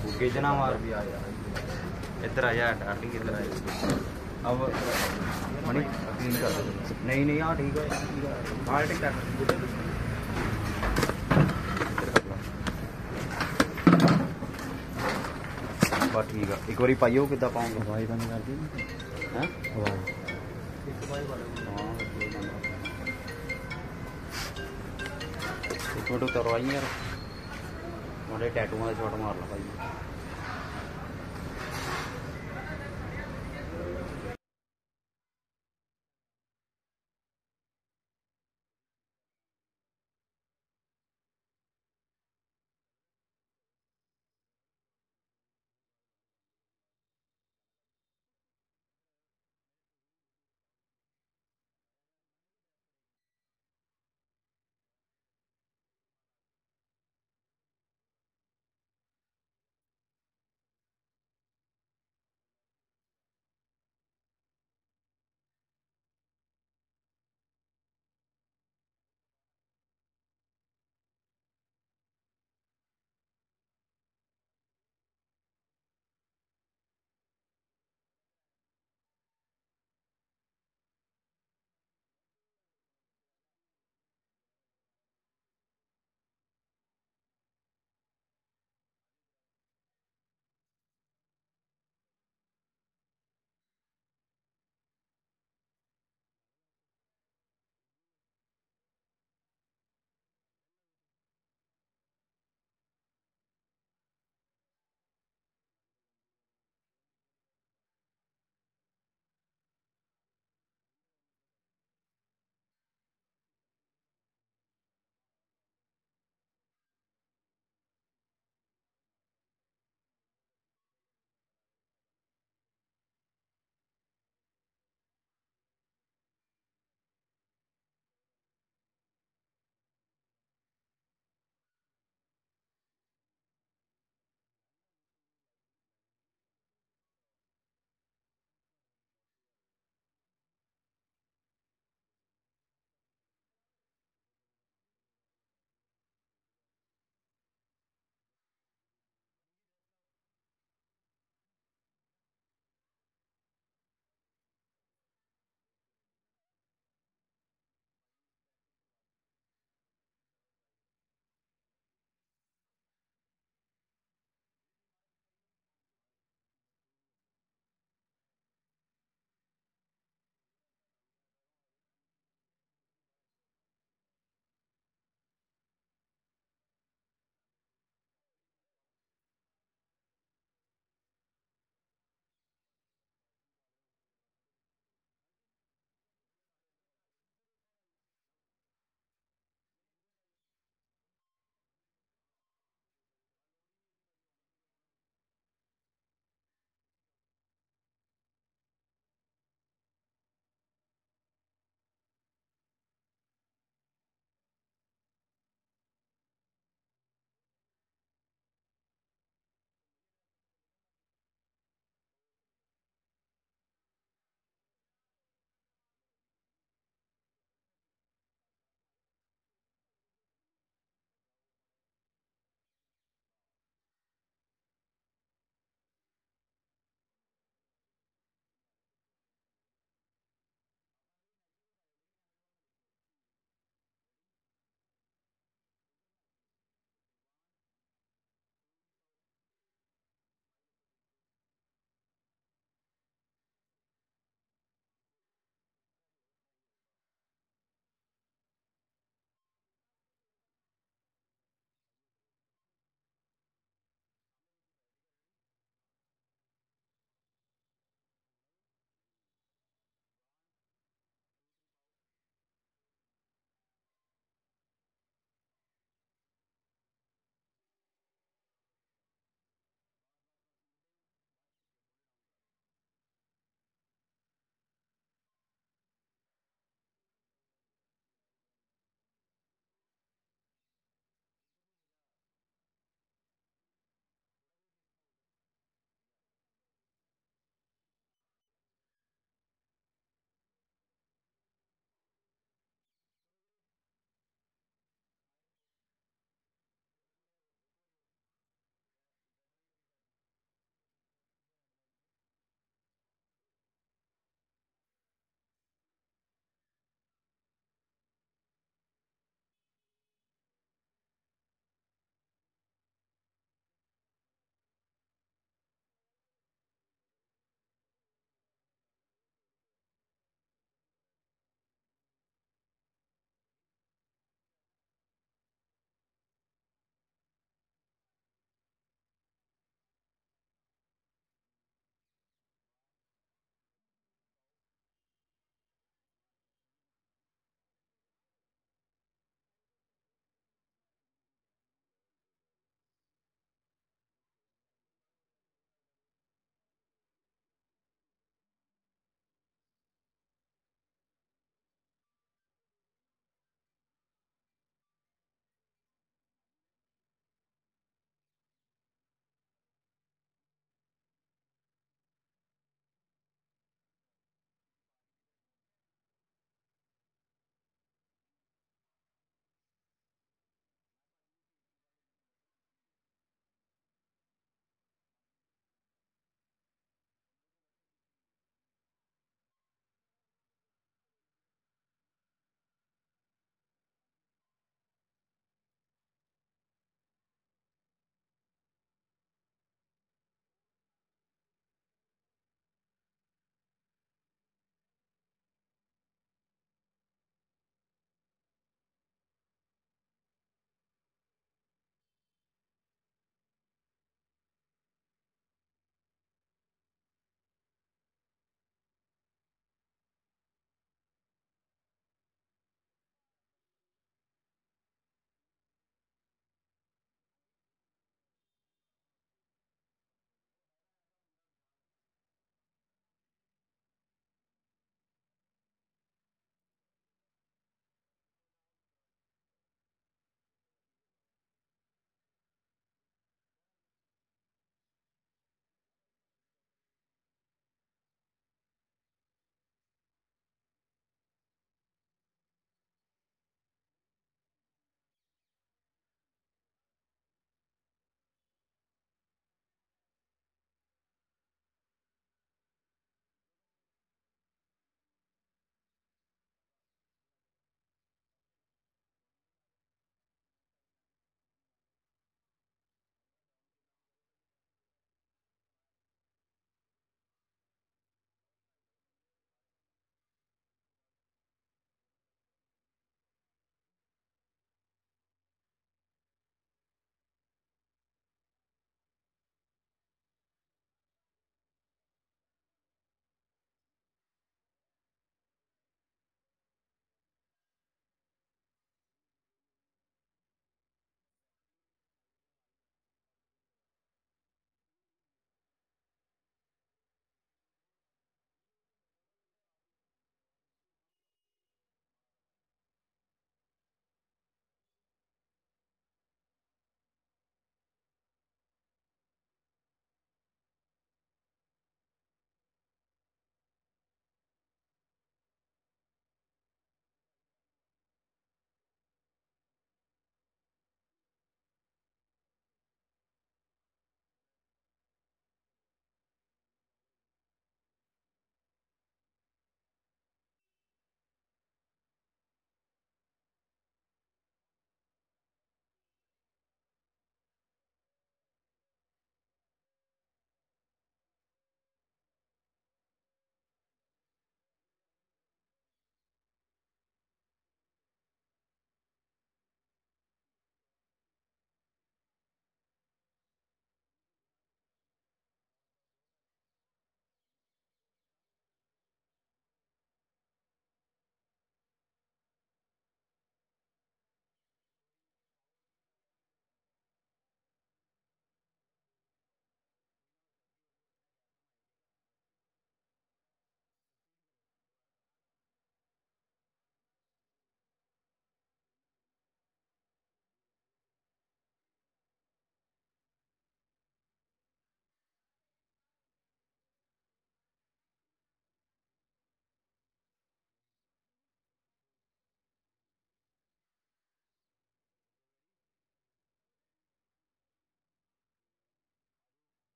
भूखे जना मार भी आ जा इधर आ जा डार्लिंग इधर आ जा अब मणि क्लीन कर दो नहीं नहीं हाँ ठीक है हाँ ठीक है ਬਸ ਠੀਕ ਆ ਇੱਕ ਵਾਰੀ ਪਾਈਓ ਕਿੱਦਾਂ ਪਾਉਂਗੇ ਹਵਾਈ ਬੰਦ ਕਰ ਦੀ ਹੈ ਹਵਾਈ ਹਾਂ ਇੱਕ ਮਿੰਟ ਉਤਰੋ ਆਈ ਯਾਰ ਤੁਹਾਡੇ ਟੈਟੂਆਂ ਦਾ मोठे टॅटू मला शॉट मारला पाहिजे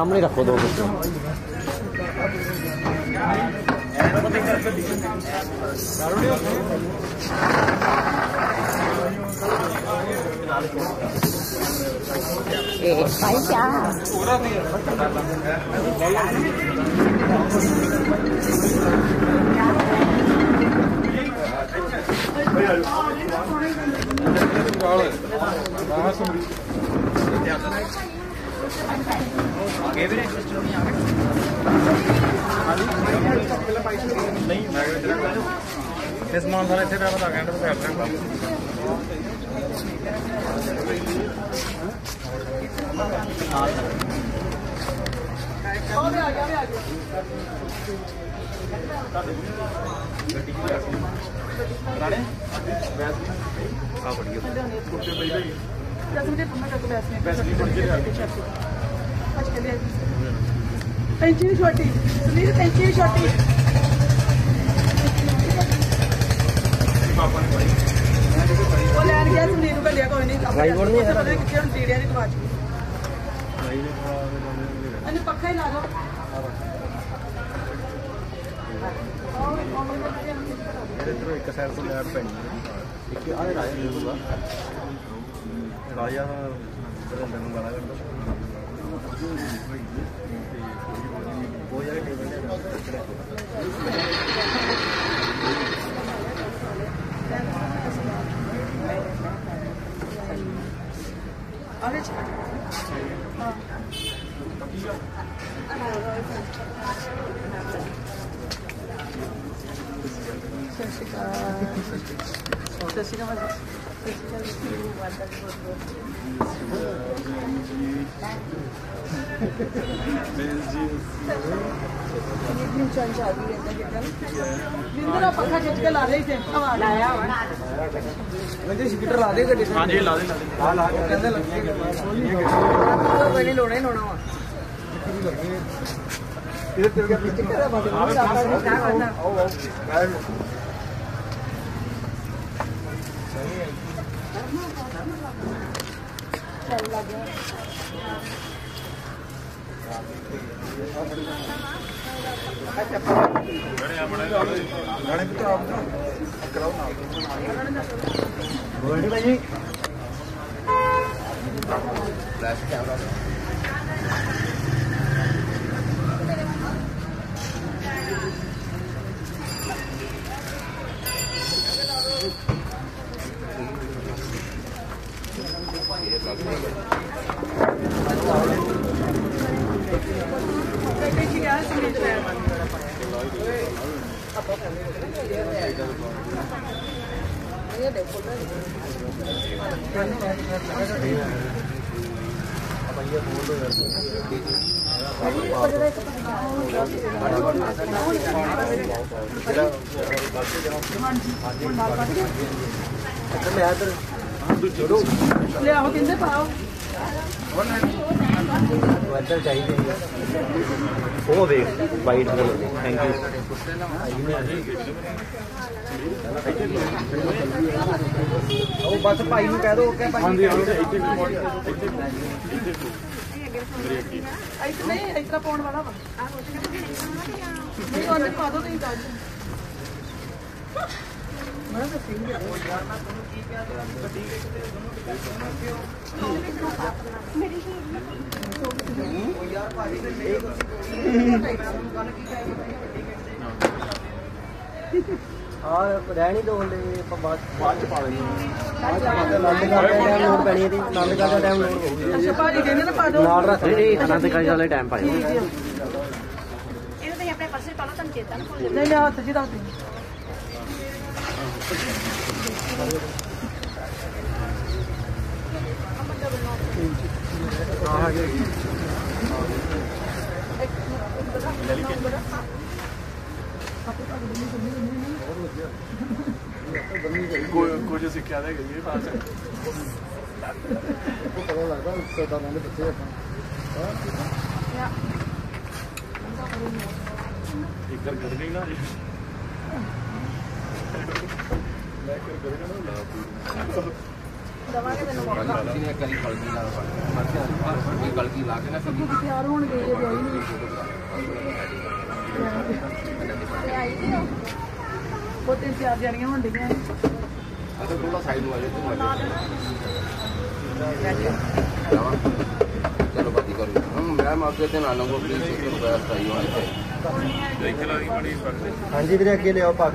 寒いな小道具。स्कूटर ला दे हाँ जी ला दे नहीं लोना ही लोना इधर तेरे क्या पीछे क्या है बात है आओ आओ आओ। ਬਾਈਟ ਬੋਲ ਥੈਂਕ ਯੂ ਉਹ ਬਸ ਭਾਈ ਨੂੰ ਕਹਿ ਦੋ ਓਕੇ ਭਾਈ। ਹਾਂਜੀ ਹਾਂਜੀ। ਇੱਥੇ ਵੀ ਮੋੜ ਇੱਥੇ ਇੱਥੇ ਇੱਥੇ ਨਹੀਂ ਇਤਰਾ ਪਾਉਣ ਵਾਲਾ ਵਾ ਨਹੀਂ ਉਹਨੇ ਪਾ ਦੋ ਤੁਸੀਂ ਦੱਸ ਮੈਂ ਤਾਂ ਸਿੰਘ ਉਹ ਯਾਰ ਮੈਂ ਤੁਹਾਨੂੰ ਕੀ ਕਿਹਾ ਤੇ ਗੱਡੀ ਵਿੱਚ ਤੇ ਦੋਨੋਂ ਟਿਕਟ ਦੋਨੋਂ ਕਿਉਂ ਮੇਰੀ ਹੀ। ਉਹ ਯਾਰ ਭਾਜੀ ਨੇ ਮੇਰੇ ਕੋਲ ਆ ਰਹਿਣੀ ਦੋ ਲੈ ਆਪਾਂ ਬਾਅਦ ਬਾਅਦ ਚ ਪਾ ਲੈਣੀ ਦਾ ਲੋਡ ਪੈਣੀ ਇਹਦੀ ਆਨੰਦ ਦਾ ਟਾਈਮ ਲੋਡ ਹੋਊਗੀ ਅੱਛਾ ਭਾਜੀ ਕਹਿੰਦੇ ਨਾ ਪਾ ਦੋ ਨਾਲ ਰੱਖ ਨਹੀਂ ਆਨੰਦ ਕਾਜ ਵਾਲੇ ਟਾਈਮ ਪਾਇਓ ਇਹਨੂੰ ਤੁਸੀਂ ਆਪਣੇ ਪਰਸੇ ਪਾ ਲਓ ਤੁਹਾਨੂੰ ਚੇਤਾ ਨਾ ਭੁੱਲ ਨਹੀਂ ਲਿਆ ਹੱਥ ਜੀ ਦੱਸ ਦੇ ਕੁਝ ਸਿੱਖਿਆ ਦੇ ਗਈ ਪਾਸ ਪਤਾ ਲੱਗਦਾ ਸਦਾ ਨਾਲ ਬੱਚੇ ਆਪਾਂ ਦਵਾਂਗੇ ਤੈਨੂੰ ਮੌਕਾ। ਅਸੀਂ ਨੇ ਕਰੀ ਕਲਗੀ ਨਾਲ ਫੜ ਇਹ ਕਲਗੀ ਲਾ ਕੇ ਨਾ ਫਿਰ ਤਿਆਰ ਹੋਣਗੇ ਇਹ ਵਿਆਹੀ ਨਹੀਂ ਤੇ ਆਈ ਨਹੀਂ ਉਹ ਉਹ ਤਿੰਨ ਚਾਰ ਜਣੀਆਂ ਹੁੰਦੀਆਂ ਨੇ ਅਦਰ ਥੋੜਾ ਸਾਈਡ ਨੂੰ ਆ ਜਾਓ ਤੂੰ ਆ ਜਾਓ। ਚਲੋ ਬਾਤੀ ਕਰੋ। ਹਮ ਮੈਂ ਮਾਫੀ ਤੇ ਨਾ ਲੰਗੋ ਪਲੀਜ਼ ਇੱਕ ਰੁਪਿਆ ਸਹੀ ਹੋਣਾ ਚਾਹੀਏ ਹਾਂਜੀ ਵੀਰੇ ਅੱਗੇ ਲਿਆਓ ਪੱਗ।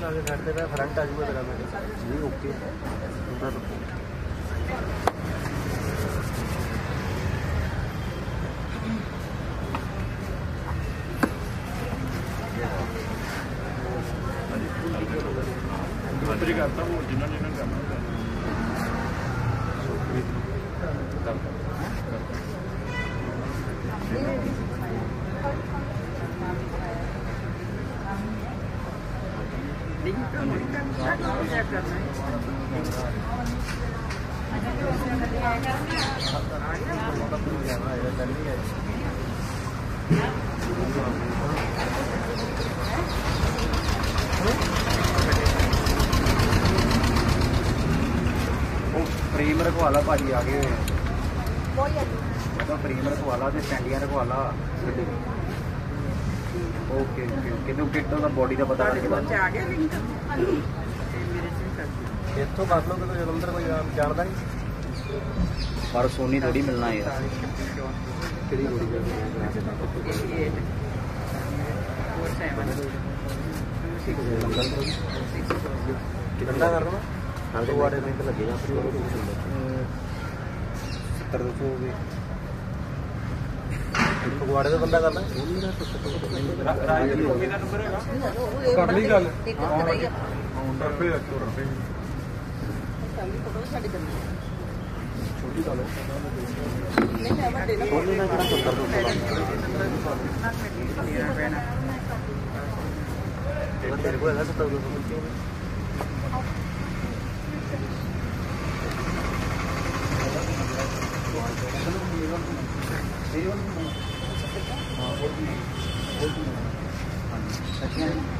나게 갈 때가 바람 따지고 들어가면 이게 없게 누가도 아니 그리고 갔다고 지난해 ਭਾਜੀ ਆ ਗਏ ਹੋਏ ਆ। ਕੋਈ ਆ ਮੈਂ ਕਿਹਾ ਫਰੇਮ ਰਖਵਾਲਾ ਤੇ ਸਟੈਂਡੀਆਂ ਰਖਵਾਲਾ ਗੱਡੀ ਓਕੇ ਓਕੇ ਓਕੇ ਤੇ ਕਿੱਟੋ ਦਾ ਬੋਡੀ ਦਾ ਪਤਾ ਲੱਗ ਚ ਗਿਆ ਆ ਗਿਆ ਲਿੰਕ ਤੇ ਮੇਰੇ ਸੇ ਕਰ ਇੱਥੋਂ ਕਰ ਲਓ ਕਿ ਜਲੰਧਰ ਕੋਈ ਜਾਣ- ਜਾਣਦਾ ਨਹੀਂ ਪਰ ਸੋਨੀ ਥੋੜੀ ਮਿਲਣਾ ਯਾਰ ਕਿਹੜੀ ਗੋਲੀ ਕਿੰਨਾ ਕਰਨਾ ਹਾਂ ਦੋ ਵਾੜੇ ਮਿੰਟ ਲੱਗੇਗਾ ਫਿਰ ਉਹ 70 ਤੋਂ ਹੋ ਗਏ ਫਗਵਾੜੇ ਦਾ ਬੰਦਾ ਕਰਨਾ ਕਰ ਲਈ ਗੱਲ ਇੱਕ ਹਫ਼ਤੇ ਦਾ ਹੀ ਆ ਰੁਪਏ ਰੱਖੋ ਰੁਪਏ ਫੈਮਿਲੀ ਫੋਟੋ ਸਾਡੀ ਕਰਨੀ ਛੋਟੀ ਗੱਲ ਨਹੀਂ ਮੈਂ ਵੱਡੇ ਨਾ ਉਹਨੇ ਨਾ ਕਿਹੜਾ 70 ਤੋਂ ਤੇਰੇ ਕੋਲ ਹੈਗਾ 70 ਤੋਂ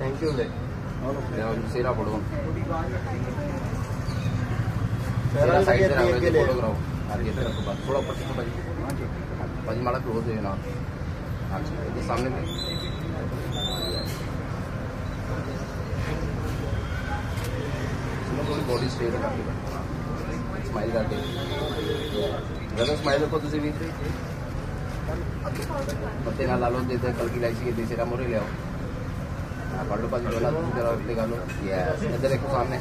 thank you ಸೀರಾ ಪಡ್ಕೊಂಡು थोड़ा माला क्लोज है ना? अच्छा सामने में। बॉडी स्ट्रेट है। काफ़ी स्माइल करके। ज़्यादा स्माइल रखो तो तुझे भी। पत्ते तो- ना लालो देते कल की लाइसी के देते मोरे ले आओ। बड़ी पाकिस्तान दूसरे लगते गलो। ये इधर एक सामने।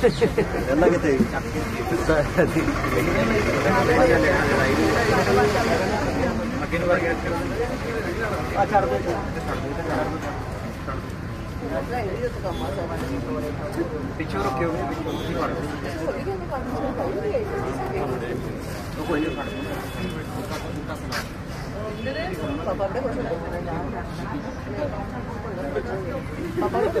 ਕਿਤੇ ਅੱਗੇ ਨੂੰ ਵਰਗੇ ਆ ਛੱਡ ਦੇ ਪਿੱਛੇ ਰੱਖਿਓ ਪਿੱਛੇ ਤੁਸੀਂ ਫੜ ਲਓ ਕੋਈ ਨਹੀਂ ਫੜ ਲਓ ਪਾਪਾ ਦੇ ਕੋਲ ਪਾਪਾ ਦੇ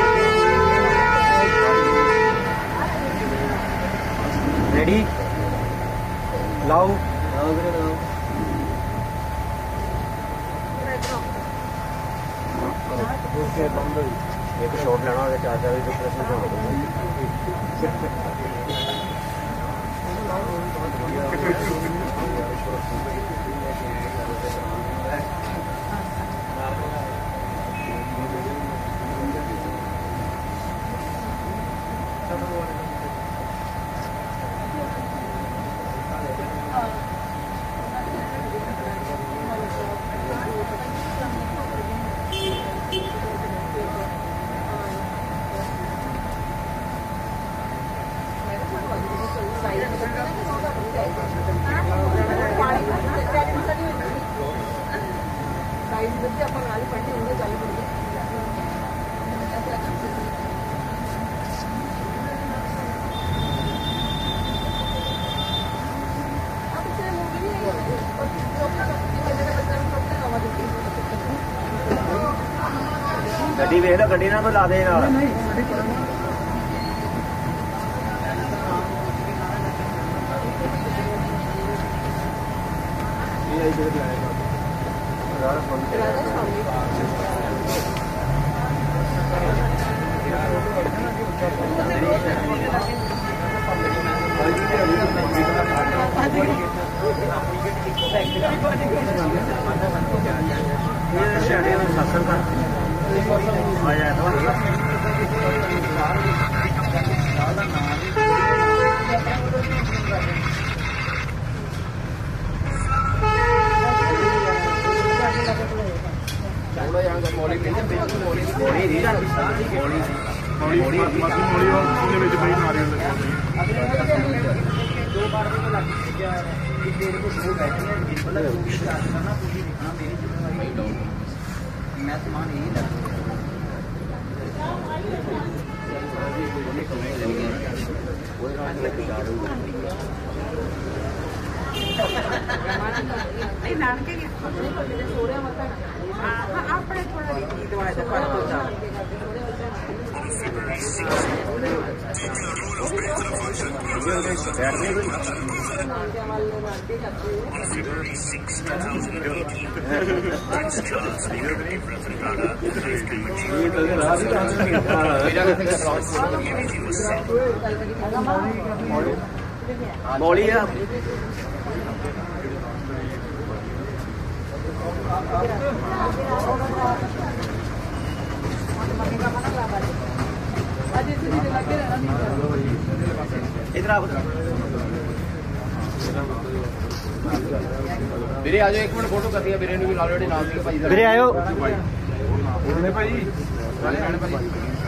लाओ लाओ करे एक शॉट लेना होगा चार चार जो प्रेशर ਵੇਖ ਲੈ ਗੱਡੀ ਨਾਲ ਲਾ ਦੇ ਨਾਲ ਮੋੜੀ ਆ ਇਧਰ ਆ ਵੀਰੇ ਆ ਜਾਓ ਇੱਕ ਮਿੰਟ ਫੋਟੋ ਕਰਦੀ ਆ ਵੀਰੇ ਨੂੰ ਵੀ ਆਲਰੇਡੀ ਨਾਮ ਸੀਗਾ ਭਾਈ ਦਾ ਵੀਰੇ ਆਇਓ ਉਹਨੇ ਭਾਈ ਰਾਜੇ ਭਾਈ ਉਹ ਬੰਨਣੀ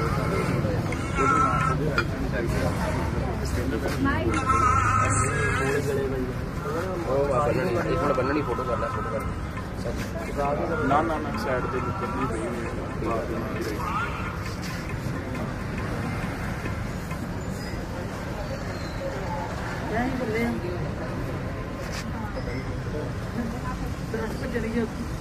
ਇੱਕ ਮਿੰਟ ਬੰਨਣੀ ਫੋਟੋ ਕਰ ਲੈ ਫੋਟੋ ਕਰ ਨਾ ਨਾ ਨਾ ਸਾਈਡ ਤੇ ਨਿਕਲਦੀ ਪਈ ਹੋਈ ਹੈ ਹਾਂ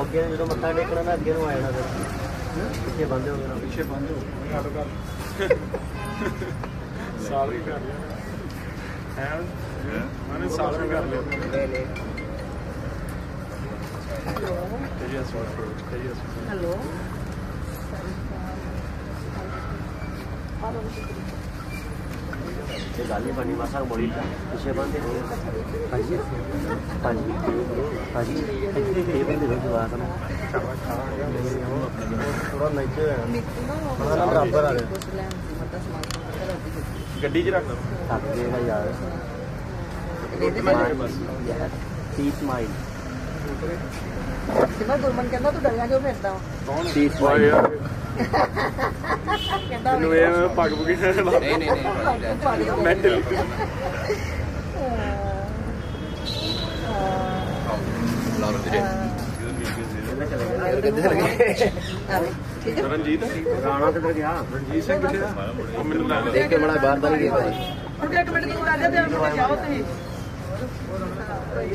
ಓಕೆ ಇದು ಮಾತಾಡಿ ಕಡೆ ಅದೇನು ಮಾಡೋಣ ਪਿੱਛੇ ਬੰਦੇ ਹੋ ਗਏ ਪਿੱਛੇ ਬੰਦੇ ਹੋ ਗਏ ਅੱਡ ਕਰ ਸਾਰੀ ਕਰ ਲਿਆ ਹੈ ਮੈਨੇ ਸਾਰੀ ਕਰ ਲਿਆ ਲੈ ਲੈ ਤੇਜਸ ਵਾਟਰ ਤੇਜਸ ਹੈਲੋ ਆਲੋ Dali pani masak bolita. ਤੁਸੀਂ ਬੰਦੇ ਹੋ ਹਾਂਜੀ ਹਾਂਜੀ ਹਾਂਜੀ ਇੱਥੇ ਇਹ ਬੰਦੇ ਹੋ ਜਵਾਬ ਨਾ ਥੋੜਾ ਨੀਚੇ ਹੈ ਨਾ ਬਰਾਬਰ ਆ ਰਿਹਾ ਗੱਡੀ 'ਚ ਰੱਖ ਲਓ। ਥੱਕ ਗਏ ਨਾ ਯਾਰ ਰੋਟੀ ਮੈਂ ਬਸ ਯਾਰ ਪੀਸ ਮਾਈਂਡ ਸਿਮਰ ਗੁਰਮਨ ਕਹਿੰਦਾ ਤੂੰ ਡਰਿਆ ਕਿਉਂ ਫਿਰਦਾ ਪੀਸ ਮਾਈਂਡ ਇਹ ਪੱਗ ਪੁਗੀ ਨਹੀਂ ਨਹੀਂ ਨਹੀਂ ਮੈਂਟਲ ਲਾਰੋ ਵੀਰੇ। ਰਣਜੀਤ? ਰਾਣਾ ਕਿੱਧਰ ਗਿਆ? ਰਣਜੀਤ ਸਿੰਘ ਕਿੱਥੇ ਆ? ਮੈਨੂੰ ਲੈ ਦੇਖ ਕੇ ਬੜਾ ਬਾਹਰ ਤਾਂ ਨਹੀਂ ਗਿਆ ਭਾਜੀ ਹੁਣ ਇੱਕ ਮਿੰਟ ਦੂਰ ਆ ਜਾ ਤੇ ਅੰਦਰ ਜਾਓ ਤੁਸੀਂ। ਵਹੀ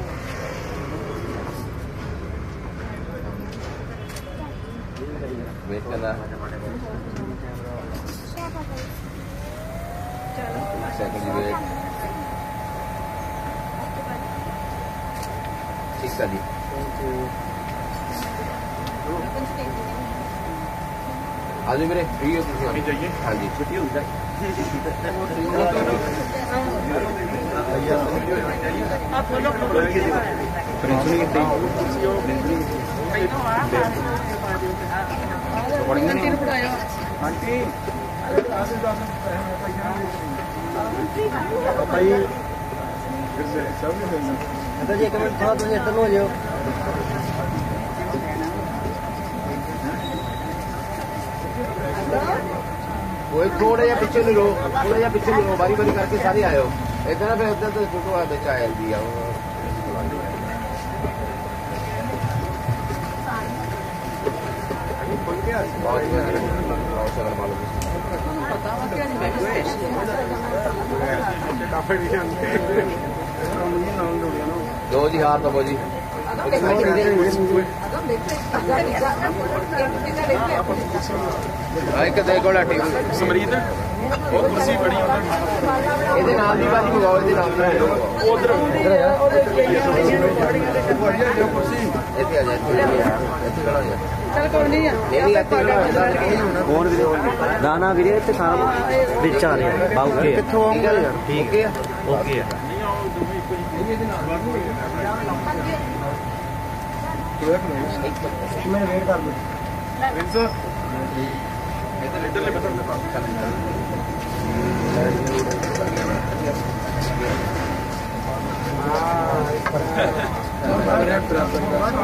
वेट करना सेकंड वेट ठीक है जी आज मेरे फ्री हो हाँ। जी। छुट्टी हो ਆ जी एक मिनट थोड़ा तुझे इधर हो। जाओ वो या पीछे लो थोड़ा या पीछे लो बारी बारी करके सारी आयो इधर पे उधर तो फ़ोटो आते चाय दी ਬਹੁਤ ਵਧੀਆ ਸਦਰ ਮਾਲੂਮ ਪਤਾ ਵਾ ਕਿ ਅੱਜ ਮੈਂ ਵੀ ਸਪੈਸ਼ਲ ਕਾਫੀ ਡਿਸ਼ਨ ਦੋ ਜੀ। ਹਾਰ ਦਬੋ ਜੀ ਆਇਕ ਦੇ ਕੋਲ ਟੀਮ ਸਮਰੀਤ? ਉਹ ਕੁਰਸੀ ਬੜੀ ਇਹਦੇ ਨਾਲ ਦੀ ਬਾਜੀ ਮੰਗਾਓ ਇਹਦੇ ਨਾਲ ਦੀ ਉਧਰ। ਉਧਰ ਕੁਰਸੀ ਇੱਥੇ ਆ ਜਾ। ਇੱਥੇ ਖੜਾ ਹੋ ਜਾ। ਚਲ ਕੋਈ ਨਹੀਂ ਆ ਨਹੀਂ ਨਹੀਂ ਇੱਥੇ ਖੜਾ ਹੋ ਜਾ ਕੌਣ ਵੀਰੇ ਨਾ ਨਾ ਵੀਰੇ ਇੱਥੇ ਸਾਰਾ ਵਿੱਚ ਆ ਰਿਹਾ ਬਾਉਕੇ ਕਿੱਥੋਂ ਆਉਂਗਾ ਯਾਰ ਠੀਕ ਹੈ ਓਕੇ ਆ ਮੈਂ ਵੇਟ ਕਰ ਲੂ ਪ੍ਰਿੰਸ ਇਹ ਲਿਟਲ ਨੇ ਬਤਨ ਦੇ ਪਾਸ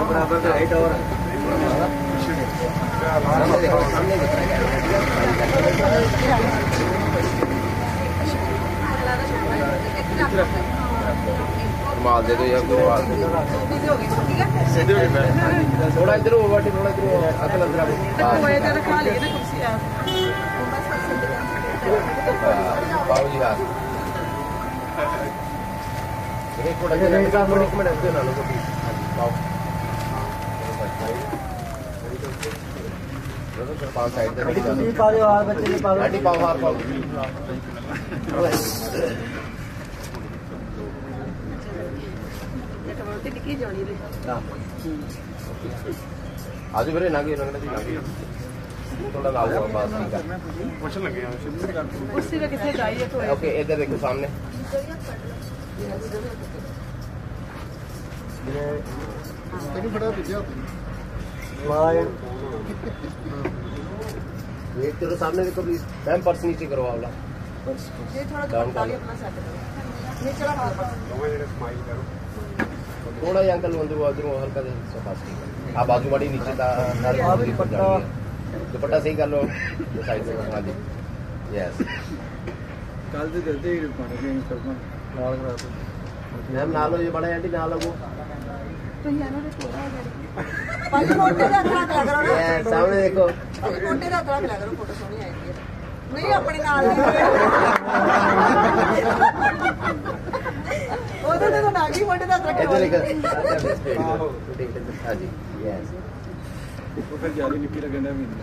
ਬਰਾਬਰ ਦਾ ਹਾਈਟ और माल दे दो यार, दो माल थोड़ा इधर हो, बाटी, थोड़ा इधर हो, अकल अंदर आ गई। तो खा लिए ना कुर्सी यार बाबू जी यार एक मिनट एक मिनट। ना लो बाबू पाँच साइड ਤੁਸੀਂ ਪਾ ਦਿਓ ਹਾਰ ਬੱਚੇ ਨੇ ਪਾ ਦਿਓ लाठी पाओ हार पाओ ਇੱਕ ਮਿੰਟ ਤੇ ਟਿੱਕੀ ਜਾਣੀ ਦੇ आज मेरे नागे रंगना जी नागे थोड़ा लाल हुआ बात ठीक है ਪੁੱਛਣ ਲੱਗੇ ਆ ਸ਼ੁਰੂ ਕਰ ਕੁਰਸੀ ਵੇ ਕਿੱਥੇ ਜਾਈ ਹੈ ਕੋਈ ओके इधर देखो सामने ਤੈਨੂੰ एक तेरे सामने देखो प्लीज़ मैम पर्स नीचे करो आंवला. ये थोड़ा थोड़ा ही अंकल ಒಂದು ಆದ್ರೂ ಹಲ್ಕಾ ಸ್ವಲ್ಪ ಆ ಬಾಜು ಮಾಡಿ नीचे दा दुपट्टा सही कर लो। साइड से हाँ जी यस कल से देते ही पानी मैम नालो ये बड़ा आंटी नालो को तो ये ना थोड़ा ਭਾਜੀ ਮੋਟੇ ਦਾ ਹੱਥ ਰੱਖ ਕਰੋ ਨਾ। ਇਹ ਸਾਹਮਣੇ ਦੇਖੋ। ਭਾਜੀ ਮੋਟੇ ਦਾ ਹੱਥ ਰੱਖ ਲਿਆ ਕਰੋ ਫੋਟੋ ਸੋਹਣੀ ਆਈ ਹੈ। ਨਹੀਂ ਆਪਣੇ ਨਾਲ ਦੀ ਉਹਦੇ ਤੇ ਤਾਂ ਨਾਗੀ ਮੋਟੇ ਦਾ ਹੱਥ ਰੱਖ ਇੱਧਰ ਲਿਖ ਹਾਂਜੀ ਯੈਸ तो फिर जारी लिपि लगना महीने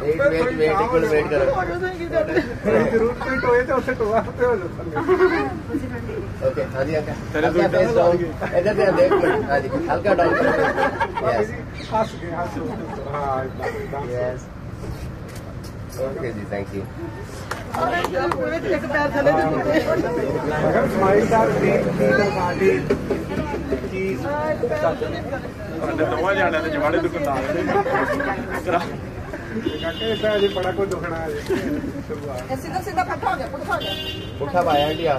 वेट वेट वेट बिल्कुल वेट करो ज़रूर कोई टोए तो उसे टोआ पे हो ओके हाँ जी अंकल तेरे दो फेस डाउन इधर से देख मिनट हाँ जी हल्का डाउन यस हंस गए हाँ यस ओके जी थैंक यू ਇੱਕ ਪੈਰ ਥੱਲੇ ਦੇ ਮੈਡਮ ਸਮਾਈਲ ਦਾ ਨੀਂਦ ਕੀ ਦਾ ਸਾਡੀ ਕੀ ਸਾਡੇ ਦੋਵਾਂ ਜਾਣਿਆਂ ਦੇ ਜਵਾੜੇ ਦੁਕਾਨਦਾਰ ਨੇ ਕਾਕੇ ਇਸ ਤਰ੍ਹਾਂ ਜੀ ਬੜਾ ਕੋ ਦੁਖਣਾ ਹੈ ਪੁੱਠਾ ਆ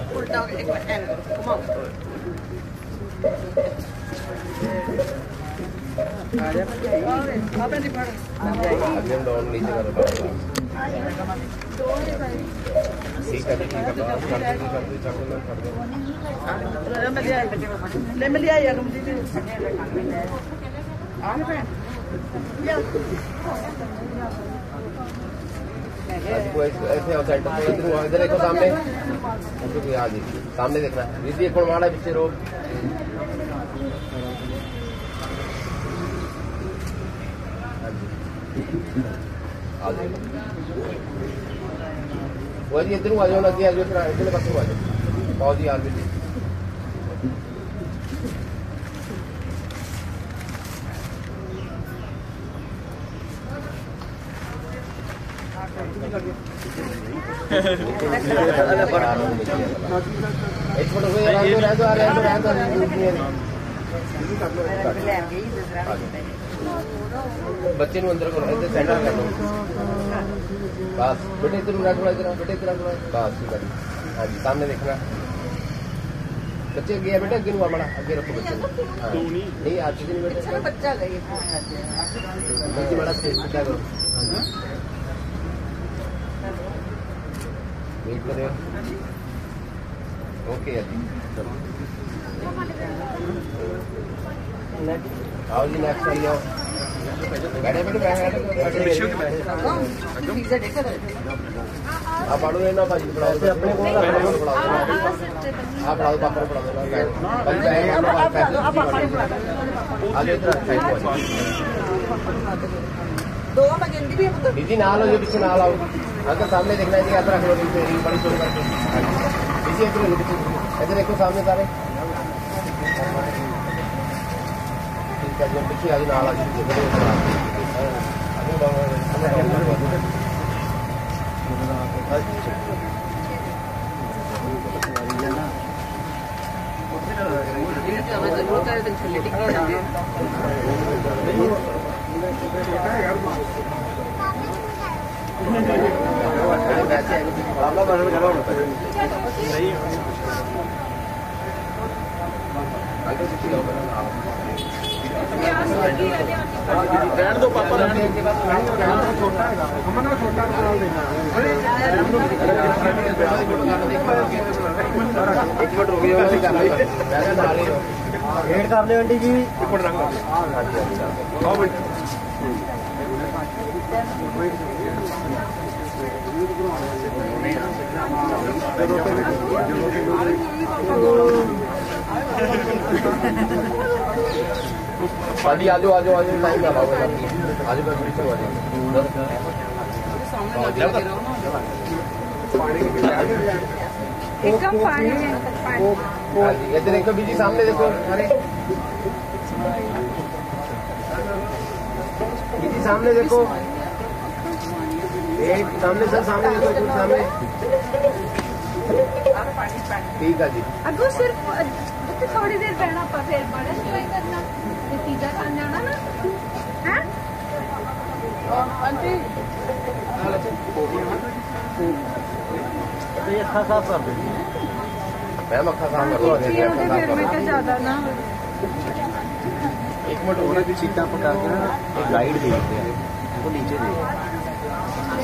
सामने देखना। है दीदी एक माड़ा पीछे रोड आ जाएगा वो जी इधर आ जाओ लगे आ जाओ फिर इधर पास आ जाओ बहुत ही आगे जी एक मिनट हो रहा है रह दो रह दो रह दो रह दो ਬੱਚੇ ਨੂੰ ਅੰਦਰ ਕਰੋ ਇੱਧਰ ਸੈਂਟਰ ਕਰ ਲਓ ਬਸ ਬੇਟੇ ਇੱਧਰ ਨੂੰ ਰੱਖ ਲਓ ਇੱਧਰ ਬੇਟੇ ਇੱਧਰ ਰੱਖ ਲਓ ਬਸ ਠੀਕ ਹੈ ਜੀ ਹਾਂਜੀ ਸਾਹਮਣੇ ਦੇਖਣਾ ਬੱਚੇ ਅੱਗੇ ਆ ਬੇਟਾ ਅੱਗੇ ਨੂੰ ਆ ਮੜਾ ਅੱਗੇ ਰੱਖੋ ਬੱਚੇ ਨੂੰ ਹਾਂ। ਤੂੰ ਨਹੀਂ ਨਹੀਂ ਅੱਜ ਦੀ ਨਹੀਂ ਅੱਛਾ ਬੇਟਾ ਬੱਚਾ ਗਈ ਬੱਚੇ ਮੜਾ ਸੇਫ ਕੀਤਾ ਕਰੋ ਹਾਂਜੀ ਵੇਟ ਕਰਿਓ ਓਕੇ ਜੀ ਚਲੋ आओ जी नेक्स्ट आई आप पढ़ो ना भाजी पढ़ाओ अपने को आप पढ़ाओ पापा पढ़ा दो आगे दो मैं गिनती भी दीदी नाल हो जो। पीछे नाल आओ अगर सामने देखना है जी आप रख लो पीछे बड़ी चोरी करके पीछे इधर इधर देखो सामने सारे ठीक है ਰਹਿਣ ਦੋ ਪਾਪਾ ਰਹਿਣ ਦੋ ਛੋਟਾ ਹੈਗਾ ਅਮਨ ਨਾਲ ਛੋਟਾ ਨਾਲ ਦੇਣਾ ਇੱਕ ਮਿੰਟ ਰੁਕ ਜਾਓ ਅਸੀਂ ਕਰ ਲਈਏ ਵੇਟ ਕਰ ਲਿਓ ਆਂਟੀ ਜੀ ਇੱਕ ਮਿੰਟ ਰੰਗ ਆ ਬਈ ਜਦੋਂ ਤੇ ਜਦੋਂ ਤੇ पार्टी आजो आजो आजो लाइन का भाव है आजो का पीछे वाली एकदम पानी ये सामने देखो अरे सामने देखो एक सामने सर सामने देखो सामने ठीक है जी अगो सिर्फ़ थोड़ी देर बहना फिर बड़ा करना अच्छा साफ़ कर दो मैम अच्छा साफ़ कर दो ज़्यादा ना एक मिनट उन्हें भी सीधा पका के ना एक गाइड देखते हैं उनको नीचे देखते हैं।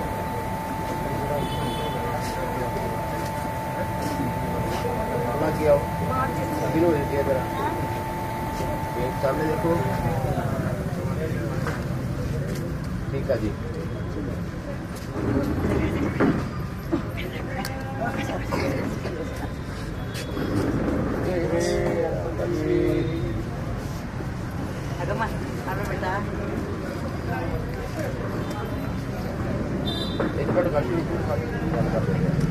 आओ अभी हो जाती है जरा सामने देखो ठीक है जी Agama, apa benda? Ini pada kasih itu kasih.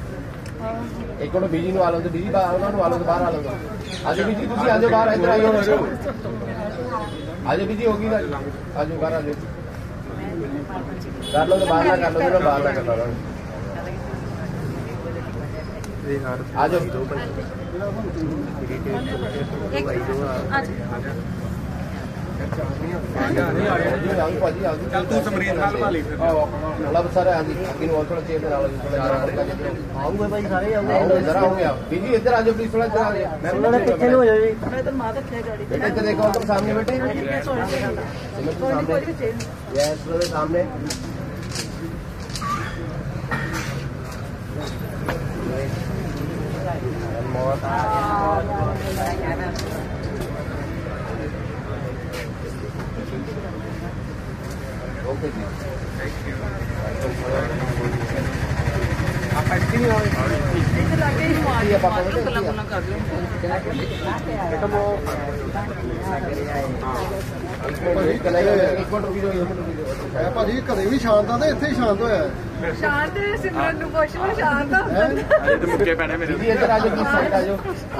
એકનો બીજી નું આલો તો બીજી બહાર આવવાનું આલો તો બહાર આલો આજે બીજી પૂછી આજે બહાર આવી રહ્યો આજે બીજી હોગી આજે બહાર આજે કાઢ લો તો બહાર ના કાઢ લો તો બહાર ના કાઢ લો આજો ਚੱਲ ਤੂੰ ਸਮਰੀਤ ਨਾਲ ਭਾਲੀ ਫਿਰ ਲੱਭ ਸਾਰਾ ਹਾਂਜੀ ਅੱਗੇ ਨੂੰ ਥੋੜਾ ਚੇਪ ਨਾਲ ਆਉਂਗਾ ਭਾਈ ਸਾਰੇ ਆਉਂਗੇ ਜਰਾ ਹੋ ਗਿਆ ਬੀਜੀ ਇੱਧਰ ਆ ਜਾਓ ਪਲੀਜ਼ ਥੋੜਾ ਜਰਾ ਮੈਂ ਉਹਨਾਂ ਦੇ ਪਿੱਛੇ ਨੂੰ ਹੋ ਜਾਓ ਜੀ ਮੈਂ ਤਾਂ ਮਾਂ ਰੱਖਿਆ ਗਾੜੀ ਬੇਟੇ ਇੱਧਰ ਦੇਖੋ ਤੁਮ ਸਾਹਮਣੇ ਬੈਠੇ ਯੈਸ ਬ੍ਰਦਰ ਸਾਹਮਣੇ ਮੌਤ ਆ Thank you. Thank you. ਆਪਾਂ ਇੱਥੇ ਹੀ ਹੋਏ ਇੱਥੇ ਲੱਗੇ ਹੀ ਮਾਰੀ ਆਪਾਂ ਕੋਲ ਗੱਲਾਂ ਗੁੱਲਾਂ ਕਰ ਲਿਓ ਮੈਡਮ ਉਹ ਹਾਂ ਭਾਜੀ ਕਦੇ ਵੀ ਸ਼ਾਂਤ ਆ ਤੇ ਇੱਥੇ ਹੀ ਸ਼ਾਂਤ ਹੋਇਆ ਸ਼ਾਂਤ ਸਿਮਰਨ ਨੂੰ ਪੁੱਛ ਮੈਂ ਸ਼ਾਂਤ ਆ। ਇਹ ਤੇ ਮੁੱਕੇ ਪੈਣੇ ਮੇਰੇ ਜੀ ਇੱਧਰ ਆ ਜਾਓ ਕੀ ਸਾਈਡ ਆ ਜਾਓ।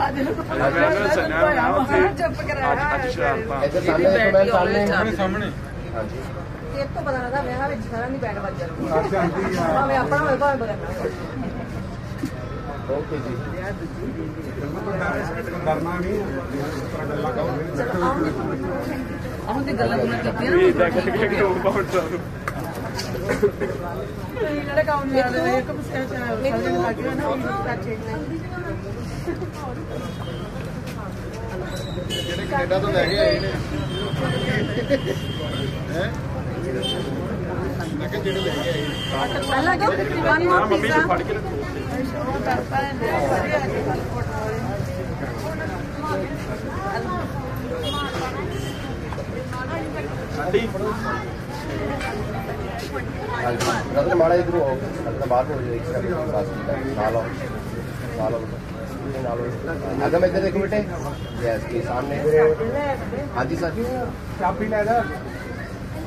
ਅੱਜ ਮੈਂ ਸੰਨਾ ਨਾ ਉੱਥੇ। ਚੁੱਪ ਕਰਾਇਆ ਅੱਜ ਸ਼ਾਂਤ ਆ ਇੱਧਰ ਸਾਹਮਣੇ ਸਾਹਮਣੇ। ਹਾਂਜੀ। ਇਹ ਤੋਂ ਪਤਾ ਲੱਗਦਾ ਵਿਆਹ ਵਿੱਚ ਹੈ ਜਾਂਦੀ ਆ। ਭਾਵੇਂ ਕੀਤੀਆਂ ਨਾ। ਜਿਹੜਾ ਕੰਮ ਹੈ ਇੱਕ ਪਿੱਛੇ ਸਾਰੇ ਤੋਂ ਲੈ ਕੇ ਆਏ ਨੇ। ਹੈ? Hello, one more pizza. ಅದನ್ನ ಮಾಡಿದ್ರು ಅದನ್ನ ಮಾಡ್ಬೋದು ಎಕ್ಸ್ಟ್ರಾ ನಾಲ್ಕು ನಾಲ್ಕು आगे देखो बेटे यस सामने हाँ जी सर क्या पीना है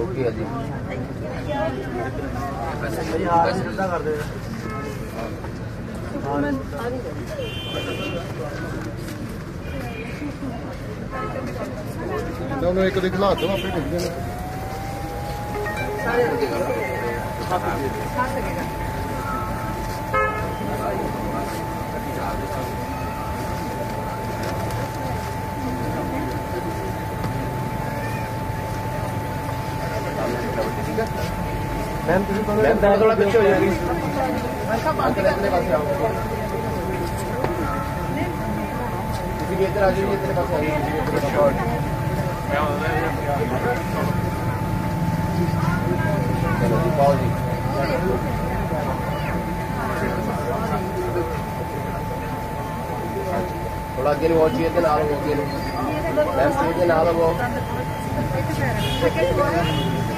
ओके अजी दोनों एक दिखला दो अपने दिख देना मैम मैम थोड़ा थोड़ा पीछे हो जाएगी। इधर आ जाइए इतने पास आ जाइए पाओ जी थोड़ा अग्गे वॉच चाहिए नाल हो मैम चाहिए नाल हो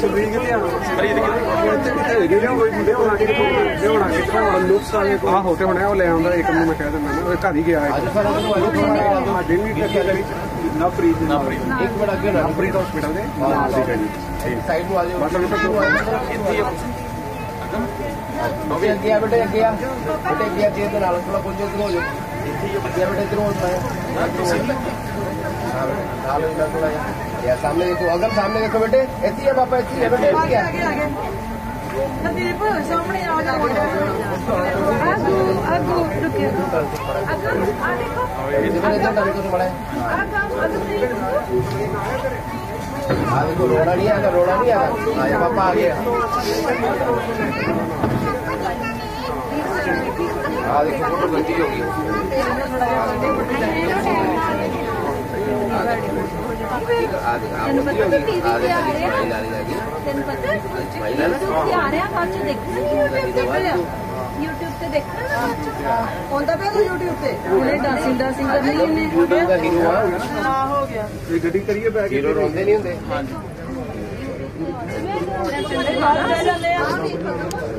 ਸਮਰੀਦ ਕਿੱਥੇ ਆ ਸਮਰੀਦ ਕਿੱਥੇ ਕਿੱਥੇ ਹੈਗੀ ਨਾ ਕੋਈ ਮੁੰਡੇ ਹੋਣਾ ਕਿੱਥੇ ਲਿਆਉਣਾ ਕਿੱਥੇ ਹੋਣਾ ਲੁਕਸ ਵਾਲੇ ਆ ਹੋਤੇ ਹੋਣੇ ਉਹ ਲੈ ਆਉਂਦਾ ਇੱਕ ਨੂੰ ਮੈਂ ਕਹਿ ਦਿੰਦਾ ਨਾ ਘਰ ਹੀ ਗਿਆ ਹੈ ਸਾਡੇ ਵੀ ਟੱਕਰ ਕਰੀ ਨਵਪ੍ਰੀਤ ਨਵਪ੍ਰੀਤ ਇੱਕ ਬੜਾ ਅੱਗੇ ਨਵਪ੍ਰੀਤ ਹਸਪੀਟਲ ਦੇ ਠੀਕ ਹੈ ਜੀ ਸਾਈਡ ਨੂੰ ਆ ਜਾਓ ਮਤਲਬ ਕਿ ਕਿਉਂ ਆਇਆ ਅੱਗੇ ਅੱਗੇ ਆ ਬੇਟੇ ਅੱਗੇ ਆ ਬੇਟੇ ਅੱਗੇ ਆ ਤੇ ਨਾਲ ਥੋੜਾ ਪੁੱਜੋ ਤੇ ਹੋ ਜਾਓ ਇੱਥੇ ਅੱਗੇ ਬੇਟੇ ਤੇ ਹੋ ਜਾਓ हाँ भाई इधर थोड़ा यार सामने देखो अगर सामने देखो बेटे ऐसी है पापा ऐसी है बेटे आगे आगे सामने आ जाओ। आगू आगू रुकिए। आगू आ देखो। इधर टर्न करो बड़ा आगू आगू हाँ देखो रोड़ा नहीं आएगा रोड़ा नहीं आएगा। हाँ, आया पापा आ गया हाँ देखो फ़ोटो गंदी होगी ਤੈਨੂੰ ਪਤਾ ਵੀ ਟੀਵੀ ਤੇ ਆ ਰਹੇ ਆ ਤੈਨੂੰ ਪਤਾ YouTube ਤੇ ਆ ਰਿਹਾ ਬਾਅਦ ਚ ਦੇਖਣਾ ਨਹੀਂ YouTube ਤੇ ਪਿਆ YouTube ਤੇ ਦੇਖਣਾ ਨਾ ਬਾਅਦ ਚ ਆਉਂਦਾ ਪਿਆ ਤੂੰ YouTube ਤੇ ਉਹਨੇ ਡਾਂਸਿੰਗ ਡਾਂਸਿੰਗ ਕਰਨੀ ਇਹਨੇ ਵੀਡੀਓ ਦਾ ਹੀਰੋ ਆ ਹਾਂ ਹੋ ਗਿਆ ਇਹ ਗੱਡੀ ਕਰੀਏ ਬੈਗ ਹੀਰੋ ਰੋਂਦੇ ਨਹੀਂ ਹੁੰਦੇ ਹਾਂਜੀ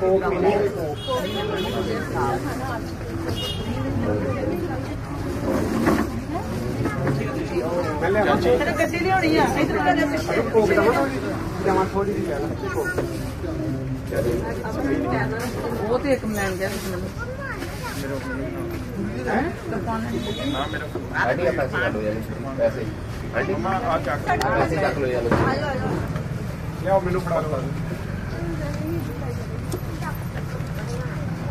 ਕੋਕ ਮਿਲੀ ਪਹਿਲੇ ਆਪਾਂ ਤੇਰੇ ਕੱਸੀ ਲਿਆਉਣੀ ਆ ਇਧਰ ਆ ਜਾ ਕੋਕ ਦਾ ਨਾ ਜਮਾਂ ਥੋੜੀ ਜਿਹੀ ਲੈ ਲੈ ਕੋਕ ਉਹ ਤੇ ਇੱਕ ਮਿਲਣ ਗਿਆ ਹੈ ਨਾ ਮੇਰਾ ਆਡੀ ਆਪਾਂ ਪੈਸੇ ਲਓ ਯਾਰ ਪੈਸੇ ਆਡੀ ਮਾ ਆ ਚੱਕ ਪੈਸੇ ਚੱਕ ਲਓ ਯਾਰ ਲਿਆਓ ਮੈਨੂੰ ਫੜਾ ਲਓ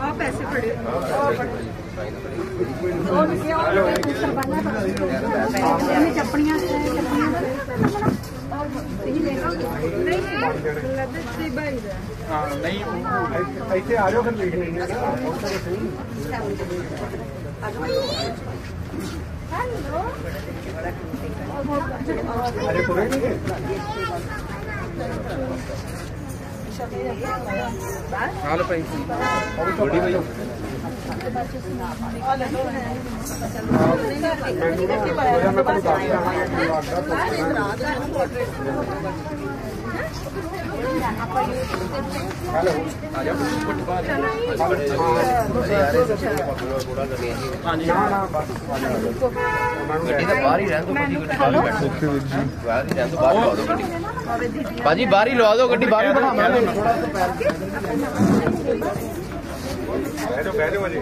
आप ऐसे खड़े और चपड़ियाँ नहीं ऐसे आ जाओ फिर लेट हाँ। लेंगे हेलो बड़ी भाई मैं ਬਾਹਰ ਹੀ ਬੈਠੋ ਬਾਹਰ ਹੀ ਰਹਿਣ ਦੋ ਬਾਹਰ ਲਵਾ ਦਿਓ ਗੱਡੀ ਭਾਜੀ ਬਾਹਰ ਹੀ ਲਵਾ ਦਿਓ ਗੱਡੀ ਬਾਹਰ ਹੀ ਬਿਠਾਵਾਂਗੇ ਥੋੜਾ ਜਿਹਾ ਪੈਰ ਬਹਿ ਜਾਓ ਬਹਿ ਜਾਓ ਅਜੇ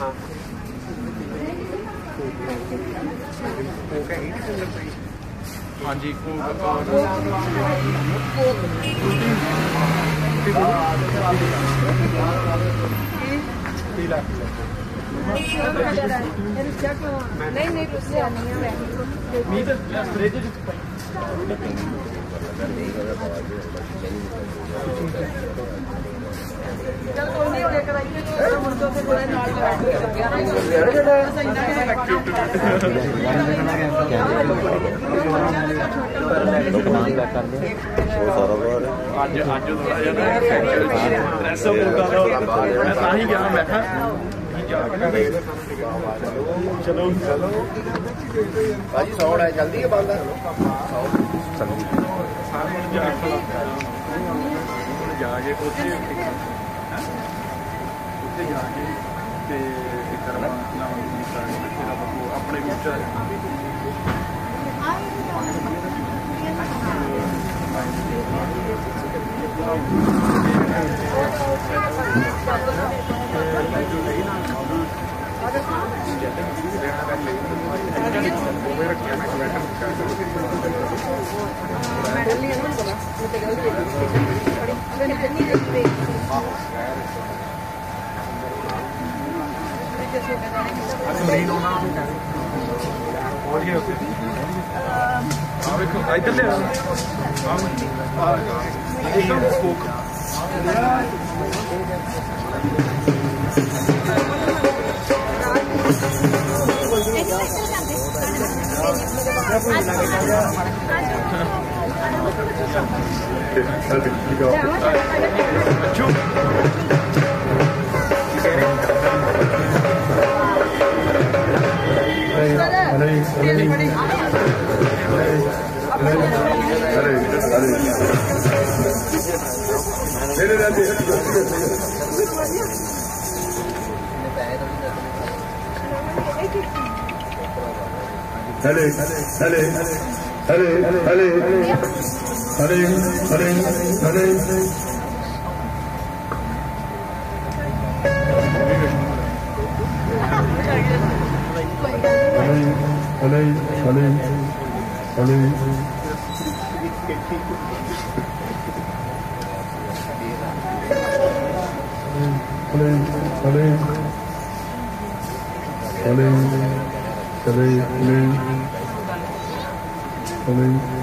ਹਾਂ ਮੈਂ ਕੋਕ ਹੈ ਇਹ ਕਿੰਨੇ ਰੁਪਏ ਹਾਂਜੀ ਕੋਕ ਕੋਕ ਕੀ ਲੱਖ ਨਹੀਂ ਨਹੀਂ ਰੁਸਿਆ ਨਹੀਂ ਹੈ ਵੈਸੇ ਮੀਟ ਫ੍ਰਿਜ ਵਿੱਚ ਪਾਈ ਕਮਾਂਡ ਬੈਕ ਕਰ ਲਿਆ ਉਹ ਸਾਰਾ ਬਾਹਰ ਅੱਜ ਅੱਜ ਥੋੜਾ ਜਿਹਾ ਨਾ ਸਟ੍ਰੈਸ ਹੋ ਗਿਆ ਮੈਂ ਤਾਂ ਹੀ ਗਿਆ ਮੈਂ ਕਿਹਾ ਚਲੋ ਚਲੋ ਭਾਜੀ 100 ਹੈ ਜਲਦੀ ਹੈ ਬੰਦ ਹੈ ਚਲੋ ਸਾਰੇ ਜਾ ਕੇ ਜਾ ਕੇ ਉੱਥੇ ਇੱਥੇ ਜਾ ਕੇ ਤੇ ਇੱਕ ਕਰਵਾਉਣਾ ਨਹੀਂ ਸਾਰੇ ਫਿਰ ਆਪਾਂ ਆਪਣੇ ਵਿੱਚ मैडम ने बोला मैं तो गलती है इधर ले एकदम Okay, I'll be, you go. Choo! Hare Hare Hare Hare Hare Hare Hare 阿伦，阿伦，阿伦，阿伦，阿伦，阿伦，阿伦，阿伦，阿伦。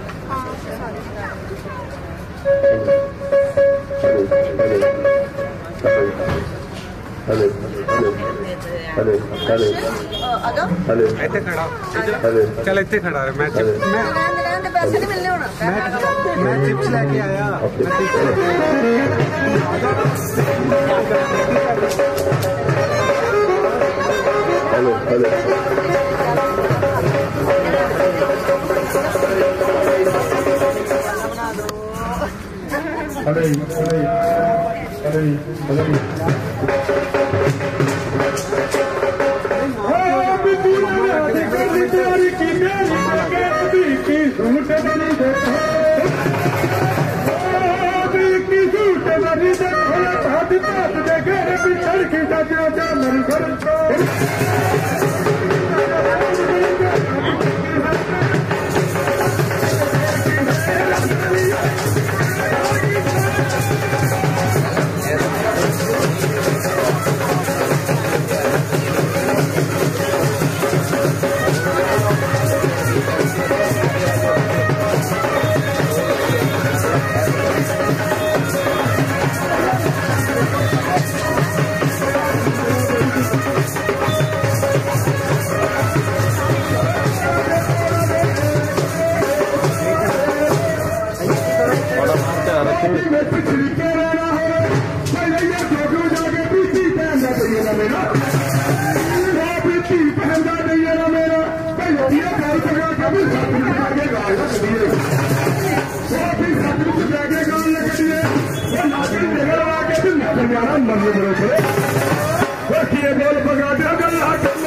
hello hello ਇੱਥੇ ਖੜਾ ਹੈਲੋ। ਚੱਲ ਇੱਥੇ ਖੜਾ ਰਹਿ ਮੈਂ ਚਿਪ- ਹੈਲੋ। ਮੈਂ ਰਹਿਣ ਰਹਿਣ ਦੇ ਪੈਸੇ ਨਹੀਂ ਮਿਲਨੇ ਹੁਣ ਮੈਂ ਚਿਪਸ ਲੈ ਕੇ ਆਇਆ Okay. ਮੈਂ chips- हेलो हेलो अरे अरे अरे अरे खेती मेरा पीछी पहनना चाहिए ना मेरा भैया गाल लग दिए जाके गाल लग दिए नागरिक नगर आके मन बड़े थे बोल पका दे गल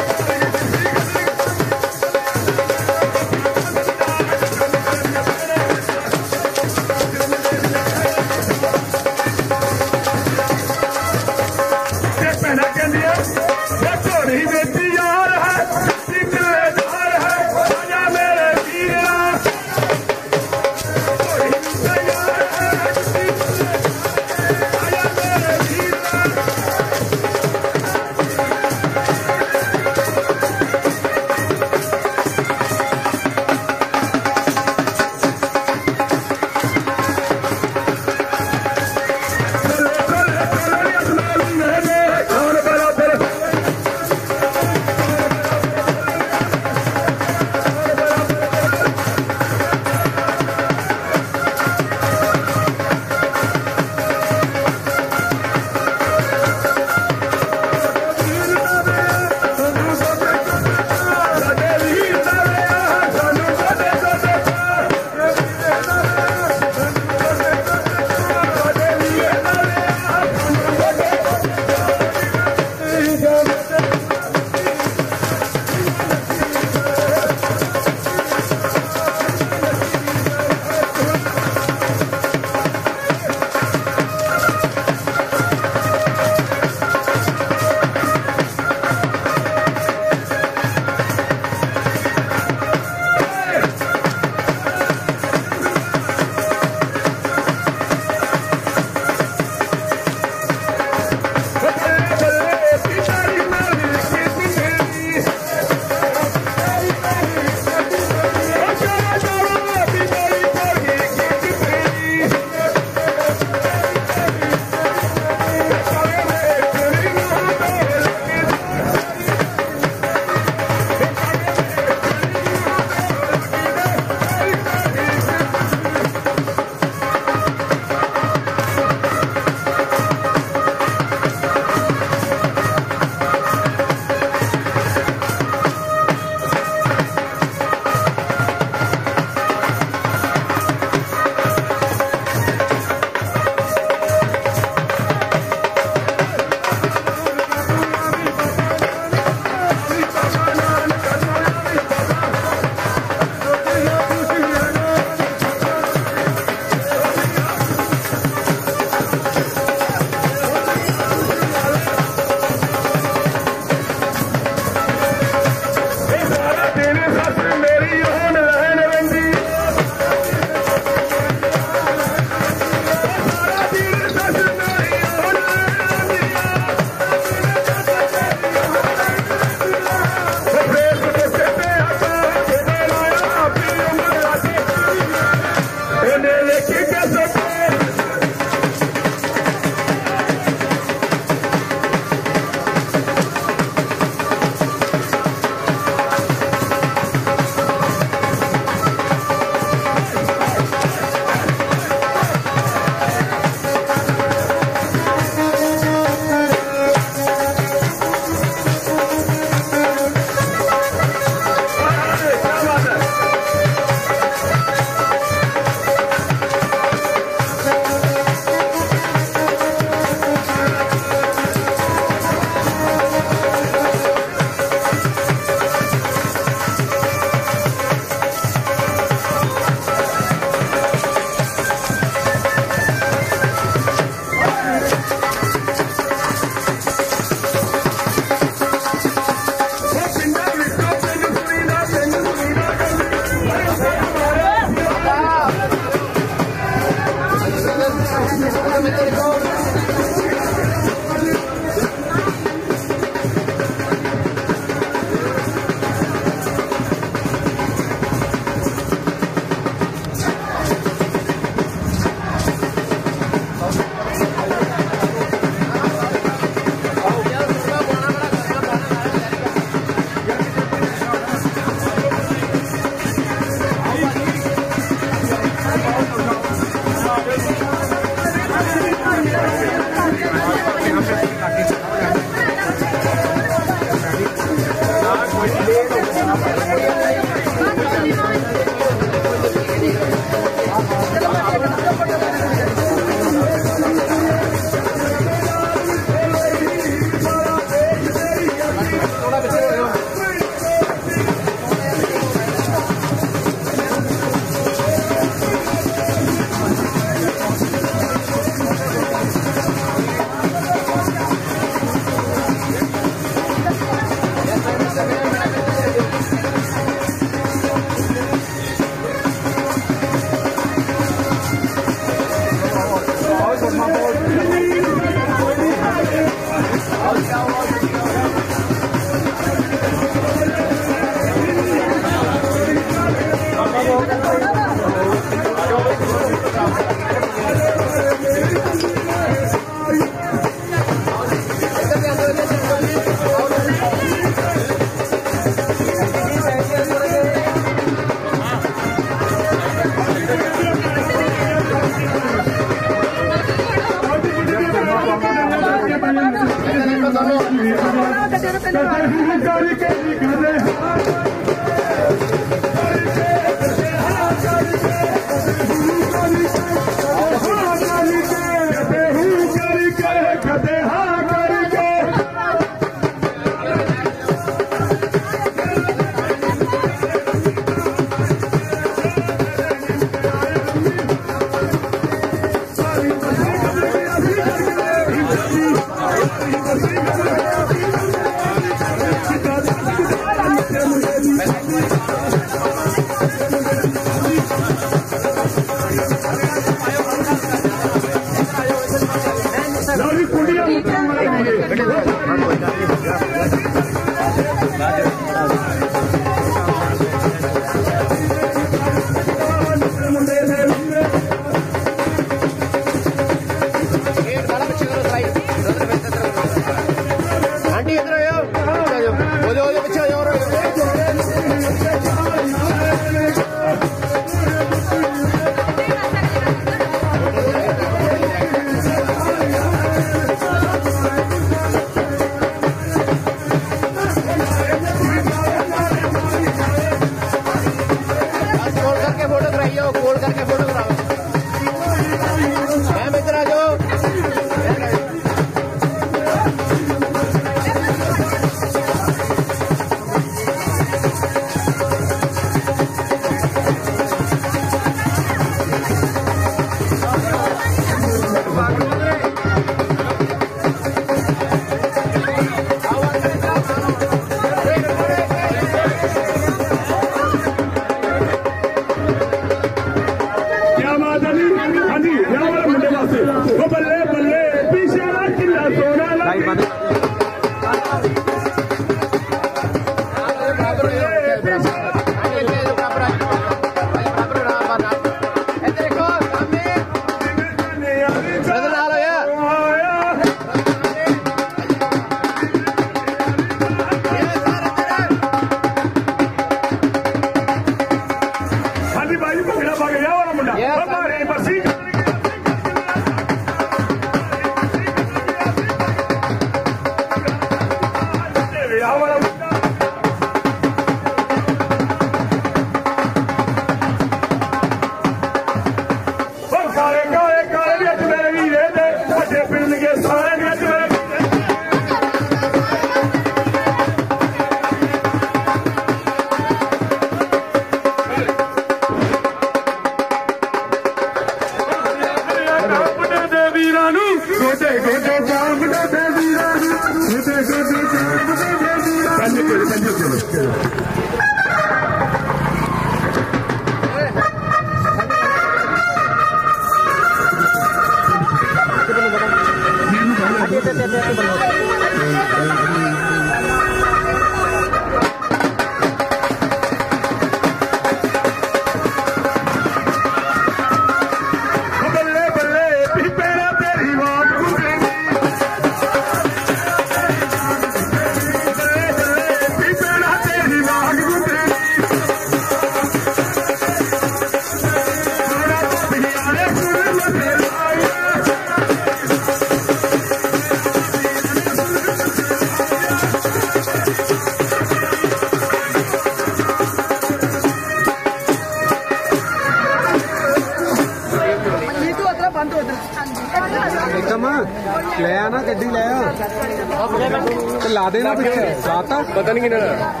पता नहीं कितना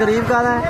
गरीब का है।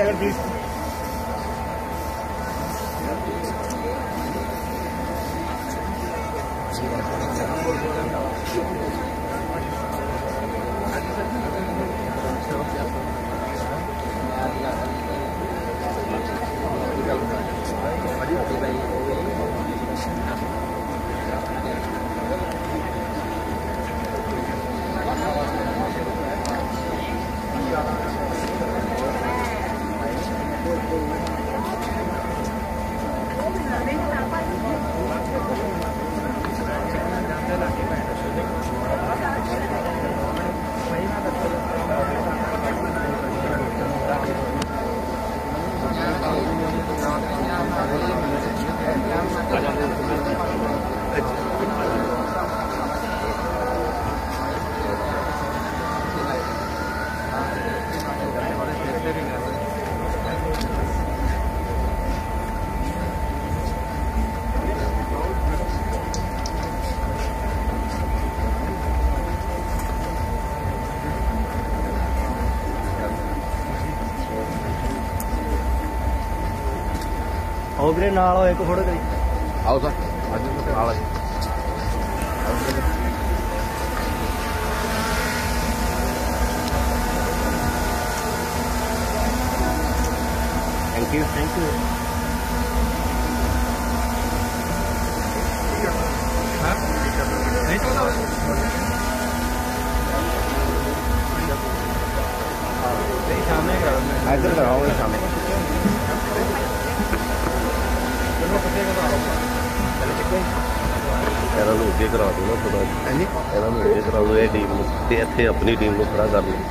हाँ जी ਵੀਰੇ ਨਾਲ ਹੋਏ ਕੋ ਫੋਟੋ ਕਰੀ। अपनी टीम को खड़ा कर लें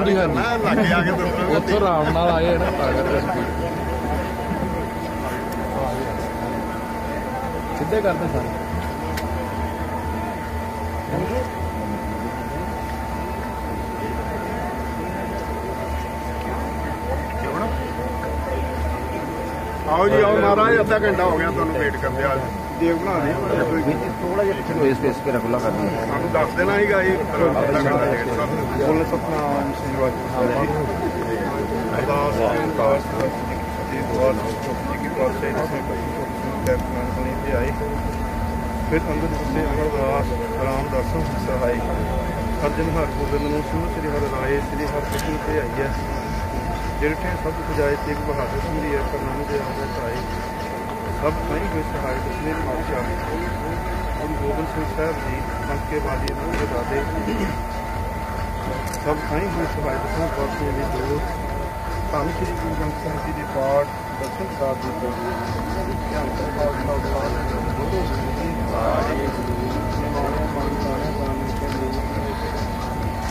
ਹਾਂਜੀ, ਹਾਂਜੀ। ਨਾ ਲੱਗੇ ਆ ਕੇ ਦੱਸੋ ਉੱਥੋਂ ਆਰਾਮ ਨਾਲ ਆਏ ਨਾ ਤਾਂ ਕਰਕੇ ਸਿੱਧੇ ਕਰਦੇ ਸਾਰੇ ਆਓ ਜੀ ਆਓ ਮਹਾਰਾਜ ਅੱਧਾ ਘੰਟਾ ਹੋ ਗਿਆ ਤੁਹਾਨੂੰ ਵੇਟ ਕਰਦੇ ਆ ਦੇਵ ਬਣਾ ਦੇ ਚਲੋ ਇਸ ਤੇ ਇਸ ਤੇ ਰਗੁਲਾ ਕਰ ਦਿੰਦੇ ਸਾਨੂੰ ਦੱਸ ਦੇਣਾ ਹੈਗਾ ਇਹ ਬੋਲਣ ਸਤਨਾਮ ਸਿੰਘ ਵਾਜੀ ਅਰਦਾਸ ਕਾਸ ਦੀ ਦੁਆ ਚੁੱਕੀ ਕੀ ਪਾਸੇ ਇਸੇ ਕੈਪਟਨ ਬਣੇ ਤੇ ਆਏ ਫਿਰ ਅੰਦਰ ਉਸੇ ਅਰਦਾਸ ਰਾਮ ਦਾਸ ਸਹਾਈ ਅਰਜਨ ਹਰ ਗੋਬਿੰਦ ਨੂੰ ਸੂਰ ਸ੍ਰੀ ਹਰਿ ਰਾਏ ਸ੍ਰੀ ਹਰਿ ਕ੍ਰਿਸ਼ਨ ਤੇ ਆਈ ਹੈ ਜਿਹੜੇ ਸਭ ਪੁਜਾਏ ਤੇ ਬਹਾਦਰ ਸਿੰਘ ਦੀ ਹੈ ਕਰਨਾਮ ਦੇ ਆਦਰ ਆਏ ਸਭ ਸਹੀ ਵਿੱਚ ਸਹਾਇਕ ਨੇ ਮਾਰੀ ਜਾਵੇ ਗੁਰੂ ਗੋਬਿੰਦ ਸਿੰਘ ਸਾਹਿਬ ਜੀ ਮੱਕੇ ਵਾਲੀ ਨੂੰ ਦੇ ਦਾਦੇ ਸਭ ਸਾਈ ਹੋਏ ਸਹਾਈ ਦਸਵੇਂ ਪਾਤਸ਼ਾਹ ਦੀ ਦੋ ਧੰਨ ਸ੍ਰੀ ਗੁਰੂ ਗ੍ਰੰਥ ਸਾਹਿਬ ਜੀ ਦੇ ਪਾਠ ਦਰਸ਼ਨ ਸਾਹਿਬ ਦੀ ਦੋ ਧਿਆਨ ਕਰਪਾਲ ਸਾਹਿਬ ਦਾ ਬੋਲੋ ਜੀ ਸਾਰੇ ਨਿਮਾਣੇ ਮਨ ਸਾਰੇ ਬਾਣੀ ਕੇ ਲਈ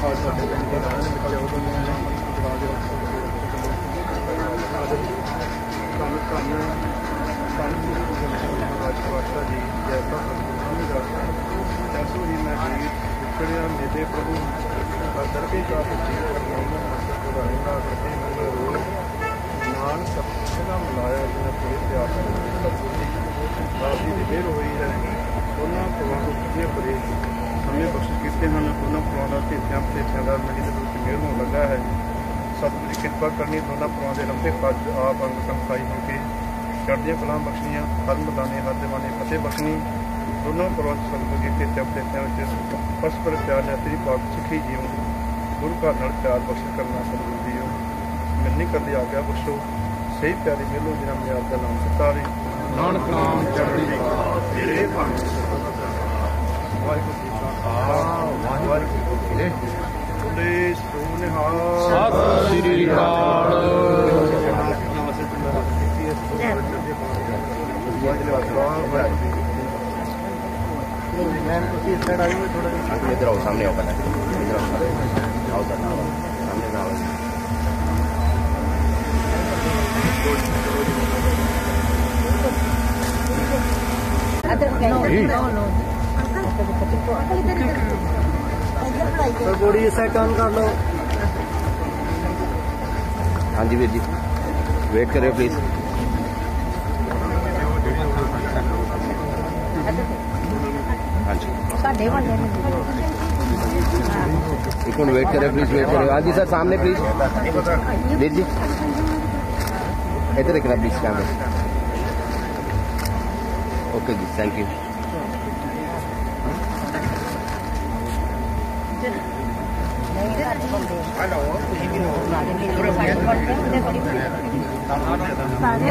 ਆਜ ਸਾਡੇ ਪਿੰਡ ਦੇ ਨਾਲ ਨਿਕਲ ਜਾਓ ਤੋਂ ਮੈਂ ਰਾਜ ਧੰਨ ਧੰਨ ਧੰਨ ਸ੍ਰੀ ਗੁਰੂ ਗ੍ਰੰਥ ਸਾਹਿਬ ਮਹਾਰਾਜ ਪਾਤਸ਼ਾਹ ਜੀ ਜੈਸਾ ਮੈਂ ਜੀ ਮੇਰੇ ਪ੍ਰਭੂ ਬਦਰ ਵੀ ਕਰਦੇ ਮਨ ਰੋਲ ਮਿਲਾਇਆ ਜਿਨਾ ਕੋਈ ਪਿਆਰ ਹੋਈ ਹੈ ਉਹਨਾਂ ਪ੍ਰਵਾਹ ਨੂੰ ਕਿਤੇ ਪਰੇ ਸਮੇਂ ਬਖਸ਼ ਕੀਤੇ ਹਨ ਉਹਨਾਂ ਪ੍ਰਵਾਹ ਦਾ ਤੇ ਜੰਮ ਤੇ ਹੋਣ ਲੱਗਾ ਹੈ ਸਤਿਗੁਰੂ ਦੀ ਕਿਰਪਾ ਕਰਨੀ ਦੋਨਾਂ ਪ੍ਰਵਾਹ ਦੇ ਲੰਬੇ ਪੱਜ ਆਪ ਅੰਗ ਸੰਸਾਈ ਹੋ ਕੇ ਚੜ੍ਹਦੀਆਂ ਕਲਾਂ ਬਖਸ਼ਣੀਆਂ ਹਰ ਮਦਾਨੇ ਹਰ ਦਿਵਾਨੇ ਫਤਿਹ ਬਖਸ਼ਣੀ दोनों प्रवंत सतगुरू जी ਦੇ ਸਿਰ ਦਿੱਤਿਆਂ ਵਿੱਚ ਪਰਸਪਰ ਪਿਆਰ ਨਾਲ ਤੇਰੀ ਪਾਕ ਸਿੱਖੀ ਜੀਵਨ ਗੁਰੂ ਘਰ ਨਾਲ ਪਿਆਰ ਬਖਸ਼ ਕਰਨਾ ਸਤਿਗੁਰੂ ਜੀ ਮਿਲਨੀ ਕਰਦੀ ਆ ਗਿਆ ਬਖਸ਼ੋ ਸਹੀ ਪਿਆਰੇ ਮਿਲੋ ਜਿਨਾਂ ਮੈਂ ਆਪ ਦਾ ਨਾਮ ਸਤਾਰੇ। ਨਾਨਕ ਨਾਮ ਚੜ੍ਹਦੀ ਤੇਰੇ ਪੰਜ ਵਾਹਿਗੁਰੂ ਜੀ ਕਾ ਖਾਲਸਾ ਵਾਹਿਗੁਰੂ ਜੀ ਕੀ ਫਤਿਹ। ਬੋਲੇ ਸੋਨਿਹਾਰ ਸਤਿ ਸ੍ਰੀ ਅਕਾਲ। ਵਾਹਿਗੁਰੂ ਜੀ ਕਾ ਖਾਲਸਾ ਵਾਹਿਗੁਰੂ ਜੀ ਕੀ ਫਤਿਹ हाँ, इधर आओ सामने आओ पहले। इधर आओ आओ सर आओ। सामने आओ। हाँ जी वीर जी। वेट करें प्लीज़ एक मिनट वेट करें प्लीज़ वेट करें। हाँ जी सर सामने प्लीज़ वीर जी। इधर देखना प्लीज़ कैमरे ओके जी थैंक यू ਸਾਰੇ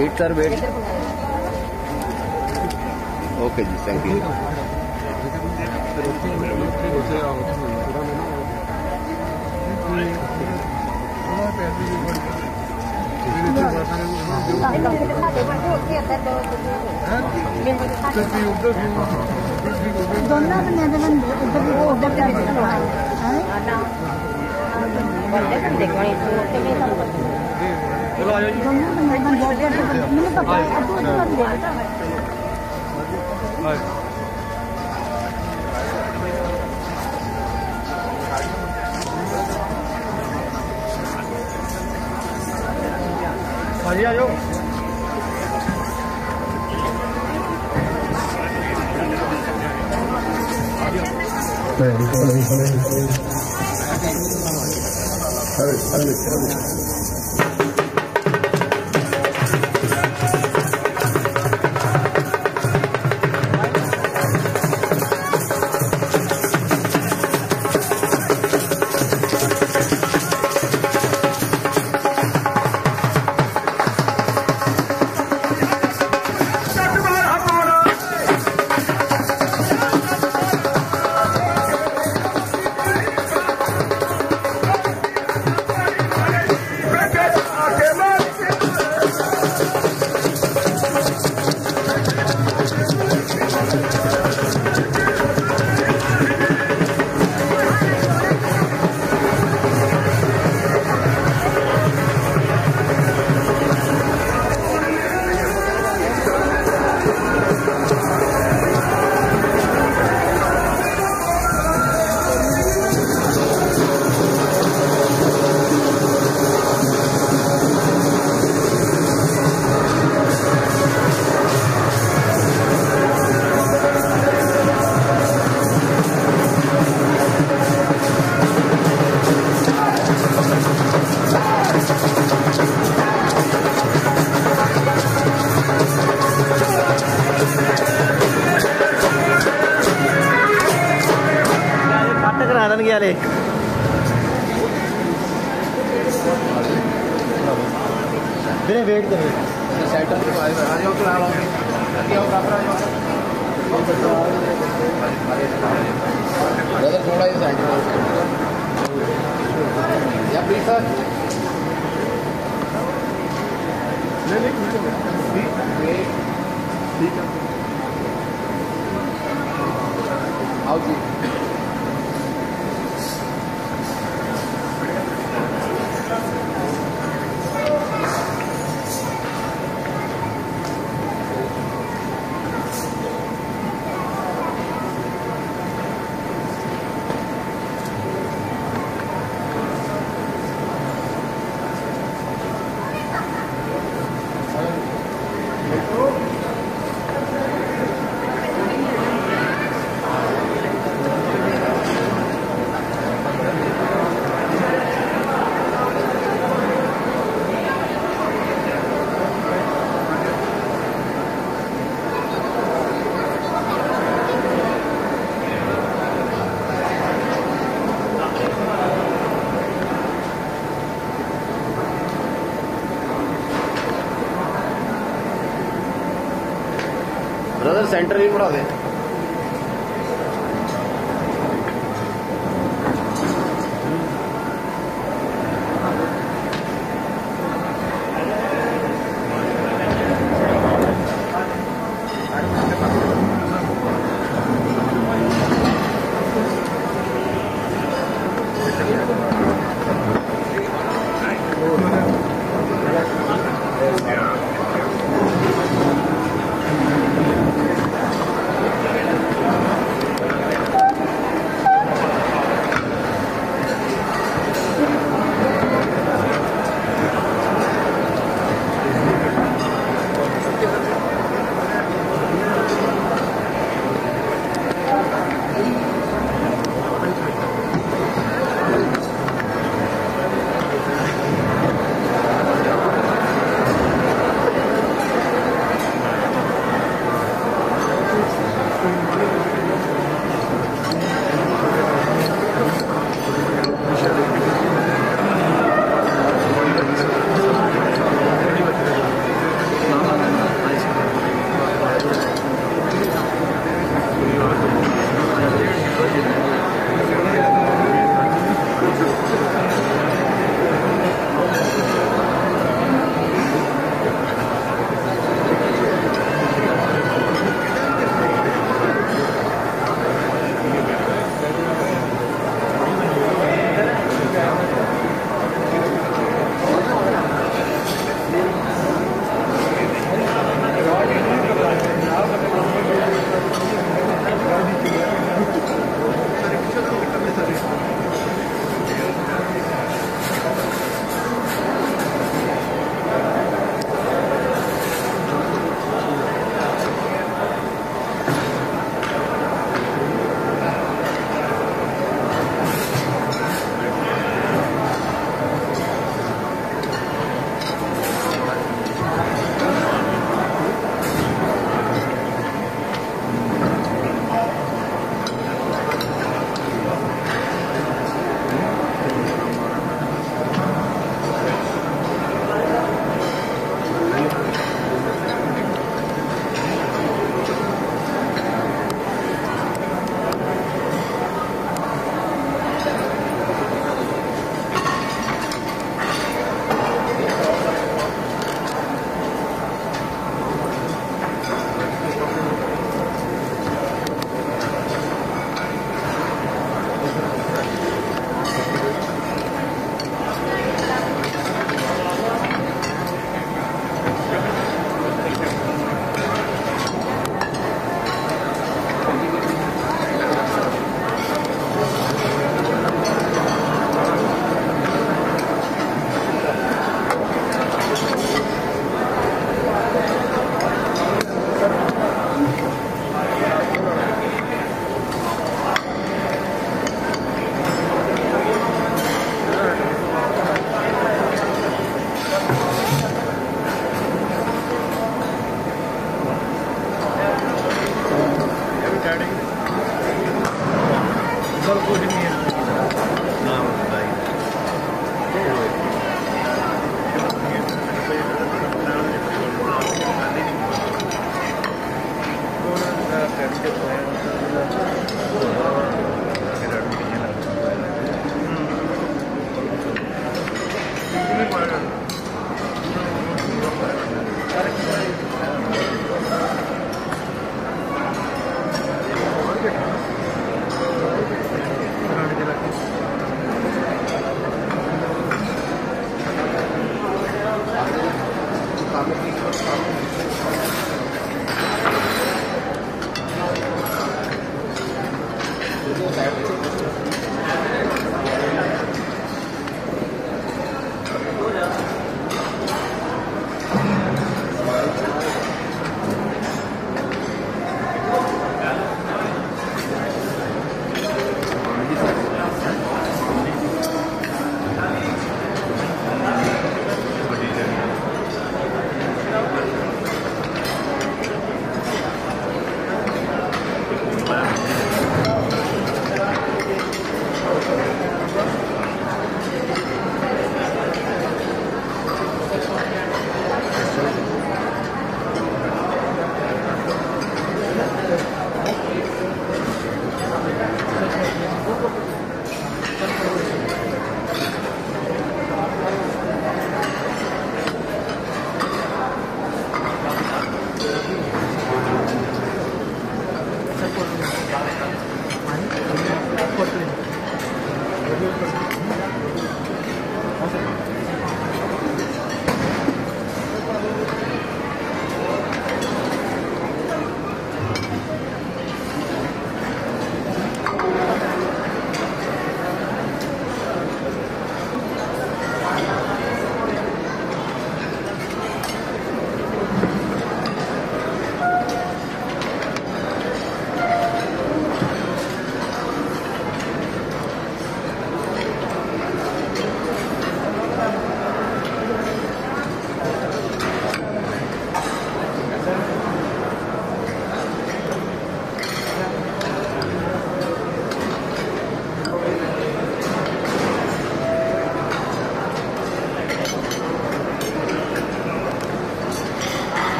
वेट सर वेट। ओके जी थैंक यू दोनों देखो 아니야요. 네, 이거는 이거는 빨리 빨리 빨리. सेंटर ही पढ़ा दे।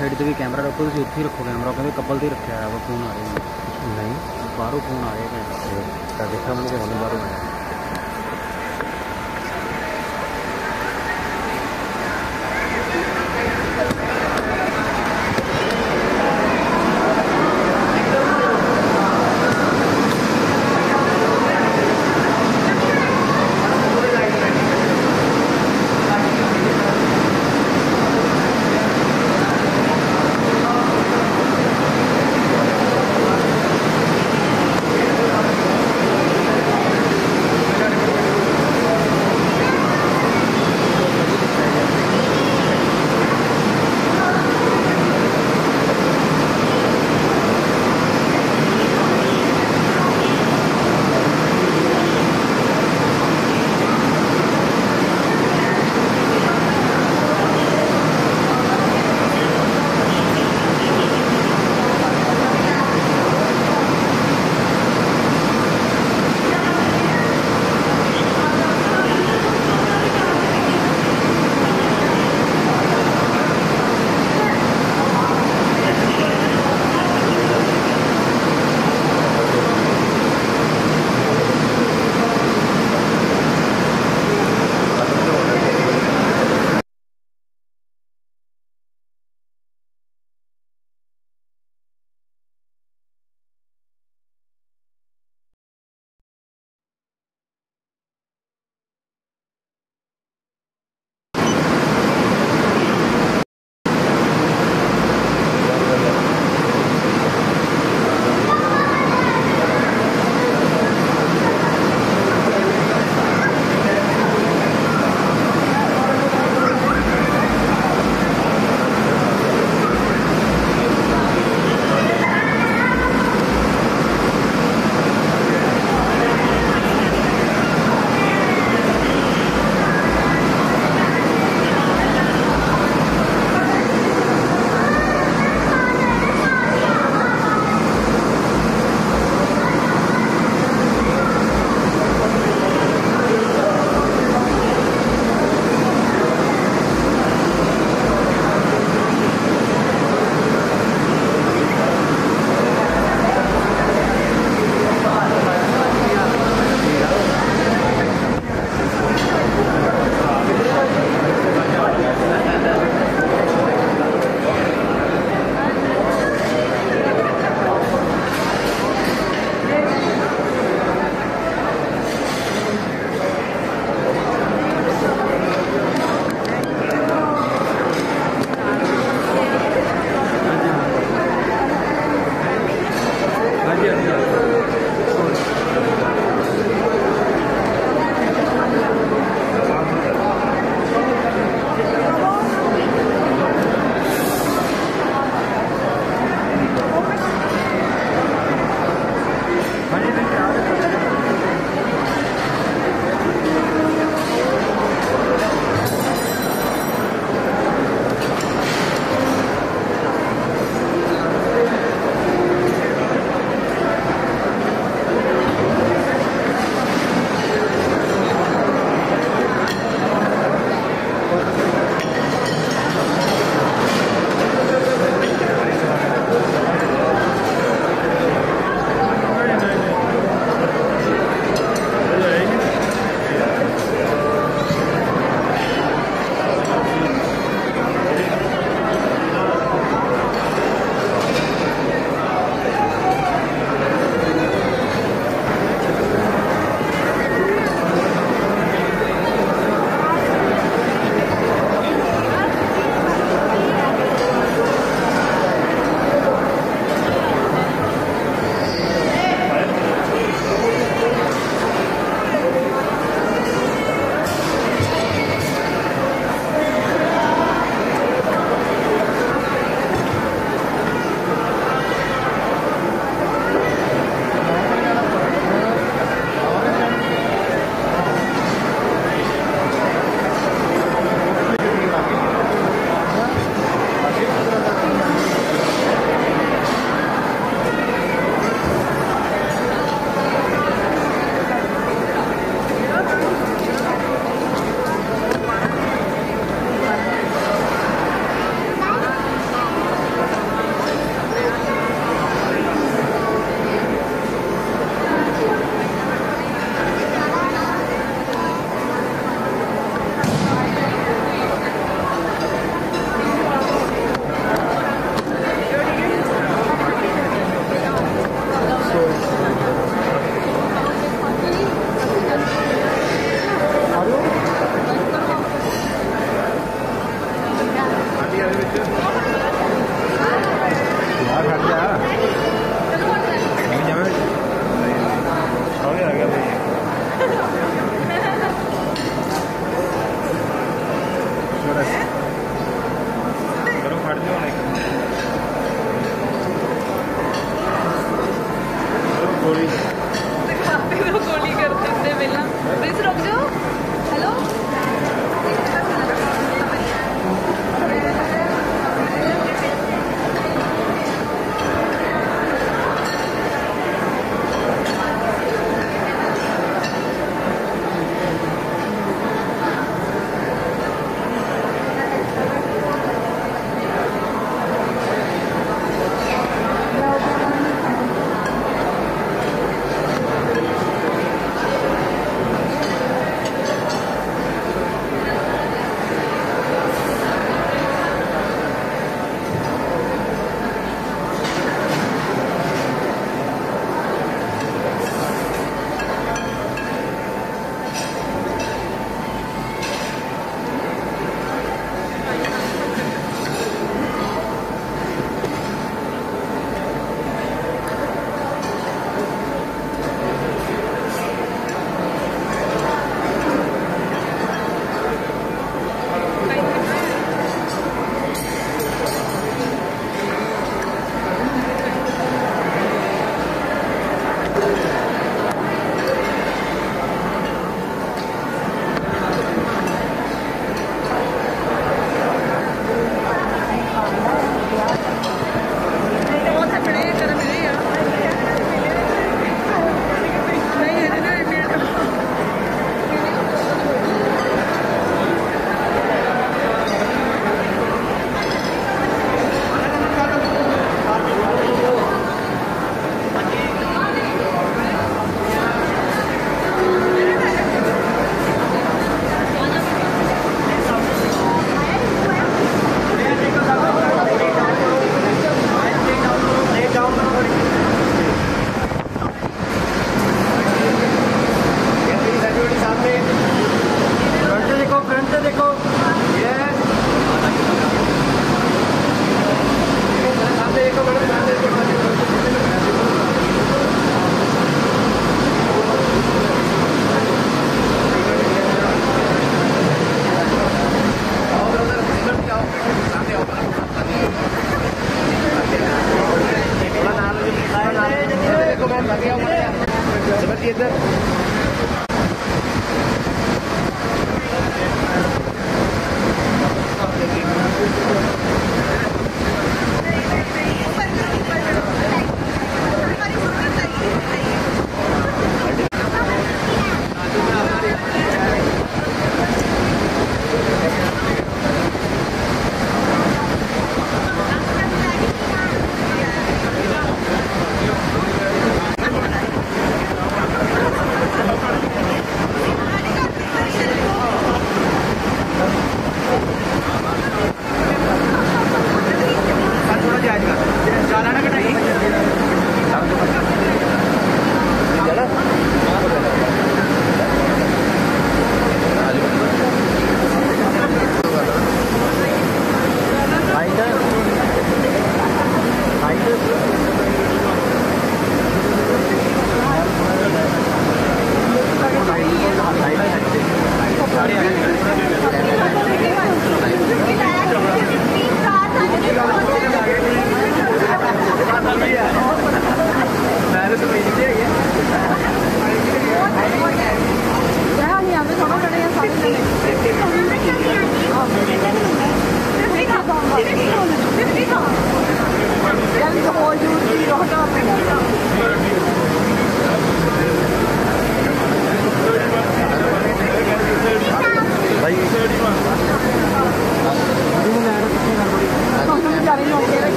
ਸਾਈਡ ਤੇ ਵੀ ਕੈਮਰਾ ਰੱਖੋ ਤੁਸੀਂ ਉੱਥੇ ਹੀ ਰੱਖੋ ਕੈਮਰਾ ਕਹਿੰਦੇ ਕਪਲ ਤੇ ਹੀ ਰੱਖਿਆ ਹੋਇਆ ਵਾ ਫੋਨ ਆ ਰਹੇ ਨੇ। ਨਹੀਂ। ਬਾਹਰੋਂ ਫੋਨ ਆ ਰਿਹਾ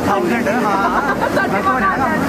थाउज़ेंड हाँ मैं तो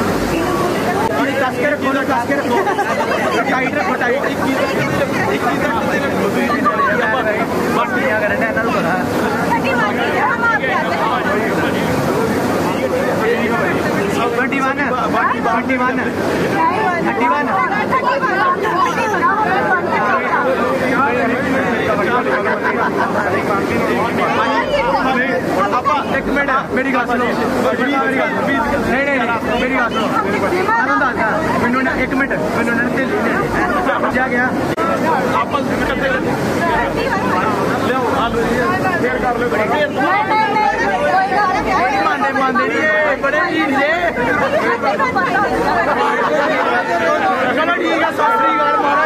तस्कर खोलो तस्कर खोलो टाइट रखो टाइट बस नहीं अगर नैनल बना thirty one thirty one thirty one thirty one पापा एक मिनट मेरी बात सुनो मेरी। बात नहीं नहीं मेरी बात सुनो आनंद आता मैंने ना एक मिनट मैंने ना दिल जा गया आपस में करते ले आलू शेयर कर लो मानते मानते नहीं है बड़े वीर जे चलो ठीक है। सॉरी गाल मारा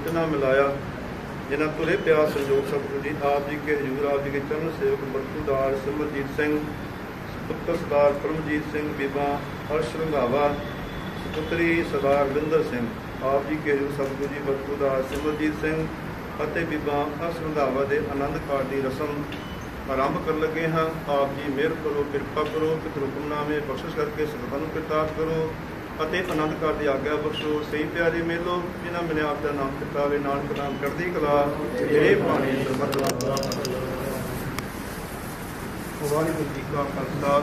ਗੁਰਮੁਖ ਮਿਲਾਇਆ। ਜਿਨ੍ਹਾਂ ਤੁਰੇ ਪਿਆਰ ਸੰਜੋਗ ਸਤਿਗੁਰੂ ਜੀ ਆਪ ਜੀ ਕੇ ਹਜ਼ੂਰ, ਆਪ ਜੀ ਕੇ ਚਰਨ ਸੇਵਕ ਮਰਤੂਦਾਰ ਸਿਮਰਜੀਤ ਸਿੰਘ ਪੁੱਤਰ ਸਰਦਾਰ ਪਰਮਜੀਤ ਸਿੰਘ, ਬੀਬਾ ਹਰਸ਼ ਰੰਗਾਵਾ ਸੁਪੁੱਤਰੀ ਸਰਦਾਰ ਵਿੰਦਰ ਸਿੰਘ, ਆਪ ਜੀ ਕੇ ਹਜ਼ੂਰ ਸਤਿਗੁਰੂ ਜੀ ਮਰਤੂਦਾਰ ਸਿਮਰਜੀਤ ਸਿੰਘ ਅਤੇ ਬੀਬਾ ਹਰਸ਼ ਰੰਗਾਵਾ ਦੇ ਆਨੰਦ ਕਾਰਜ ਦੀ ਰਸਮ ਆਰੰਭ ਕਰਨ ਲੱਗੇ ਹਾਂ। ਆਪ ਜੀ ਮਿਹਰ ਕਰੋ, ਕਿਰਪਾ ਕਰੋ ਕਿ ਹੁਕਮਨਾਮੇ ਬਖਸ਼ਿਸ਼ ਕਰਕੇ ਸਰਬੰਨ ਨੂੰ ਕਿਰਤਾਰ ਕਰੋ। ਅਤੇ ਆਨੰਦ ਕਰ ਦੀ ਆਗਿਆ ਬਖਸ਼ੋ। ਸਹੀ ਪਿਆਰੇ ਮੇਲੋ, ਜਿਨ੍ਹਾਂ ਮੈਨੇ ਆਪ ਦਾ ਨਾਮ ਕੀਤਾ ਵੇ ਨਾਨਕ ਨਾਮ ਕਰਦੀ ਕਲਾ ਜਿਹੜੇ ਪਾਣੀ ਸਰਬਤ ਦਾ ਵਾਹਿਗੁਰੂ ਜੀ ਕਾ ਖਾਲਸਾ।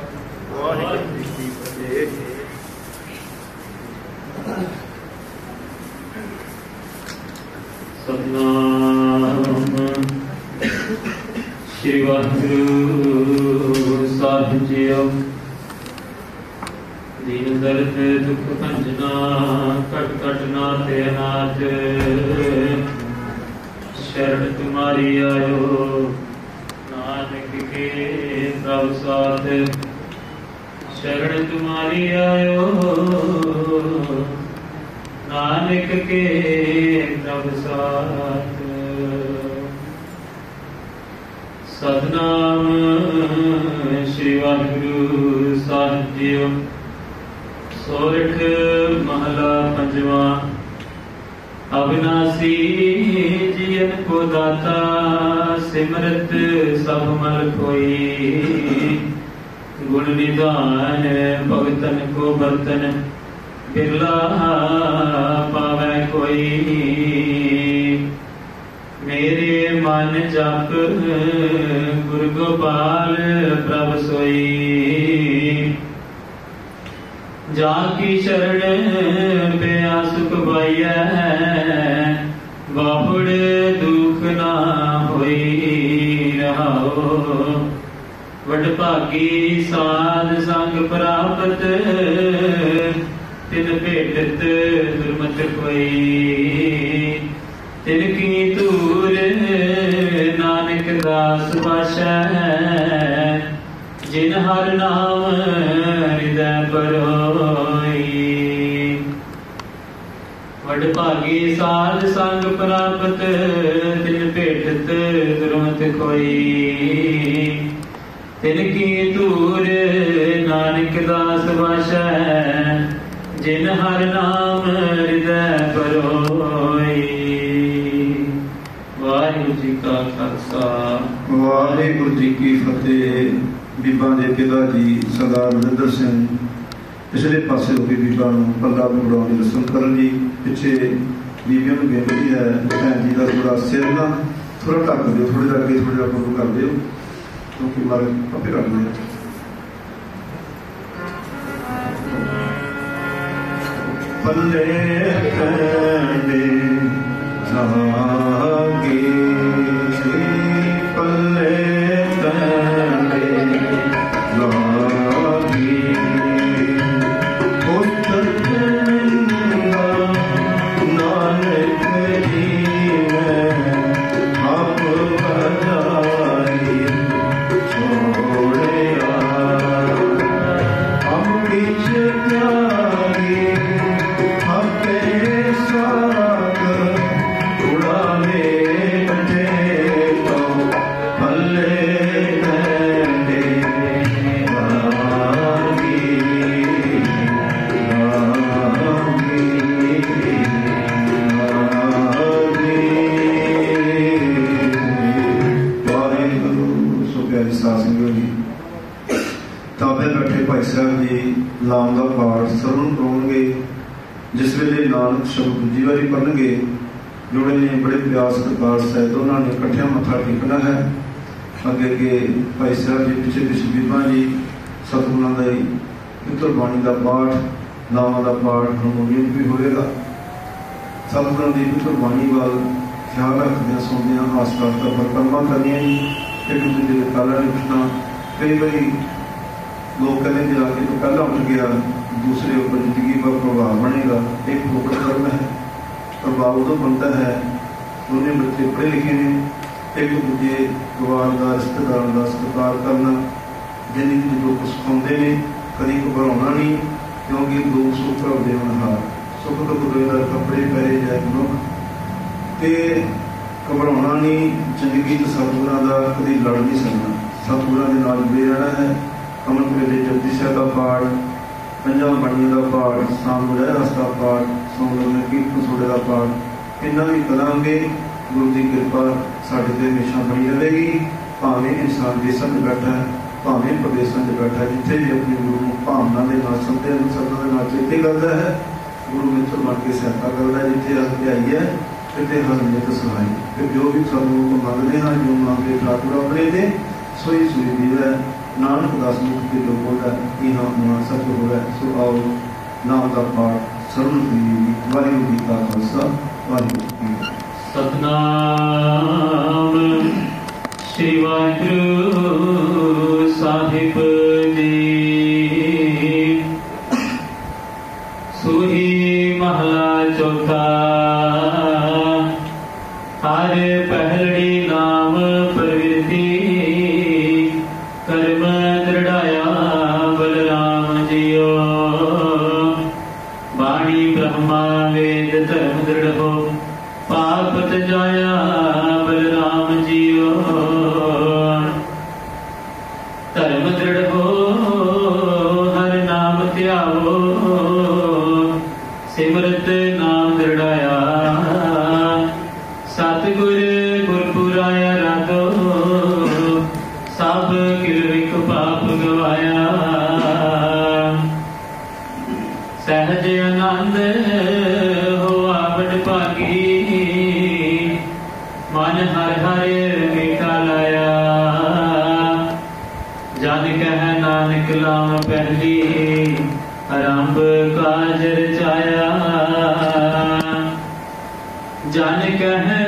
जाने क्या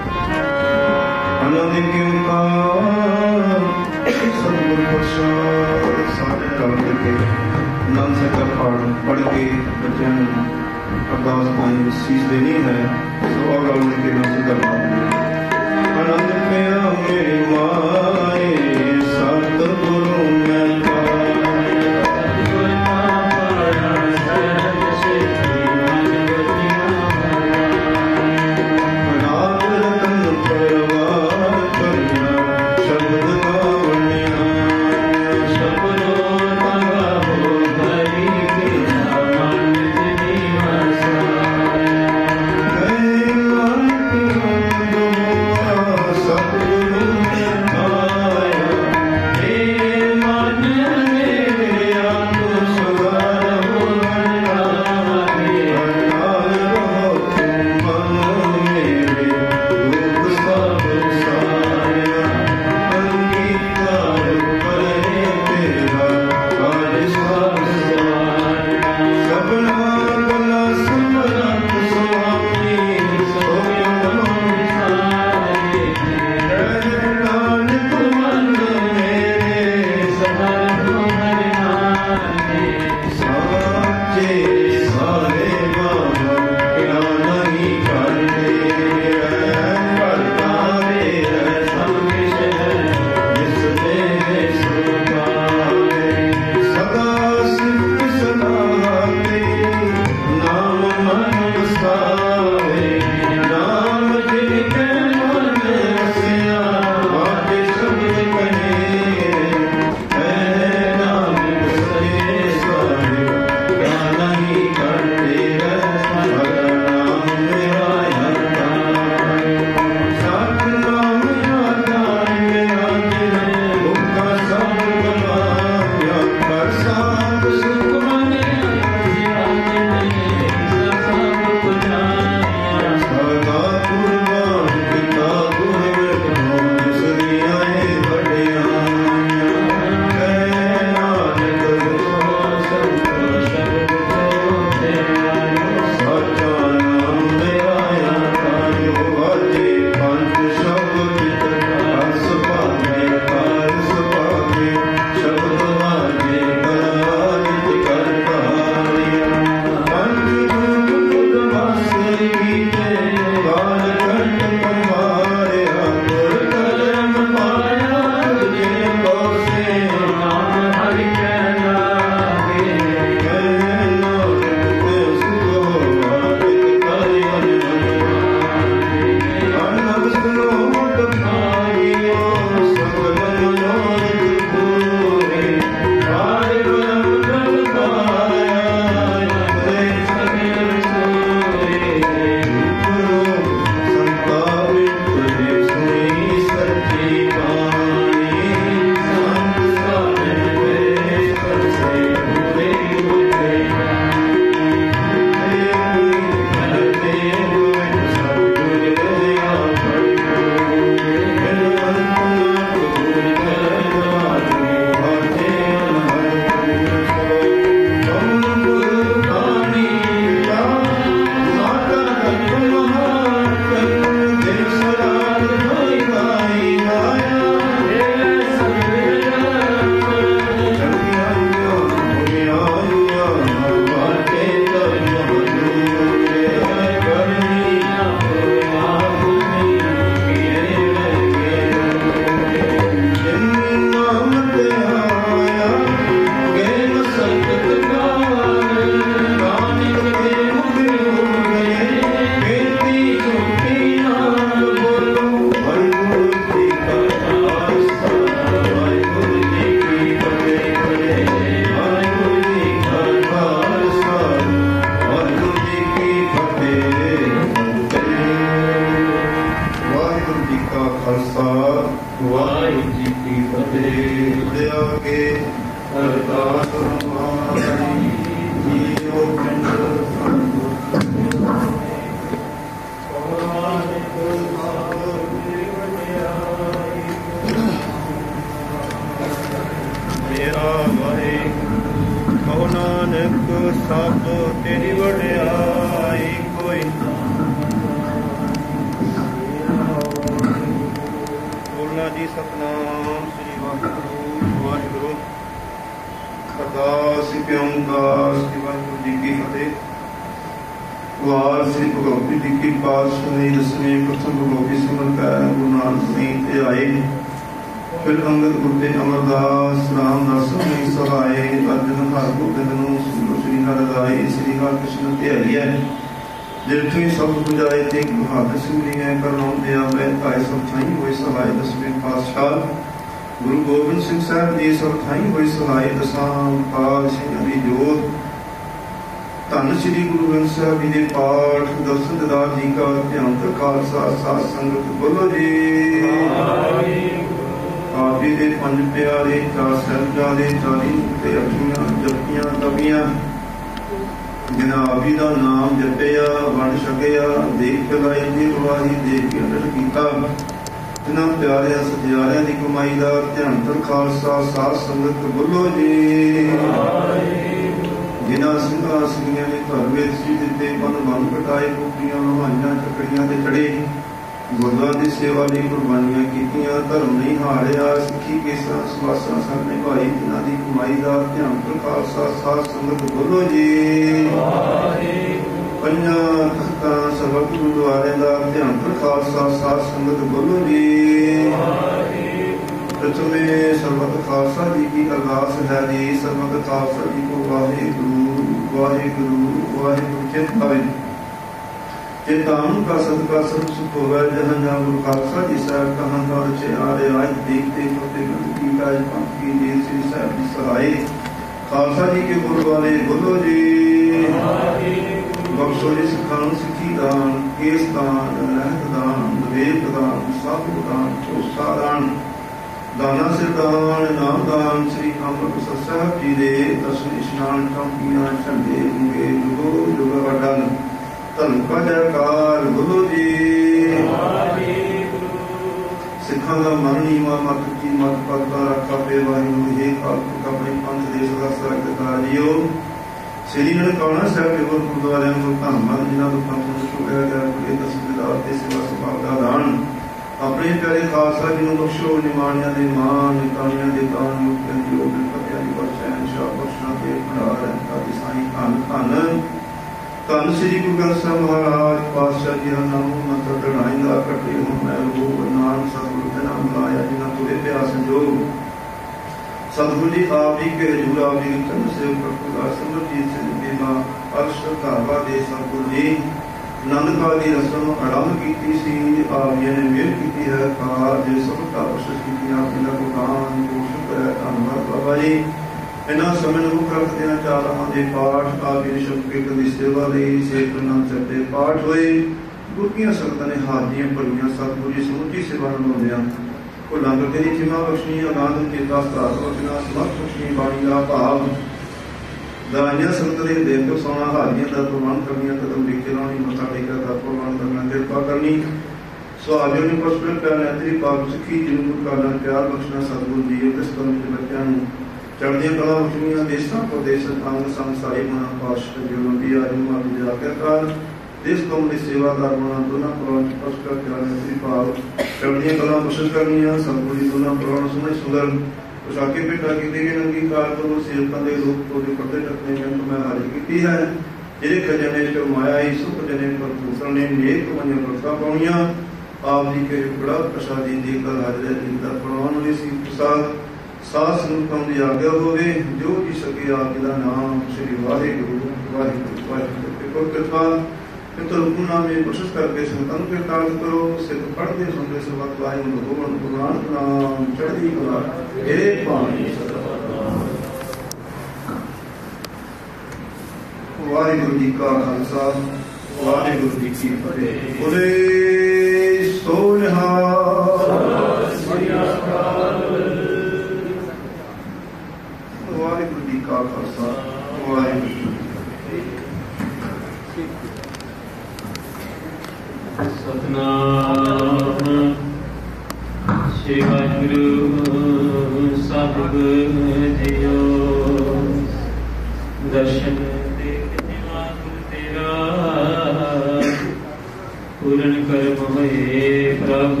ਪ੍ਰਭ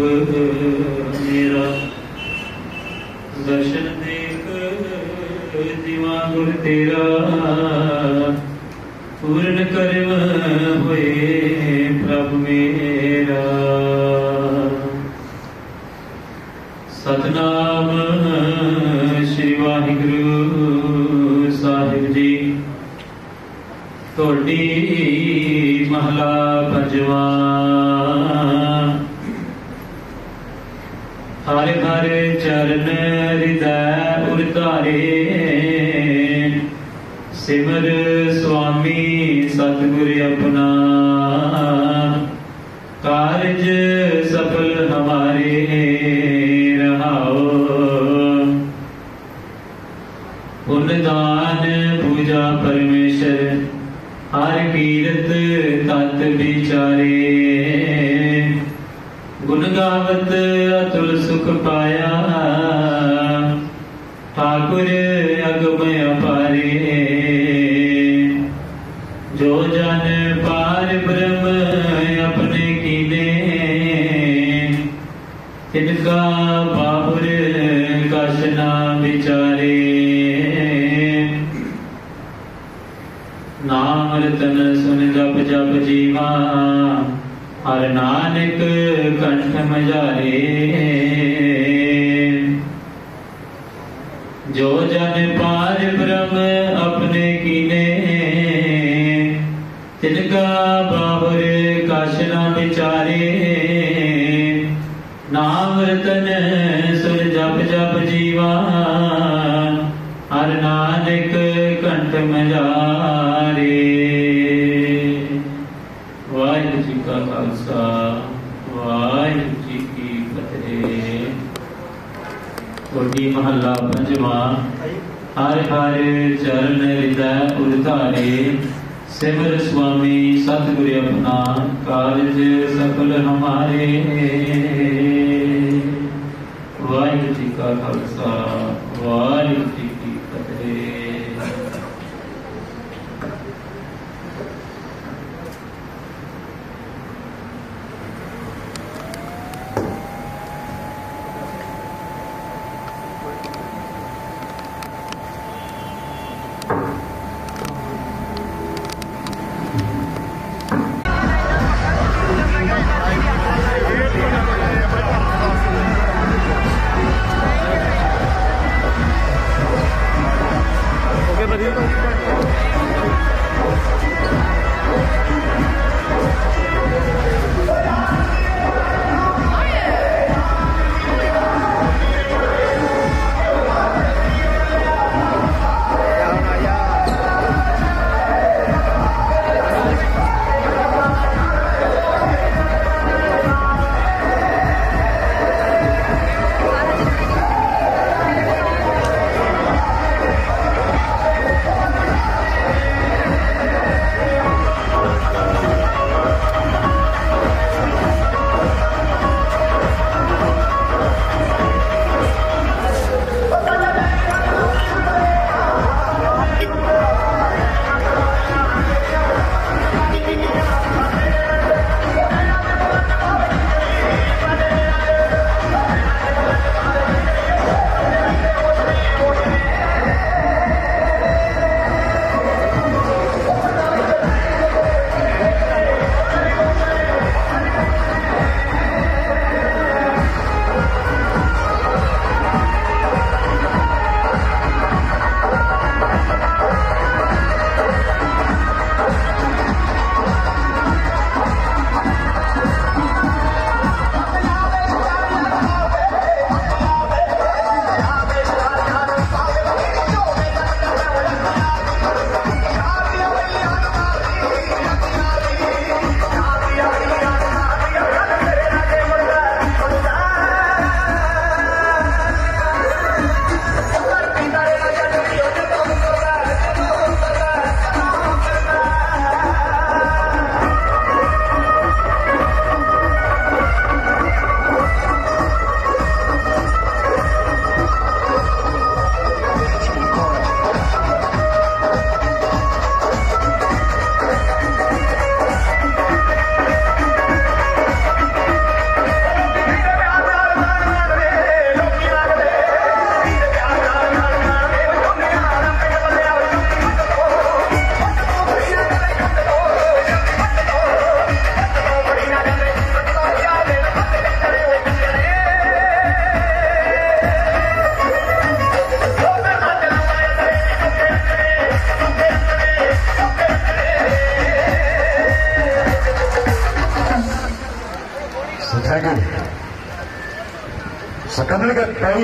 ਮੇਰਾ। ਦਰਸ਼ਨ ਦੇਖ ਦੀਵਾ ਗੁਰ ਤੇਰਾ। ਪੂਰਨ ਕਰਮ ਹੋਏ ਪ੍ਰਭ ਮੇਰਾ। ਸਤਨਾਮ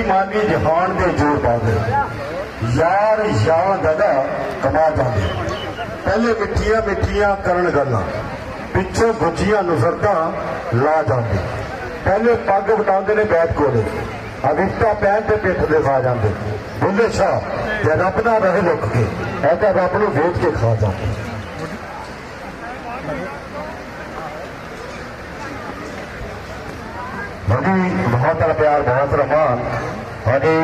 ਸਕੰਦਨ ਕੇ ਬੇਈਮਾਨੀ ਜਹਾਨ ਦੇ ਜੋਰ ਪਾਉਂਦੇ ਯਾਰ ਯਾਰ ਦਦਾ ਕਮਾ ਜਾਂਦੇ ਪਹਿਲੇ ਮਿੱਠੀਆਂ ਮਿੱਠੀਆਂ ਕਰਨ ਗੱਲਾਂ ਪਿੱਛੋਂ ਗੁੱਜੀਆਂ ਨੁਸਰਤਾਂ ਲਾ ਜਾਂਦੇ ਪਹਿਲੇ ਪੱਗ ਵਟਾਉਂਦੇ ਨੇ ਬੈਠ ਕੋਲੇ ਅਵਿਸ਼ਤਾ ਪੈਣ ਤੇ ਪਿੱਠ ਦੇ ਖਾ ਜਾਂਦੇ ਬੁੱਲੇ ਸ਼ਾਹ ਜੇ ਰੱਬ ਦਾ ਰਹੇ ਲੁੱਕ ਕੇ ਇਹ ਤਾਂ ਰੱਬ ਨੂੰ ਵੇਚ ਕੇ ਖਾ ਜਾਂਦੇ ਬੜੀ ਬਹੁਤ ਸਾਰਾ ਪਿਆਰ ਬਹੁਤ ਸਾਰਾ ਮਾਣ ਸਾਡੇ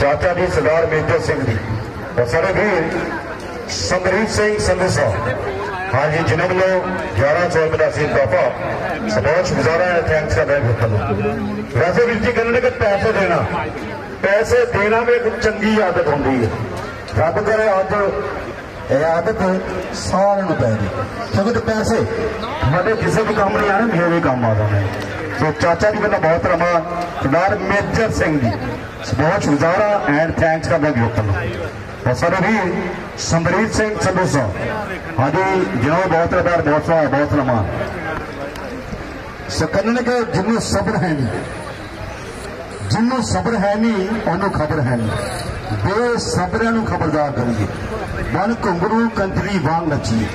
ਚਾਚਾ ਜੀ ਸਰਦਾਰ ਮੇਜਰ ਸਿੰਘ ਜੀ ਔਰ ਸਾਡੇ ਵੀਰ ਸਮਰੀਤ ਸਿੰਘ ਸੰਧੂ ਸਾਹਿਬ ਹਾਂਜੀ ਜਿਨ੍ਹਾਂ ਵੱਲੋਂ 1100 ਰੁਪਏ ਦਾ ਸੀ ਤੋਹਫਾ ਸਪੋਰਟ ਗੁਜ਼ਾਰਾ ਹੈ ਥੈਂਕਸ ਕਰਦਾ ਹਾਂ ਵੈਸੇ ਵੀਰ ਜੀ ਕਹਿੰਦੇ ਨੇ ਕਿ ਪੈਸੇ ਦੇਣਾ ਪੈਸੇ ਦੇਣਾ ਵੀ ਇੱਕ ਚੰਗੀ ਆਦਤ ਹੁੰਦੀ ਹੈ ਰੱਬ ਕਰੇ ਅੱਜ ਇਹ ਆਦਤ ਸਾਰਿਆਂ ਨੂੰ ਪੈ ਗਈ ਕਿਉਂਕਿ ਤੇ ਪੈਸੇ ਸਾਡੇ ਕਿਸੇ ਵੀ ਕੰਮ ਨਹੀਂ ਆਣੇ ਮੇਰੇ ਕੰਮ ਆ ਜਾਣੇ ਸੋ ਚਾਚਾ ਜੀ ਵੱਲੋਂ ਬਹੁਤ ਰਮਾ ਸਰਦਾਰ ਮੇਜਰ ਸਿੰਘ ਜੀ ਬਹੁਤ ਗੁਜ਼ਾਰਾ ਐਂਡ ਥੈਂਕਸ ਕਰਦਾ ਗਰੁੱਪ ਨੂੰ ਔਰ ਸਾਡੇ ਵੀਰ ਸਮਰੀਤ ਸਿੰਘ ਸੰਧੂ ਸਾਹਿਬ ਹਾਂਜੀ ਜਿਹਨਾਂ ਬਹੁਤ ਰਬਾਰ ਬਹੁਤ ਸਵਾਲ ਬਹੁਤ ਰਮਾ ਸਕੰਨ ਕੇ ਜਿਹਨੂੰ ਸਬਰ ਹੈ ਨਹੀਂ ਜਿਹਨੂੰ ਸਬਰ ਹੈ ਨਹੀਂ ਉਹਨੂੰ ਖਬਰ ਹੈ ਨਹੀਂ ਬੇਸਬਰਿਆਂ ਨੂੰ ਖਬਰਦਾਰ ਕਰੀਏ ਮਨ ਘੁੰਗਰੂ ਕੰਤਰੀ ਵਾਂਗ ਨੱਚੀਏ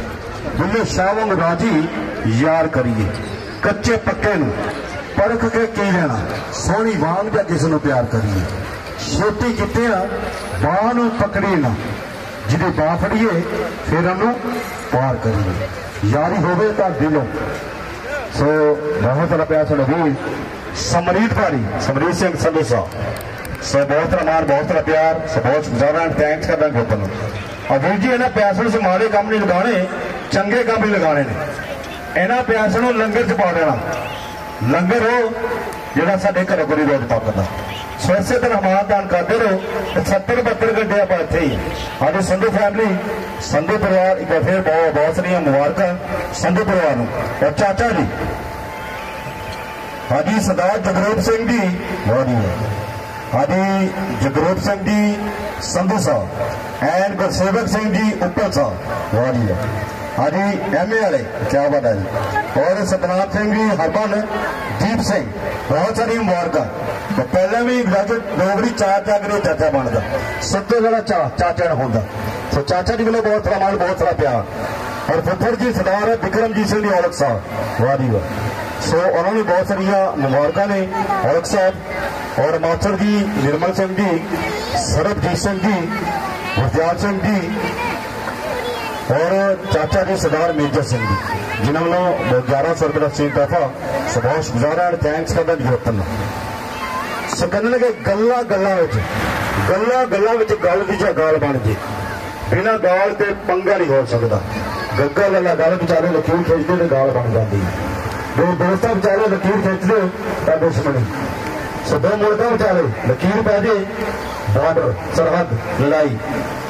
ਬੁੱਲੇ ਸ਼ਾਹ ਵਾਂਗ ਰਾਜੀ ਯਾਰ ਕਰੀਏ ਕੱਚੇ ਪੱਕੇ ਨੂੰ ਪਰਖ ਕੇ ਕੀ ਲੈਣਾ? ਸੋਹਣੀ ਵਾਂਗ ਜਾਂ ਕਿਸ ਨੂੰ ਪਿਆਰ ਕਰੀਏ। ਛੋਟੀ ਕਿਤੇ ਆ? ਬਾਹ ਨੂੰ ਪਕੜੀ ਨਾ। ਜਿਹਦੇ ਬਾਹ ਫੜੀਏ, ਫਿਰ ਉਹਨੂੰ ਪਾਰ ਕਰੀਏ। ਯਾਰੀ ਹੋਵੇ ਤਾਂ ਦਿਲੋਂ। ਸੋ ਬਹੁਤ ਸਾਰਾ ਪਿਆਰ ਸਾਡਾ ਵੀਰ। ਸਮਰੀਤ ਭਾਰੀ, ਸਮਰੀਤ ਸਿੰਘ ਸੰਧੂ ਸਾਹਿਬ ਸੋ ਬਹੁਤ ਸਾਰਾ ਬਹੁਤ ਸਾਰਾ ਪਿਆਰ। ਸੋ ਬਹੁਤ ਜ਼ਿਆਦਾ ਐਂਡ ਥੈਂਕਸ ਕਰਦਾ ਗੋਪਨ ਨੂੰ। ਔਰ ਜੀ, ਇਹਨਾਂ ਪਿਆਸ ਨੂੰ ਮਾੜੇ ਕੰਮ ਨਹੀਂ ਲਗਾਉਣੇ। ਚੰਗੇ ਕੰਮ ਹੀ ਲਗਾਉਣੇ ਨੇ। ਇਹਨਾਂ ਪਿਆਸ ਨੂੰ ਲੰਗਰ ਚ ਪਾ ਦੇਣਾ। ਲੰਗਰ ਹੋ ਜਿਹੜਾ ਸਾਡੇ ਘਰੋਂ ਬੜੀ ਤੱਕ ਦਾ ਸੋ ਇਸੇ ਤਰ੍ਹਾਂ ਮਾਨਦਾਨ ਕਰਦੇ ਰਹੋ, ਤੇ 70 72 ਘੰਟੇ ਆਪਾਂ ਇੱਥੇ ਹੀ। ਹਾਂ। ਸੰਧੂ ਫੈਮਿਲੀ ਸੰਧੂ ਪਰਿਵਾਰ ਇੱਕ ਵਾਰ ਫਿਰ ਬਹੁਤ ਬਹੁਤ ਸਾਰੀਆਂ ਮੁਬਾਰਕਾਂ ਸੰਧੂ ਪਰਿਵਾਰ ਨੂੰ। ਔਰ ਚਾਚਾ ਜੀ ਹਾਜੀ ਸਰਦਾਰ ਜਗਰੂਪ ਸਿੰਘ ਜੀ ਬਹੁਤ ਹੀ ਹਾਜੀ ਜਗਰੂਪ ਸਿੰਘ ਜੀ, ਸੰਧੂ ਸਾਹਿਬ, ਐਨ ਗੁਰਸੇਵਕ ਸਿੰਘ ਜੀ ਉੱਪਰ ਸਾਹਿਬ ਬਹੁਤ ਹੀ हाँ जी एम ए वाले क्या बात है जी और सतनाम सिंह जी हरमन दीप सिंह बहुत सारी मुबारक तो पहले भी डोगरी चार त्याग नहीं चाचा बनता सत्ते वाला चा चाचा होंगे सो चाचा जी को बहुत सारा मान बहुत सारा प्यार और पुत्र जी सरदार बिक्रमजीत सिंह जी औलख साहब वाह जी वाह सो उन्होंने बहुत सारिया मुबारक ने औलख साहब और माथर जी निर्मल सिंह जी सरबजीत सिंह जी गुरजाल सिंह जी और ਔਰ ਚਾਚਾ ਜੀ ਸਰਦਾਰ ਮੇਜਰ ਸਿੰਘ ਜੀ ਜਿਨ੍ਹਾਂ ਵੱਲੋਂ 1100 ਰੁਪਏ ਦਾ ਸੀ ਤੋਹਫਾ ਸਭਾਸ਼ ਗੁਜ਼ਾਰਾ ਐਂਡ ਥੈਂਕਸ ਕਰਦਾ ਜੀ ਰਤਨ ਸਕੰਨ ਕੇ ਗੱਲਾਂ ਗੱਲਾਂ ਵਿੱਚ ਗੱਲਾਂ ਗੱਲਾਂ ਵਿੱਚ ਗੱਲ ਦੀ ਜਾਂ ਗਾਲ ਬਣ ਜੇ ਬਿਨਾਂ ਗਾਲ ਤੇ ਪੰਗਾ ਨਹੀਂ ਹੋ ਸਕਦਾ ਗੱਗਾ ਲੱਲਾ ਗੱਲ ਵਿਚਾਰੇ ਲਕੀਰ ਖਿੱਚਦੇ ਤੇ ਗਾਲ ਬਣ ਜਾਂਦੀ ਦੋ ਦੋਸਤਾਂ ਵਿਚਾਰੇ ਲਕੀਰ ਖਿੱਚਦੇ ਤਾਂ ਦੁਸ਼ਮਣੀ ਸੋ ਦੋ ਮੁਲਕਾਂ ਵਿਚਾਰੇ ਲਕੀਰ ਪੈ ਜੇ ਬਾਰਡਰ ਸਰਹੱਦ ਲੜਾਈ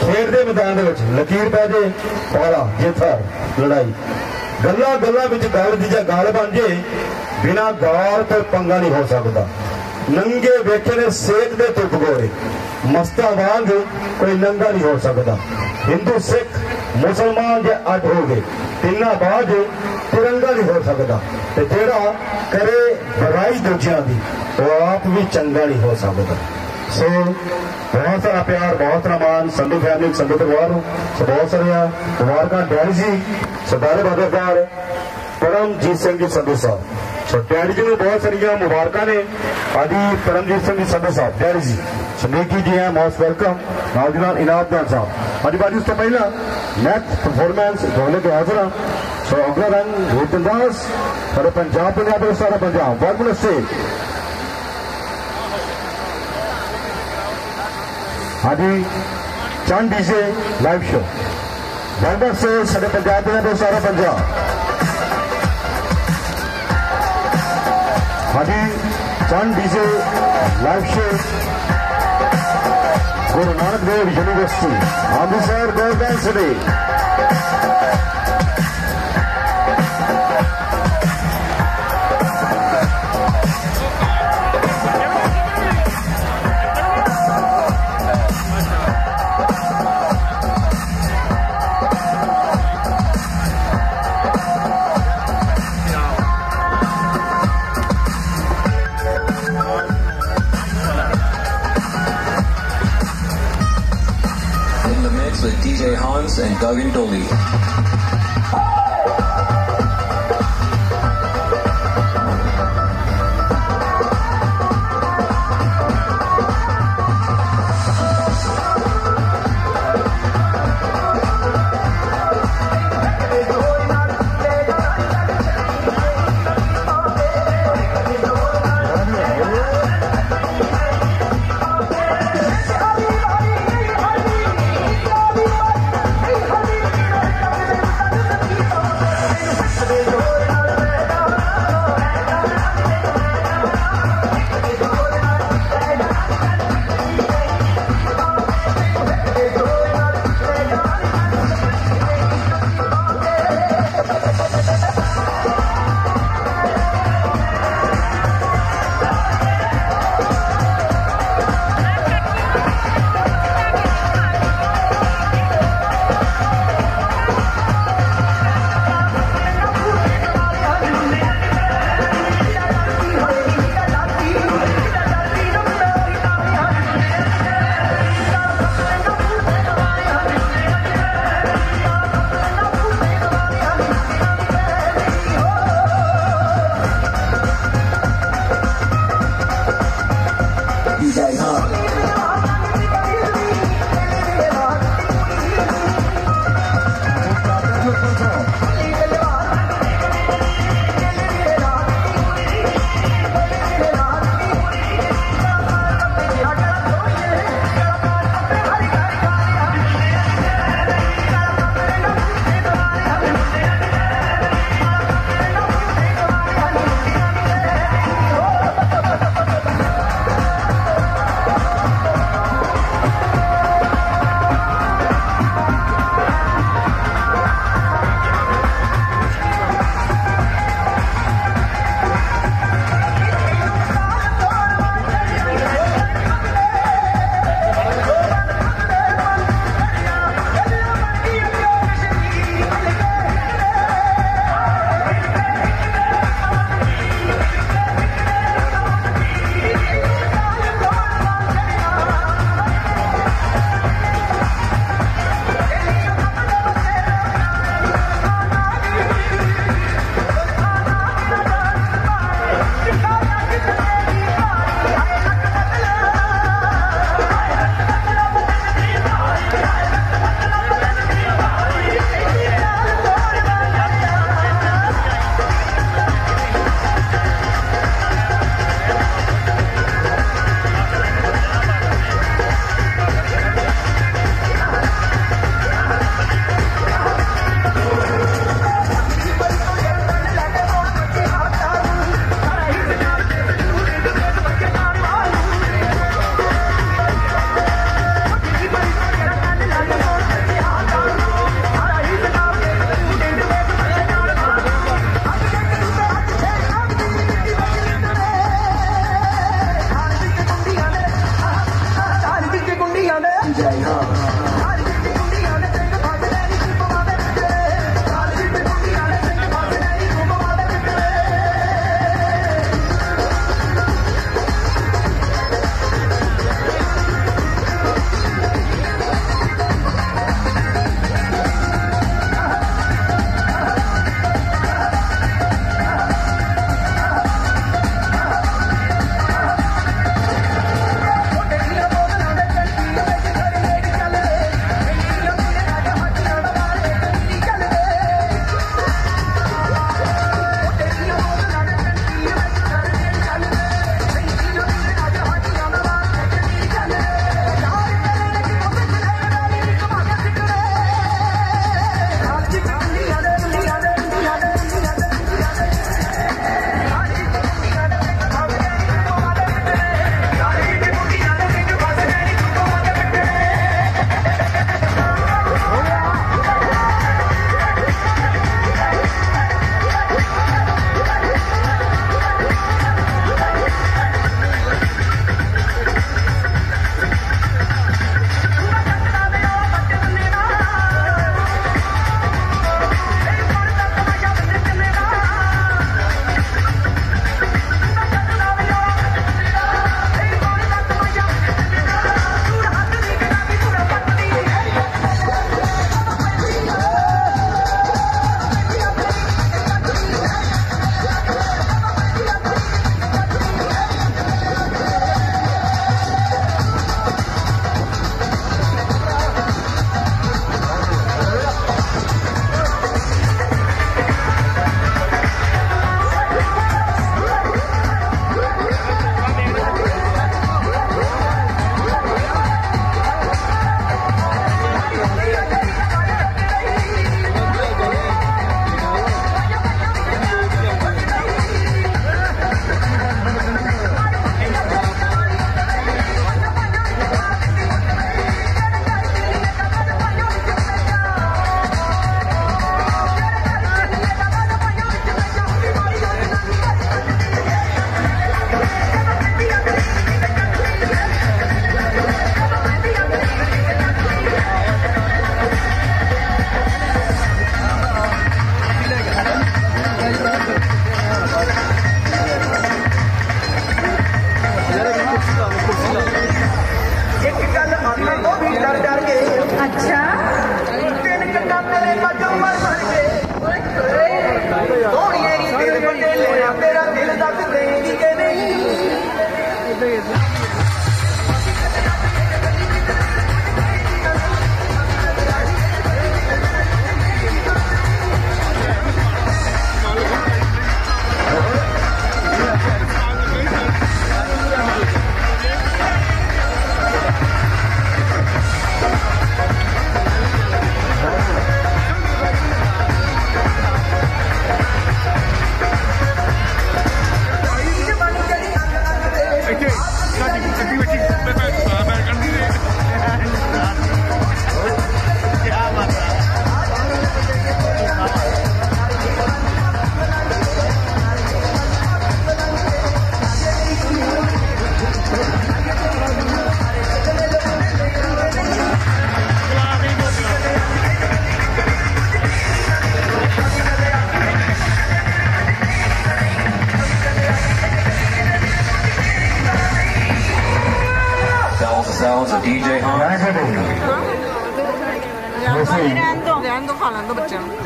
ਖੇਡ ਦੇ ਮੈਦਾਨ ਦੇ ਵਿੱਚ ਲਕੀਰ ਪੈ ਜੇ, ਪਾਲਾ ਜਿੱਥਾ ਲੜਾਈ। ਗੱਲਾਂ ਗੱਲਾਂ ਵਿੱਚ ਗੱਲ ਦੀ ਜਾਂ ਗਾਲ ਬਣ ਜੇ, ਬਿਨਾਂ ਗਾਲ ਤੇ ਪੰਗਾ ਨਹੀਂ ਹੋ ਸਕਦਾ। ਨੰਗੇ ਵੇਖੇ ਨੇ ਸੇਕ ਦੇ ਧੁੱਪ ਗੋਰੇ ਮਸਤਾ ਵਾਂਗ ਕੋਈ ਨੰਗਾ ਨਹੀਂ ਹੋ ਸਕਦਾ। ਹਿੰਦੂ, ਸਿੱਖ, ਮੁਸਲਮਾਨ ਜੇ ਅੱਡ ਹੋ ਗਏ, ਤਿੰਨਾਂ ਬਾਅਦ ਤਿਰੰਗਾ ਨਹੀਂ ਹੋ ਸਕਦਾ। ਤੇ ਜਿਹੜਾ ਕਰੇ ਬੁਰਾਈ ਦੂਜਿਆਂ ਦੀ, ਉਹ ਆਪ ਵੀ ਚੰਗਾ ਨਹੀਂ ਹੋ ਸਕਦਾ। ਸੋ ਬਹੁਤ ਸਾਰਾ ਪਿਆਰ ਬਹੁਤ ਸਾਰਾ ਮਾਨ ਸੰਧੂ ਫੈਮਿਲੀ ਸੰਧੂ ਪਰਿਵਾਰ ਨੂੰ ਸੋ ਬਹੁਤ ਸਾਰੀਆਂ ਮੁਬਾਰਕਾਂ ਡੈਡੀ ਜੀ ਸਰਦਾਰ ਬਹਾਦਰ ਪਰਮਜੀਤ ਸਿੰਘ ਜੀ ਸੰਧੂ ਸਾਹਿਬ ਸੋ ਡੈਡੀ ਜੀ ਨੂੰ ਬਹੁਤ ਸਾਰੀਆਂ ਮੁਬਾਰਕਾਂ ਨੇ ਆਦੀ ਪਰਮਜੀਤ ਸਿੰਘ ਜੀ ਸੰਧੂ ਸਾਹਿਬ ਡੈਡੀ ਜੀ ਸਮੇਕੀ ਜੀ ਹੈ ਮੋਸਟ ਵੈਲਕਮ ਨਾਲ ਦੀ ਨਾਲ ਇਨਾਮਦਾਰ ਸਾਹਿਬ ਅੱਜ ਬਾਜੀ ਉਸ ਤੋਂ ਪਹਿਲਾਂ ਨੈਕਸਟ ਪਰਫਾਰਮੈਂਸ ਦੋਨੇ ਕੇ ਹਾਜ਼ਰ ਹਾਂ ਸੋ ਅਗਲਾ ਰੰਗ ਰੂਪਨ ਦਾਸ ਸਾਡੇ ਪੰਜਾਬ ਪੰਜਾਬ ਦੇ ਸਾਰਾ ਪੰਜਾਬ ਵਰਮਨ ਸਟੇਜ ਹਾਂਜੀ ਚੰਦ DJ live show Varman stage ਸਾਡੇ ਪੰਜਾਬ ਦੇ ਸਾਰਾ ਪੰਜਾਬ ਹਾਂਜੀ Chand DJ live show Guru Nanak Dev university Amritsar government city And Dolly.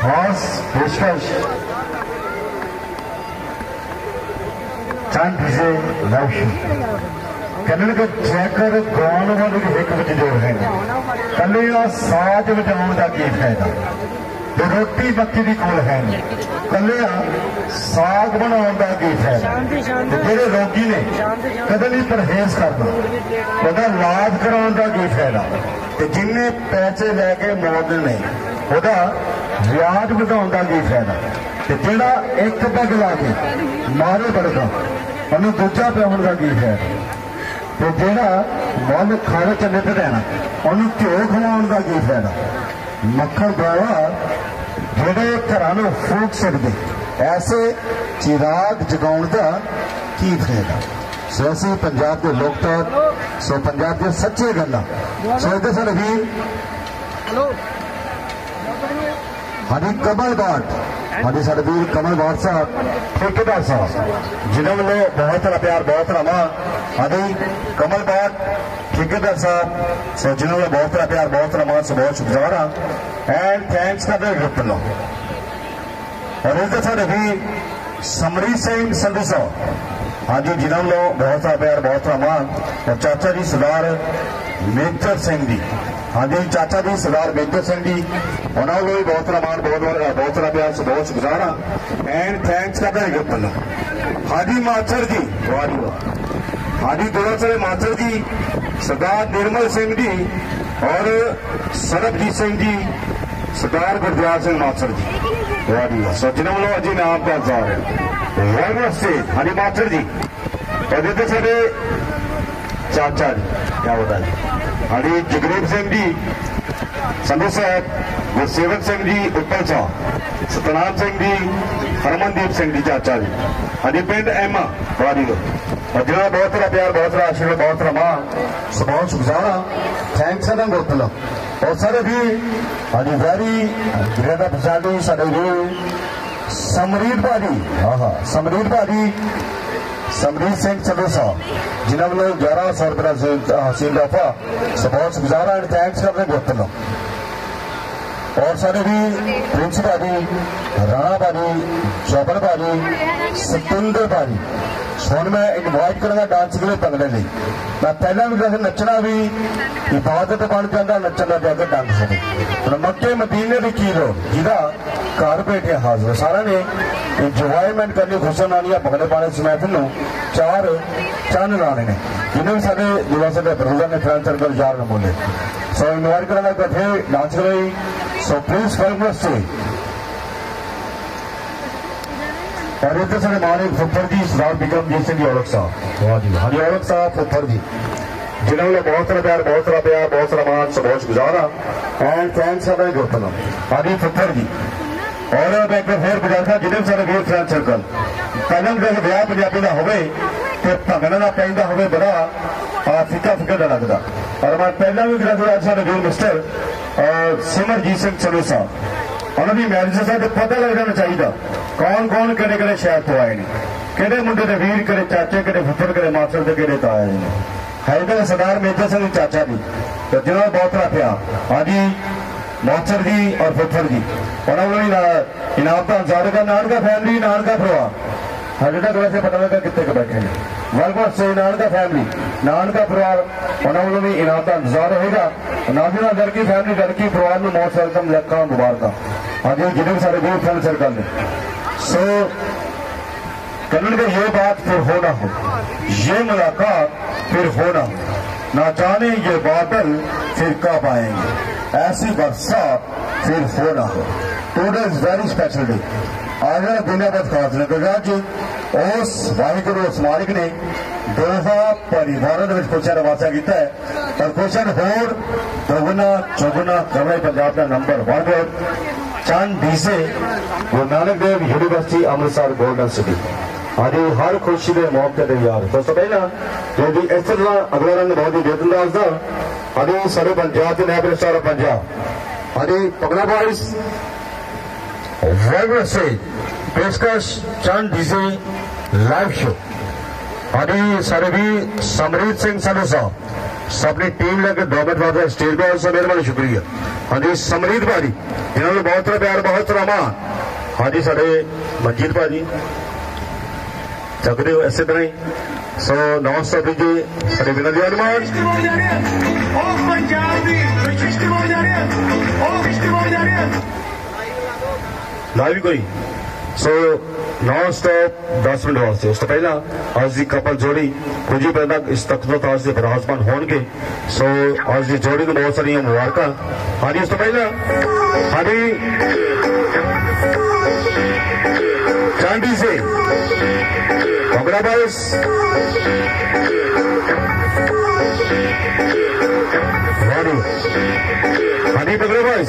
ਬੱਚਿਆਂ ਨੂੰ ਖਾਸ ਪੇਸ਼ਕਸ਼ ਚੰਦ ਕਿਸੇ ਲਵਸ਼ੀ ਕਨਨ ਕੋ ਚੈਕਰ ਗਾਉਣ ਵਾਲੇ ਦੇ ਇੱਕ ਵਿੱਚ ਜੋੜ ਹੈ ਕੱਲੇ ਆ ਸਾਜ ਵਜਾਉਣ ਦਾ ਕੀ ਫਾਇਦਾ ਤੇ ਰੋਟੀ ਬੱਕੀ ਦੀ ਕੋਲ ਹੈ ਕੱਲੇ ਆ ਸਾਗ ਬਣਾਉਣ ਦਾ ਕੀ ਫਾਇਦਾ ਤੇ ਜਿਹੜੇ ਰੋਗੀ ਨੇ ਕਦੇ ਨਹੀਂ ਪਰਹੇਜ਼ ਕਰਨਾ ਉਹਦਾ ਇਲਾਜ ਕਰਾਉਣ ਦਾ ਕੀ ਫਾਇਦਾ ਤੇ ਜਿੰਨੇ ਪੈਸੇ ਲੈ ਕੇ ਮੋੜਦੇ ਨੇ ਉਹਦਾ ਵਿਆਜ ਵਧਾਉਣ ਦਾ ਕੀ ਫਾਇਦਾ? ਤੇ ਜਿਹੜਾ ਇੱਕ ਪੈਗ ਲਾ ਕੇ ਮਾਰੇ ਵਰਗਾ, ਉਹਨੂੰ ਦੂਜਾ ਪਿਆਉਣ ਦਾ ਕੀ ਫਾਇਦਾ? ਤੇ ਜਿਹੜਾ ਮੁੱਲ ਖਾਣੇ ਚੱਲੇ ਤੇ ਉਹਨੂੰ ਘਿਓ ਖਵਾਉਣ ਦਾ ਕੀ ਫਾਇਦਾ? ਮੱਖਣ ਦਵਾਵਾ ਜਿਹੜੇ ਘਰਾਂ ਨੂੰ ਫੂਕ ਸਕਦੇ, ਐਸੇ ਚਿਰਾਗ ਜਗਾਉਣ ਦਾ ਕੀ ਫਾਇਦਾ? ਸੋ ਅਸੀਂ ਪੰਜਾਬ ਦੇ ਲੋਕਤੰਤਰ ਸੋ ਪੰਜਾਬ ਦੇ ਸੱਚੇ ਗੱਲਾਂ, ਸੋ ਇਹਦੇ ਸਾਡੇ ਵੀਰ ਹਾਂਜੀ हरी कमल गांठ हरी सरवीर कमल गांठ साहब, ठेकेदार साहब, जिन्होंने बहुत सारा प्यार, बहुत सारा माँ हरी कमल गांठ ठेकेदार साहब, सो जिन्होंने बहुत सारा प्यार, बहुत सारा माँ सो बहुत शुक्रगुजारा एंड थैंक्स कर रहे लो। और इसके साथ अभी समरी सिंह संधु साहब हाँ जी जिन्होंने बहुत सारा प्यार, बहुत सारा मान और चाचा जी सरदार मेजर सिंह जी हाँ जी चाचा जी सरदार मेजर सिंह जी ਉਹਨਾਂ ਵੱਲੋਂ ਵੀ ਬਹੁਤ ਸਾਰਾ ਮਾਣ ਬਹੁਤ ਬਹੁਤ ਬਹੁਤ ਸਾਰਾ ਪਿਆਰ ਸੋ ਬਹੁਤ ਸ਼ੁਕਰਾਨਾ ਐਂਡ ਥੈਂਕਸ ਕਰਦੇ ਹਾਂ ਗਰੁੱਪ ਵੱਲੋਂ ਹਾਂਜੀ ਮਾਸਟਰ ਜੀ ਵਾਹ ਜੀ ਵਾਹ ਹਾਂਜੀ ਦੋਨੋਂ ਸਾਰੇ ਮਾਸਟਰ ਜੀ ਸਰਦਾਰ ਨਿਰਮਲ ਸਿੰਘ ਜੀ ਔਰ ਸਰਬਜੀਤ ਸਿੰਘ ਜੀ ਸਰਦਾਰ ਗੁਰਦਿਆਲ ਸਿੰਘ ਮਾਸਟਰ ਜੀ ਵਾਹ ਜੀ ਵਾਹ ਸੋ ਜਿਨ੍ਹਾਂ ਵੱਲੋਂ ਅਜੀ ਨਾਮ ਦਾ ਜ਼ਾਰ ਹੈ ਵਾਹ ਵਾਸਤੇ ਹਾਂਜੀ ਮਾਸਟਰ ਜੀ ਇਹਦੇ ਤੇ ਸਾਡੇ ਚਾਚਾ ਜੀ ਕੀ ਬਤਾ ਜੀ ਹਾਂਜੀ ਜਗਰੂਪ ਸਿੰਘ ਜੀ ਸੰਧੂ ਸਾਹਿਬ ਗੁਰਸੇਵਕ ਸਿੰਘ ਜੀ, ਉੱਪਲ ਸਾਹਿਬ ਸਤਨਾਮ ਸਿੰਘ ਜੀ, ਹਰਮਨਦੀਪ ਸਿੰਘ ਜੀ, ਚਾਚਾ ਜੀ। ਹਾਂਜੀ, ਪਿੰਡ ਐਮਾ ਵਾਰੀ ਲੋ ਬਹੁਤ ਸਾਰਾ ਪਿਆਰ, ਬਹੁਤ ਸਾਰਾ ਆਸ਼ੀਰਵਾਦ, ਬਹੁਤ ਸਾਰਾ ਮਾਂ ਸੋ ਬਹੁਤ ਥੈਂਕਸ ਅਦਨ ਗੋਤਲ ਔਰ ਸਾਰੇ ਵੀ, ਹਾਂਜੀ, ਵੈਰੀ ਗ੍ਰੇਟ ਅਪਸਾਡੀ ਸਾਡੇ ਵੀ ਸਮਰੀਤ ਭਾਜੀ ਆਹਾ ਸਮਰੀਤ ਭਾਜੀ, ਸਮਰੀਤ ਸਿੰਘ ਚੱਲੋ ਜਿਨ੍ਹਾਂ ਵੱਲੋਂ 1100 ਰੁਪਏ ਹਾਸਿਲ ਦਫਾ ਸੋ ਬਹੁਤ ਐਂਡ ਥੈਂਕਸ ਕਰਦੇ ਗੋਤਲ ਬਹੁਤ ਸਾਰੇ ਵੀ ਪ੍ਰਿੰਸ ਭਾਜੀ ਰਾਣਾ ਭਾਜੀ ਜਬਰ ਭਾਜੀ ਸਤਿੰਦਰ ਭਾਜੀ ਹੁਣ ਮੈਂ ਇਨਵਾਈਟ ਕਰਾਂਗਾ ਡਾਂਸ ਦੇ ਭੰਗੜੇ ਲਈ। ਮੈਂ ਪਹਿਲਾਂ ਵੀ ਕਹਿੰਦਾ ਨੱਚਣਾ ਵੀ ਇਬਾਦਤ ਬਣ ਜਾਂਦਾ, ਨੱਚਣਾ ਜਾ ਕੇ ਡਾਂਸ ਦੇ ਪਰ ਮੱਕੇ ਮਦੀਨੇ ਦੀ ਕੀ ਲੋ ਜਿਹਦਾ ਘਰ ਬੈਠੇ ਹਾਜ਼ਰ ਸਾਰਿਆਂ ਨੇ ਇੰਜੋਇਮੈਂਟ ਕਰਨੀ ਹੁਸਨ ਆਲੀਆ ਭੰਗੜੇ ਪਾਣੇ ਸਮੈਥ ਨੂੰ ਚਾਰ ਚੰਨ ਲਾਣੇ ਨੇ। ਜਿਹਨਾਂ ਵੀ ਸਾਡੇ ਜਵਾਸਾਂ ਦੇ ਬਰੋਜ਼ਾ ਨੇ ਫਰੈਂਡ ਸਰਕਲ ਯਾਰ ਨੇ ਬੋਲੇ। ਸੋ ਇਨਵਾਈਟ ਕਰਾਂਗਾ ਇਕੱਠੇ ਡਾਂਸ ਲਈ। so please welcome us to और इधर से हमारे फुफर जी सरदार बिक्रमजीत सिंह जी औरक साहब वाह जी हाँ जी औरक साहब फुफर जी जिन्होंने बहुत सारा प्यार बहुत सारा प्यार बहुत सारा मान से बहुत गुजारा एंड थैंक्स फॉर द गुरतन हाँ जी फुफर जी और मैं एक बार फिर गुजारदा जिन्हें सारे ਵੀਰ ਫਰੈਂਡ ਸਰਕਲ ਪਹਿਲਾਂ ਵੀ ਵਿਆਹ ਪੰਜਾਬੀ ਦਾ ਹੋਵੇ ਤੇ ਭੰਗੜਾ ਦਾ ਪੈਂਦਾ ਹੋਵੇ ਬੜਾ ਆ ਫਿੱਕਾ ਫਿੱਕਾ ਦਾ ਲੱਗਦਾ ਔਰ ਮੈਂ ਪਹਿਲਾਂ ਵੀ ਕਿਹਾ ਸੀ ਅੱਜ ਸਾਡੇ ਵੀਰ ਮਿਸਟਰ ਸਿਮਰਜੀਤ ਸਿੰਘ ਚਲੂ ਸਾਹਿਬ ਉਹਨਾਂ ਦੀ ਮੈਰਿਜ ਸਾਡੇ ਪਤਾ ਲੱਗ ਜਾਣਾ ਚਾਹੀਦਾ। ਕੌਣ ਕੌਣ ਕਿਹੜੇ ਕਿਹੜੇ ਸ਼ਹਿਰ ਤੋਂ ਆਏ ਨੇ? ਕਿਹੜੇ ਮੁੰਡੇ ਦੇ ਵੀਰ, ਕਿਹੜੇ ਚਾਚੇ, ਕਿਹੜੇ ਫੁੱਫੜ ਕਿਹੜੇ ਮਾਸਟਰ ਤੇ ਕਿਹੜੇ ਤਾਏ ਨੇ? ਹੈਦਰ ਸਰਦਾਰ ਮੇਜਰ ਸਿੰਘ ਚਾਚਾ ਜੀ ਤੇ ਜਿਹਨਾਂ ਦਾ ਬਹੁਤ ਰੱਖਿਆ। ਹਾਂਜੀ ਮਾਸਰ ਜੀ ਔਰ ਫੁੱਫੜ ਜੀ। ਉਹਨਾਂ ਵੱਲੋਂ ਇਨਾ- ਇਨਾਮ ਤਾਂ ਹਜ਼ਾਰੇ ਨਾਨਕਾ ਫੈਮਿਲੀ ਨਾਨਕਾ ਪਰਿਵਾਰ। ਹਜੇ ਤੱਕ ਵੈਸੇ ਪਤਾ ਲੱਗਾ ਕਿੱਥੇ ਕੁ ਬੈਠੇ ਨੇ। मलबा से नानका फैमिली नान का परिवार उन्होंने भी इनाम का इंतज़ार रहेगा नाजिना लड़की फैमिली लड़की परिवार में मौत से वेलकम लखा मुबारक हाँ जी जिन्हें सारे गुरु फ्रेंड सर्कल ने सो कन्नड़ में ये बात फिर हो ना हो ये मुलाकात फिर हो ना हो ना जाने ये बादल फिर कब आएँगे ऐसी बरसात फिर हो ना हो today is very special day आज दुनिया बद खास नगर राज्य ਉਸ ਵਾਹਿਗੁਰੂ ਉਸ ਮਾਲਿਕ ਨੇ ਦੋਹਾਂ ਪਰਿਵਾਰਾਂ ਦੇ ਵਿੱਚ ਖੁਸ਼ੀਆਂ ਦਾ ਵਾਸਾ ਕੀਤਾ ਹੈ ਪਰ ਖੁਸ਼ੀਆਂ ਹੋਰ ਦੁਗਣਾ ਚੌਗੁਣਾ ਕਰਨਾ ਹੀ ਪੰਜਾਬ ਦਾ ਨੰਬਰ 1 ਹੈ Chand DJ Guru Nanak Dev university Amritsar golden city ਅੱਜ ਹਰ ਖੁਸ਼ੀ ਦੇ ਮੌਕੇ ਤੇ ਯਾਰ ਤੋਂ ਸਭ ਪਹਿਲਾਂ ਜਿਹੜੀ ਇਸ ਤਰ੍ਹਾਂ ਅਗਲਾ ਰੰਗ ਬਹੁਤ ਹੀ ਬੇਦੰਦਾਜ਼ ਦਾ ਅੱਜ ਸਾਡੇ ਪੰਜਾਬ ਦੇ ਨਾਇਬ ਰਜਿਸਟਰ ਪੰਜਾਬ ਅੱਜ ਪਗਲਾ ਬਾਈਸ ਰੈਗੂਲਰ ਸੇ पेशकश चंद डीजे लाइव शो अभी सर भी समरीत सिंह सदसा सबने टीम लेकर ड्रॉबेट बाबा स्टेज पे मेरे बारे शुक्रिया। हाँ जी समरीत भाजी इन्होंने बहुत तरह प्यार बहुत तरह मान हाँ जी साढ़े मनजीत भाजी जगदे इसे तरह तो ही सो नमस्कार जी साढ़े बिना जी अनुमान ना भी कोई? सो नॉन स्टॉप दस मिनट वास्ते। उस पहला आज की कपल जोड़ी, कुछ ही पहला इस तकदत आज तो के बराजमान हो गए सो आज की जोड़ी को बहुत सारिया मुबारक। हाँ जी उस तो पहला हाँ जी। चांदी से। बस हाँ जी। हाँ पकड़े बस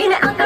Serena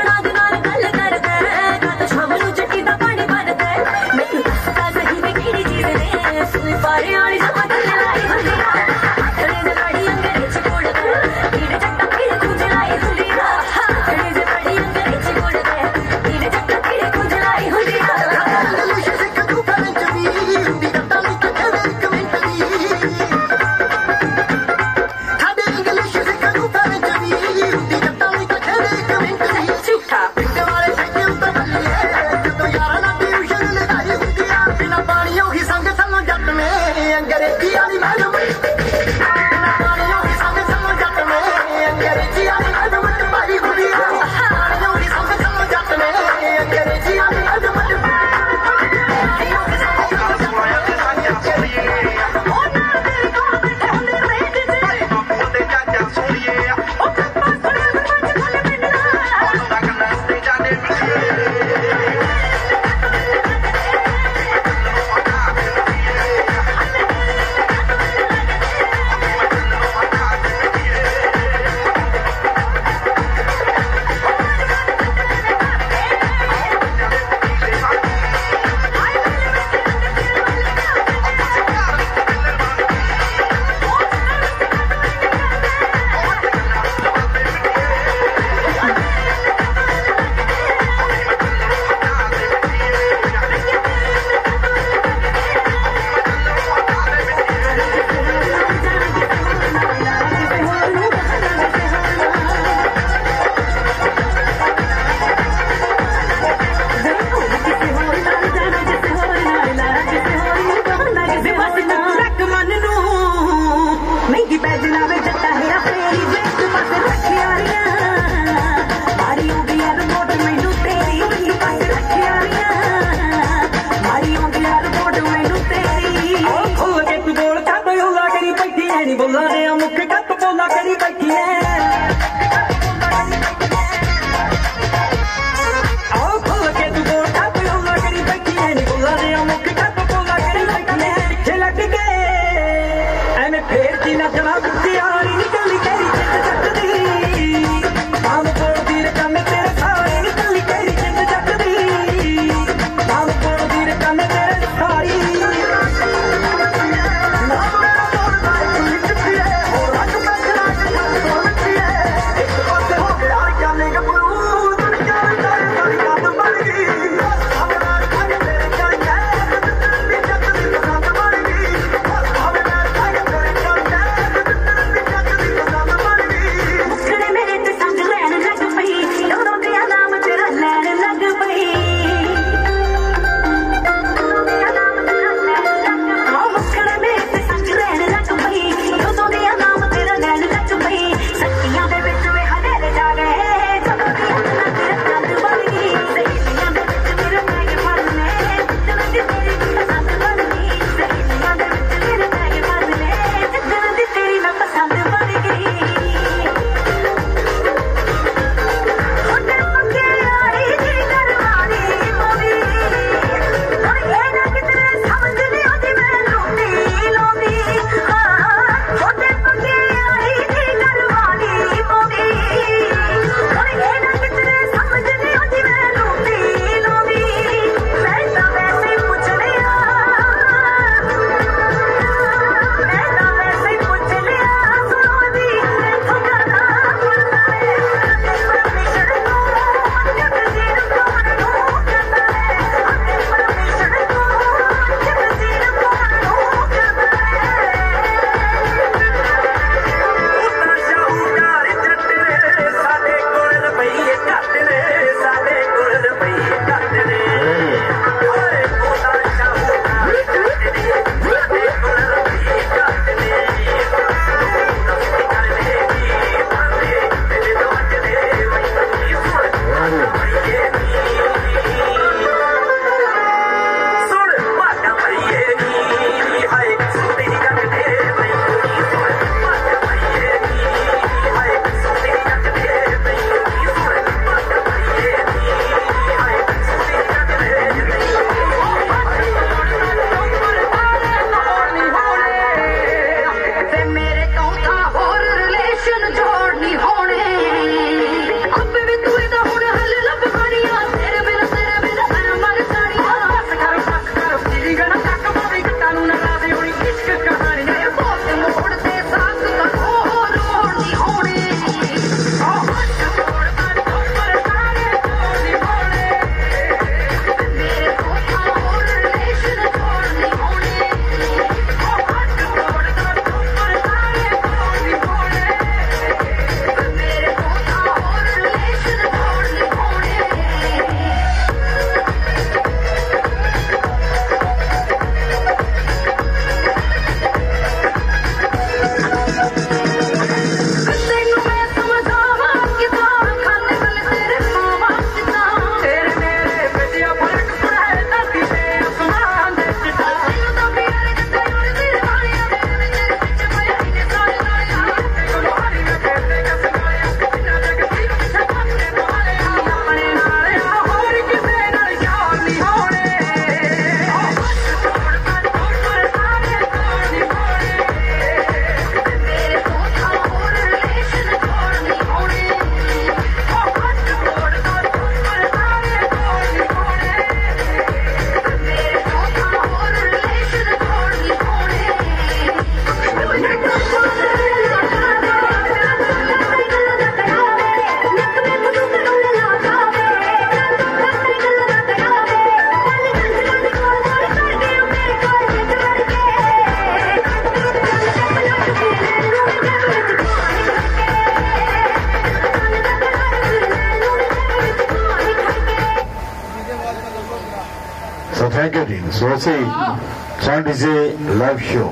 जे लाइव शो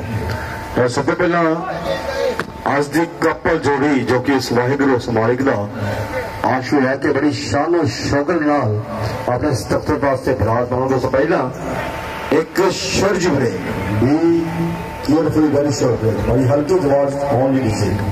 और सबसे पहला आज की कपल जोड़ी जो कि इस वाहेगुरु समारोह का आशु है कि बड़ी शान और शौकल अपने दफ्तर वास्ते बरात बना उस पहला एक शर्ज बड़े बी केयरफुल वेरी शोर बड़ी हल्की जवाब आने की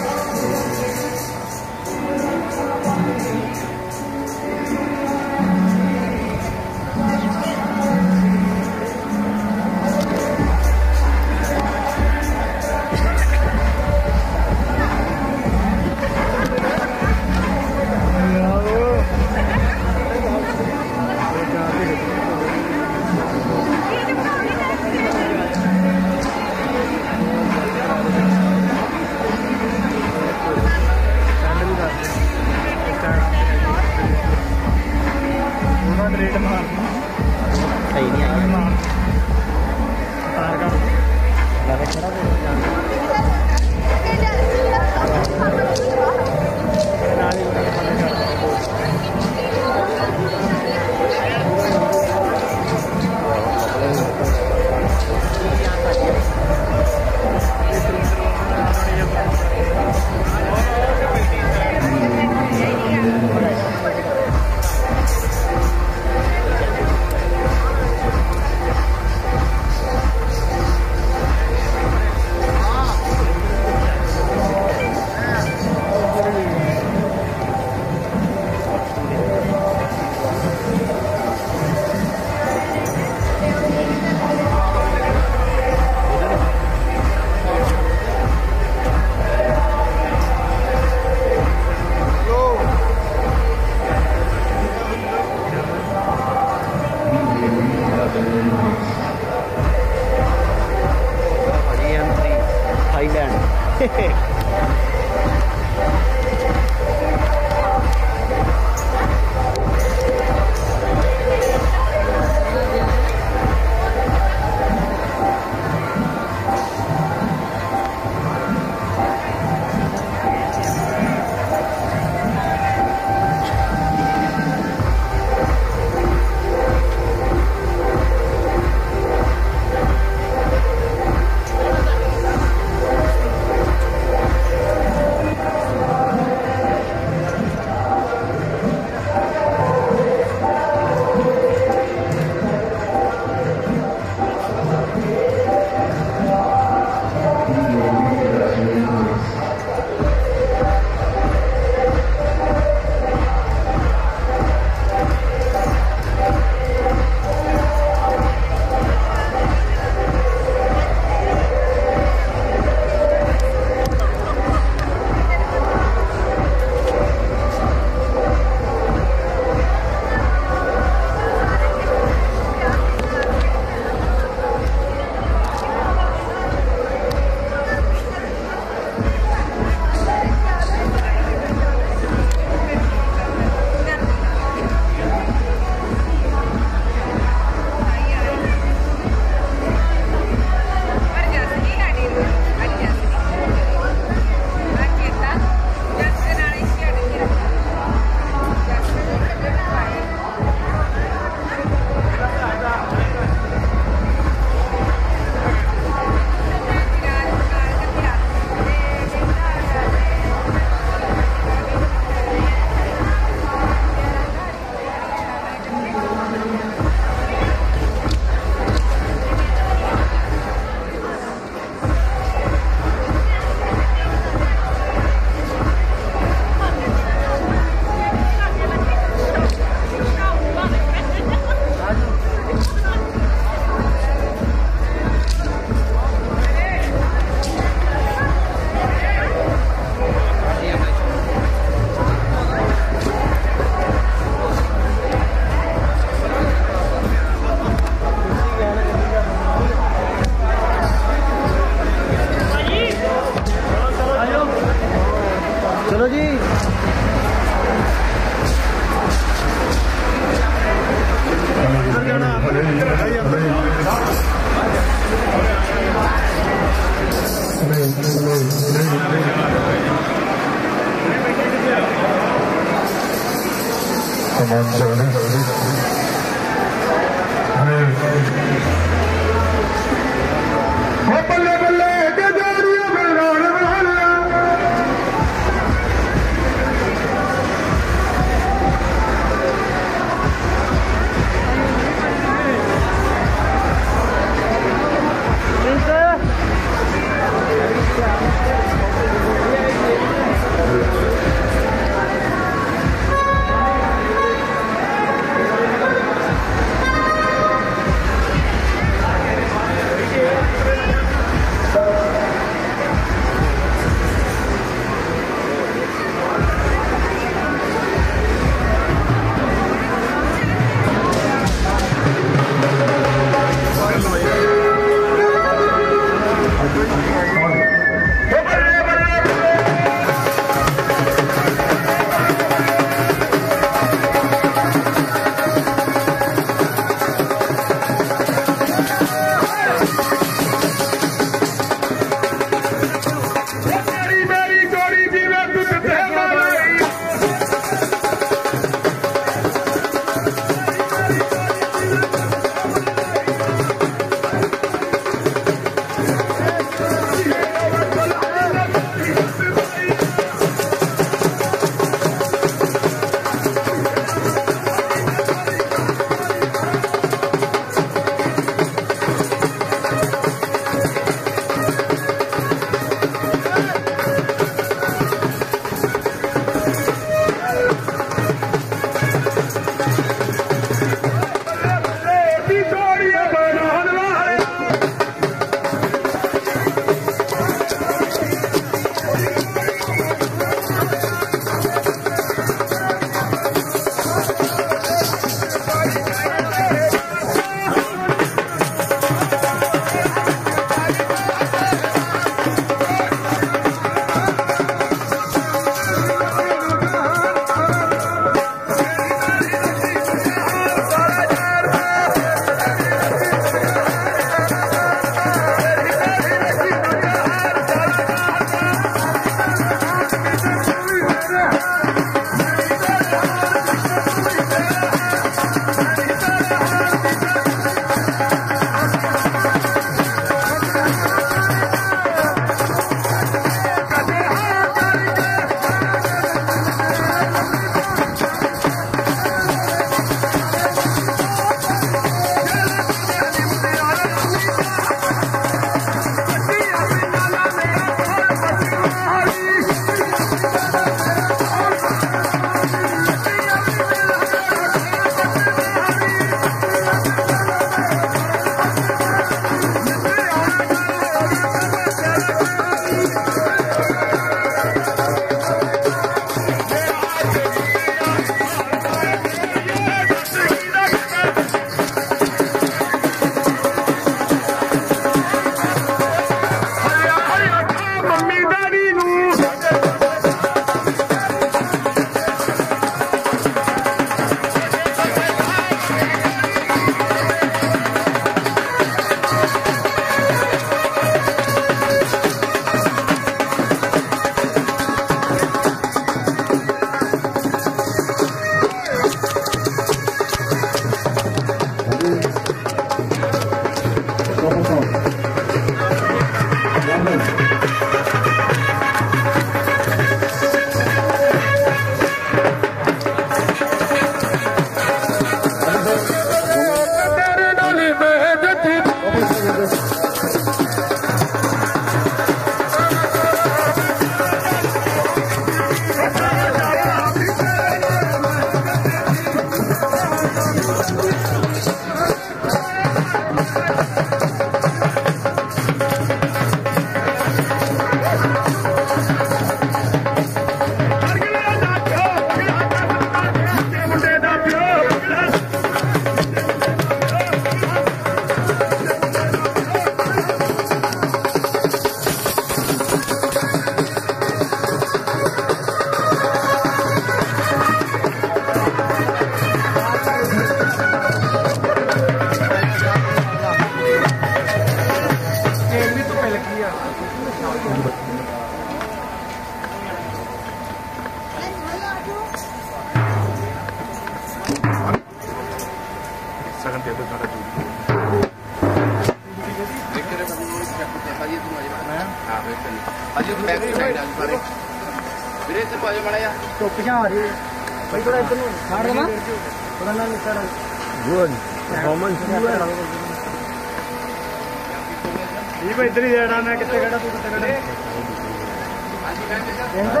तो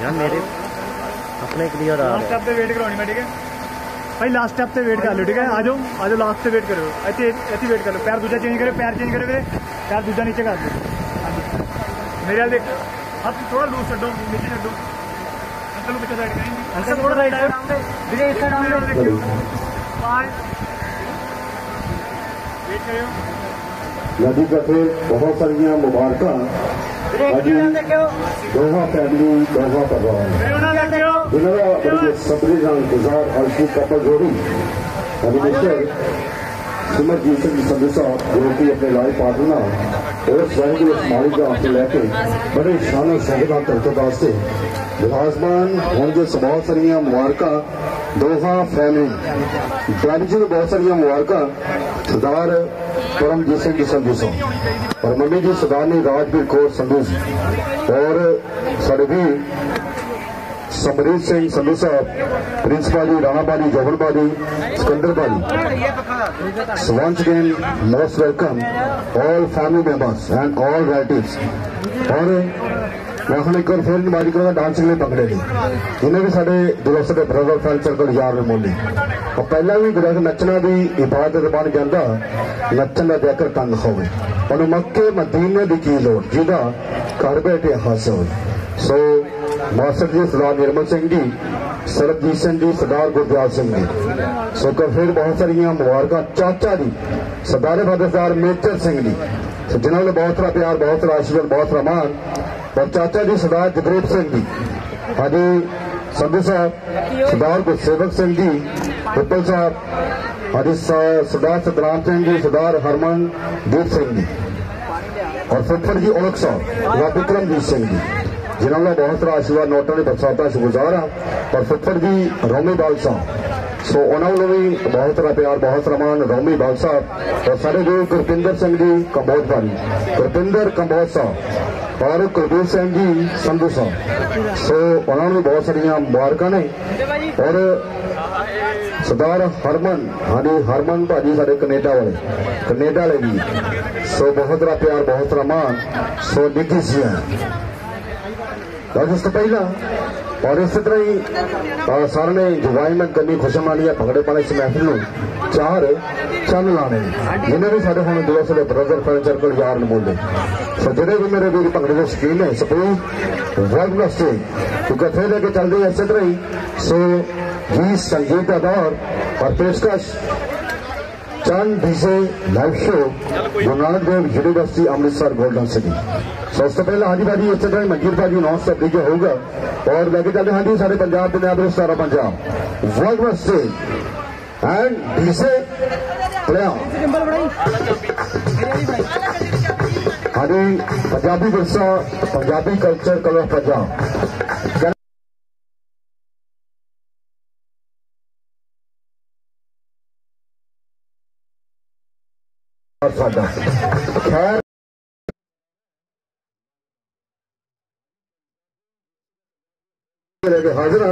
यहाँ अपने क्लियर भाई लास्ट स्टेप पे वेट कर लो ठीक है? आ जाओ लास्ट पे वेट करो। ऐसे ऐसे वेट कर लो। पैर दूसरा चेंज करो पैर चेंज करो चार दूजा नीचे का मेरे हाल देख थोड़ा लूज छो नीचे छोड़ो अंकल को साइड करेंगे अंकल थोड़ा साइड इस साइड आओ देखियो पाँच नदी कथे बहुत सारिया मुबारक दोहा फैमिली दोहा परिवार सिमरजीत सिंह ਦਾ ਬੜੀ ਸਬਰੀ ਨਾਲ ਇੰਤਜ਼ਾਰ ਅਰਸ਼ੀ ਕਪਲ ਜੋੜੀ ਅਭਿਨੇਸ਼ਰ ਸਿਮਰਜੀਤ ਸਿੰਘ ਸੰਧੂ ਸਾਹਿਬ ਜੋ ਕਿ ਆਪਣੇ ਲਾਈਫ ਪਾਰਟਨਰ ਉਸ ਵੈਂਗੀ ਉਸ ਮਾਲੀ ਦਾ ਹੱਥ ਲੈ ਕੇ ਬੜੇ ਸ਼ਾਨੋ ਸਹਿਬਾ ਧਰਤਕ ਵਾਸਤੇ ਵਿਰਾਜਮਾਨ ਹੁਣ ਜੋ ਬਹੁਤ ਸਾਰੀਆਂ ਮੁਬਾਰਕਾਂ ਦੋਹਾਂ ਫੈਮਿਲੀ ਡੈਡੀ ਜੀ ਨੂੰ ਬਹੁਤ ਸਾਰੀਆਂ ਮੁਬਾਰਕਾਂ ਸਰਦਾਰ ਪਰਮਜੀਤ ਸਿੰਘ ਜੀ ਸੰਧੂ ਸਾਹਿਬ ਔਰ ਮੰਮੀ ਜੀ ਸਰਦਾਰਨੀ ਰਾਜਵੀਰ ਕੌਰ ਸੰਧੂ ਜੀ ਔਰ ਸਾਡੇ ਵੀ ਸਮਰੀਤ ਸਿੰਘ ਸੰਧੂ ਸਾਹਿਬ ਪ੍ਰਿੰਸੀਪਲ ਜੀ ਰਾਣਾ ਬਾਲੀ ਜੋਬਨ ਬਾਲੀ ਸਿਕੰਦਰ ਬਾਲੀ So once again, most welcome all family members and all relatives. ਔਰ ਮੈਂ ਹੁਣ ਇੱਕ ਵਾਰ ਫਿਰ ਨਿਵਾਜੀ ਕਰਾਂਗਾ ਡਾਂਸਿੰਗ ਲਈ ਭੰਗੜੇ ਲਈ ਜਿਹਨੇ ਵੀ ਸਾਡੇ ਦੋਸਤ ਦੇ ਬ੍ਰਦਰ ਫਰੈਂਡ ਸਰਕਲ ਯਾਰ ਨੇ ਮੋਲੀ ਉਹ ਪਹਿਲਾਂ ਵੀ ਗੁਰਕ ਨੱਚਣਾ ਦੀ ਇਬਾਦਤ ਬਣ ਜਾਂਦਾ ਨੱਚਣ ਦਾ ਜੇਕਰ ਤੰਗ ਹੋਵੇ ਉਹਨੂੰ ਮੱਕੇ ਮਦੀਨੇ ਦੀ ਕੀ ਲੋੜ ਜਿਹਦਾ ਘਰ ਬੈਠੇ ਹਾਸਲ ਹੋਵੇ ਸੋ ਮਾਸਟਰ ਜੀ ਸਰਦਾਰ ਨਿਰਮਲ ਸਿੰਘ ਜੀ ਸਰਬਜੀਤ ਸਿੰਘ ਜੀ ਸਰਦਾਰ ਗੁਰਦਿਆਲ ਸਿੰਘ ਜੀ ਸੋ ਕੋ ਫਿਰ ਬਹੁਤ ਸਾਰੀਆਂ ਮੁਬਾਰਕਾਂ ਚਾਚਾ ਜੀ ਸਰਦਾਰ ਫਤਿਹਦਾਰ ਮੇਜਰ ਸਿੰਘ ਜੀ ਸੋ ਜਿਨ੍ਹਾਂ ਨੇ ਬਹੁਤ ਸਾਰਾ ਪਿਆਰ ਬਹੁਤ ਸਾਰਾ ਆਸ਼ੀਰਵਾਦ ਬਹੁਤ ਸਾਰਾ ਮਾਣ ਔਰ ਚਾਚਾ ਜੀ ਸਰਦਾਰ ਜਗਰੂਪ ਸਿੰਘ ਜੀ ਹਾਜੀ ਸੰਧੂ ਸਾਹਿਬ ਸਰਦਾਰ ਗੁਰਸੇਵਕ ਸਿੰਘ ਜੀ ਉੱਪਲ ਸਾਹਿਬ ਹਾਜੀ ਸ- ਸਰਦਾਰ ਸਤਰਾਮ ਸਿੰਘ ਜੀ ਸਰਦਾਰ ਹਰਮਨ ਦੀਪ ਸਿੰਘ ਜੀ ਔਰ ਫੁੱਫੜ ਜੀ ਔਲਖ ਸਾਹਿਬ ਰਾਬ ਵਿਕਰਮਜੀਤ ਸਿੰਘ ਜੀ ਜਿਨ੍ਹਾਂ ਦਾ ਬਹੁਤ ਸਾਰਾ ਆਸ਼ੀਰਵਾਦ ਨੋਟਾਂ ਦੇ ਬਰਸਾਤਾਂ ਸ਼ੁਕਰਗੁਜ਼ਾਰ perfected the Romy Balsa. सो उन्होंने भी बहुत सारा प्यार, बहुत सारा मान रोमी बाल साहब और सारे गुरु गुरपिंदर सिंह जी, कंबोज भारी। गुरपिंदर, कंबोज साहब। और कुलदीप सिंह जी संधु साहब। सो उन्होंने भी बहुत सारिया मुबारक ने। और सरदार हरमन हाँ जी, हरमन भाजी साढ़े कनेडा वाले। कनेडा वाले जी। सो बहुत सारा प्यार, बहुत सारा मान। सो निधि सिंह। सबसे पहला ਔਰ ਇਸ ਤਰ੍ਹਾਂ ਹੀ ਸਾਰਿਆਂ ਨੇ ਜੁਆਇਨਮੈਂਟ ਕਰਨੀ ਖੁਸ਼ਮਾਲੀ ਆ ਭਗੜੇ ਪਾਣੇ ਇਸ ਮਹਿਫਿਲ ਨੂੰ ਚਾਰ ਚੰਨ ਲਾਣੇ ਜਿਨ੍ਹਾਂ ਨੇ ਸਾਡੇ ਹੁਣ ਦੋਸਤ ਦੇ ਬ੍ਰਦਰ ਫਰਨੀਚਰ ਕੋਲ ਯਾਰ ਨੂੰ ਬੋਲਦੇ ਸੋ ਜਿਹੜੇ ਵੀ ਮੇਰੇ ਵੀਰ ਭਗੜੇ ਦੇ ਸ਼ਕੀਨ ਹੈ ਸਪੋਜ਼ ਵਰਲਡ ਸੇ ਕਿਉਂਕਿ ਥੇ ਲੈ ਕੇ ਚੱਲਦੇ ਇਸੇ ਤਰ੍ਹਾਂ ਹੀ ਸੋ ਜੀ ਸੰਗੀਤ ਦਾ ਦੌਰ ਔਰ ਪੇਸ਼ਕਸ਼ ਚੰਦ DJ live show Guru Nanak Dev university Amritsar golden city ਸੋ ਉਸ ਤੋਂ ਪਹਿਲਾਂ ਹਾਂਜੀ ਭਾਜੀ ਇਸੇ ਤਰ੍ਹਾਂ ਹੀ ਮਨਜੀਤ ਭਾਜੀ ਨੌਨ ਸਟਾਪ ਡੀਜੇ ਹੋਊਗਾ ਔਰ ਲੈ ਕੇ ਚੱਲਦੇ ਹਾਂਜੀ ਸਾਡੇ ਪੰਜਾਬ ਦੇ ਨਾਮ ਸਾਰਾ ਪੰਜਾਬ ਵਰਲਡ ਵਾਸਤੇ ਐਂਡ ਡੀਜੇ ਪਲਿਆ ਹਾਂਜੀ ਪੰਜਾਬੀ ਵਿਰਸਾ ਪੰਜਾਬੀ ਕਲਚਰ ਕਲਰ ਪੰਜਾਬ ਔਰ ਸਾਡਾ हाजिर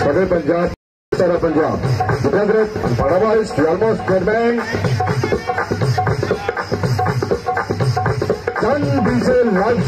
सदर पंजाब सारा पंजाब। मुकदरत बड़वाइज ऑलमोस्ट गवर्नमेंट सन DJ live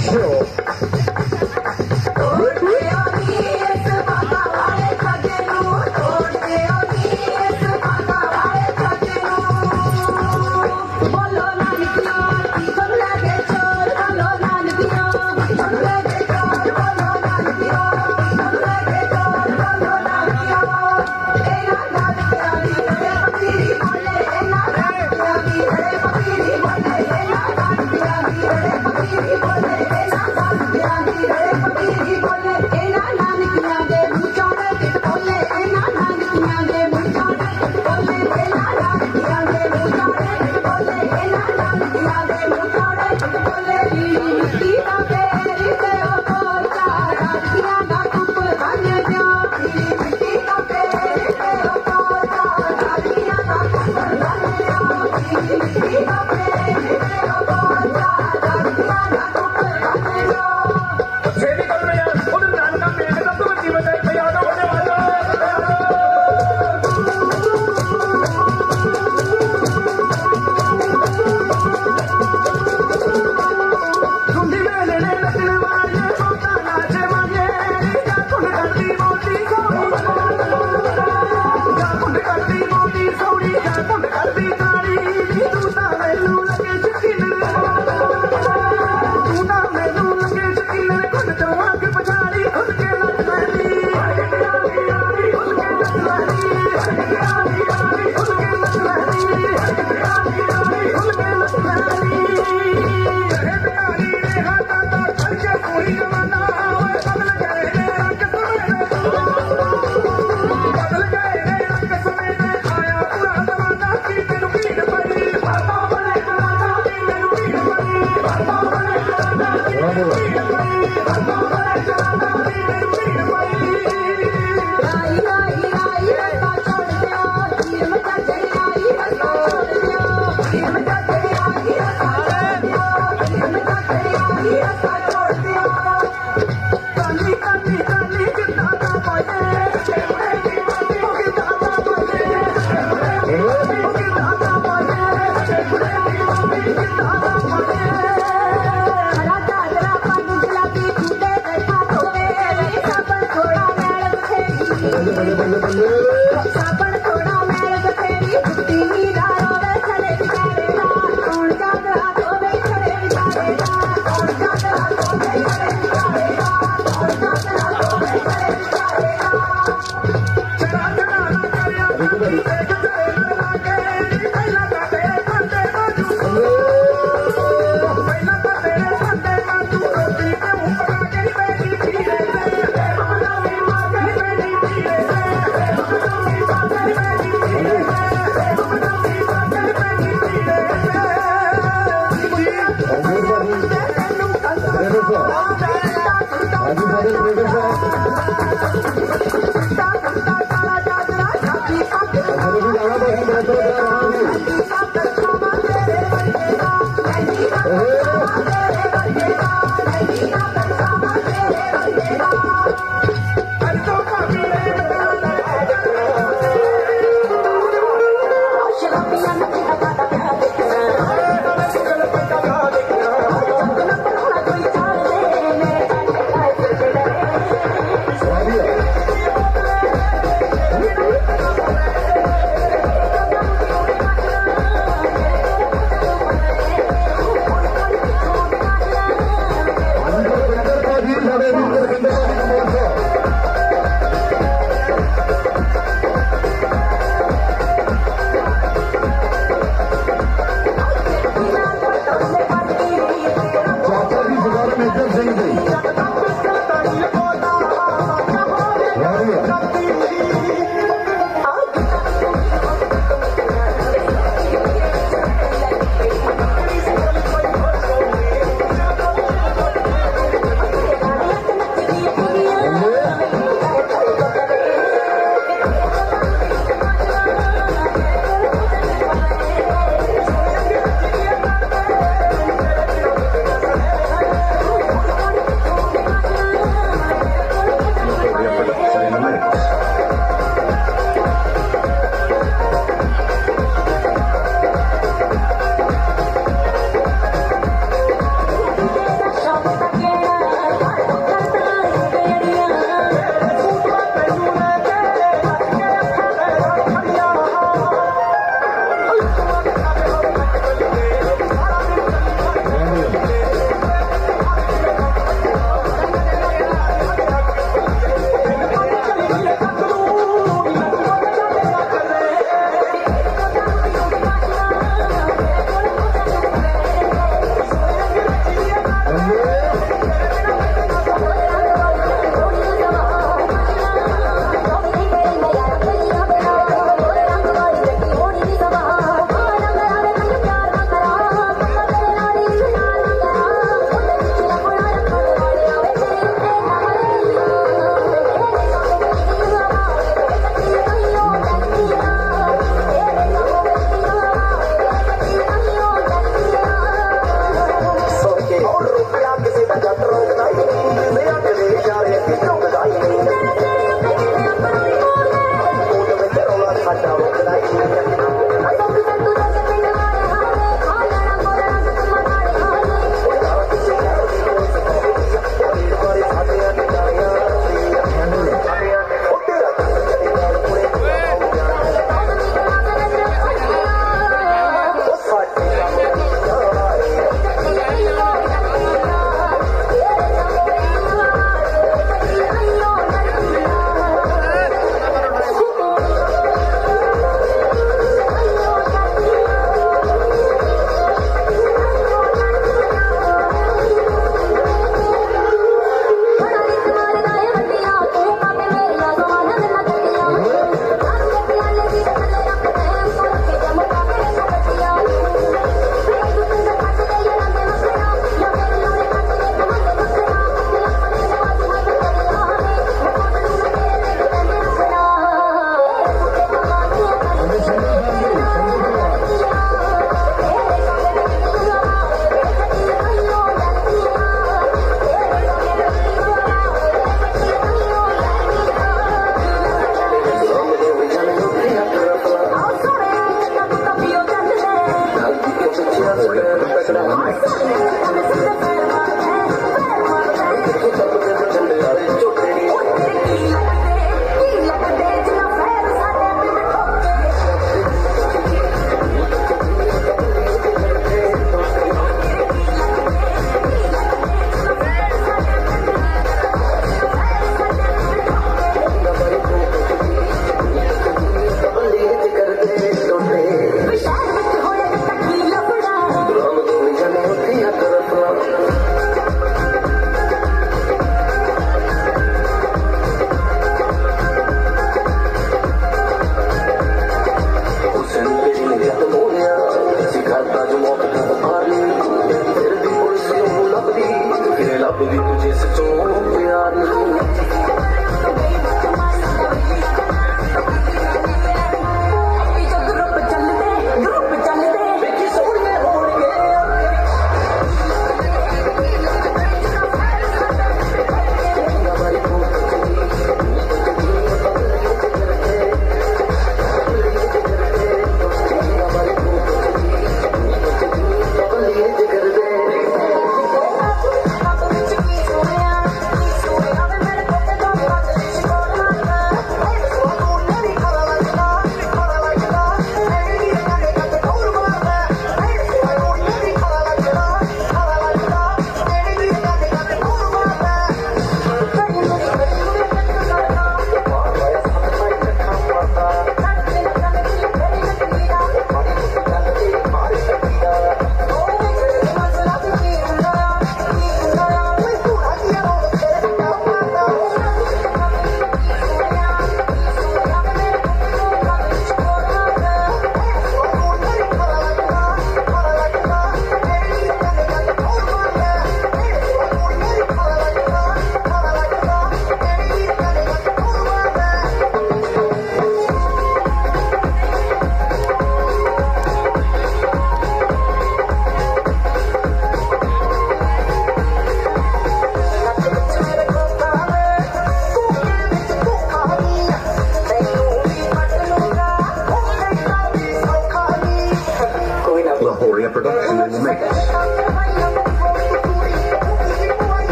bener bener bener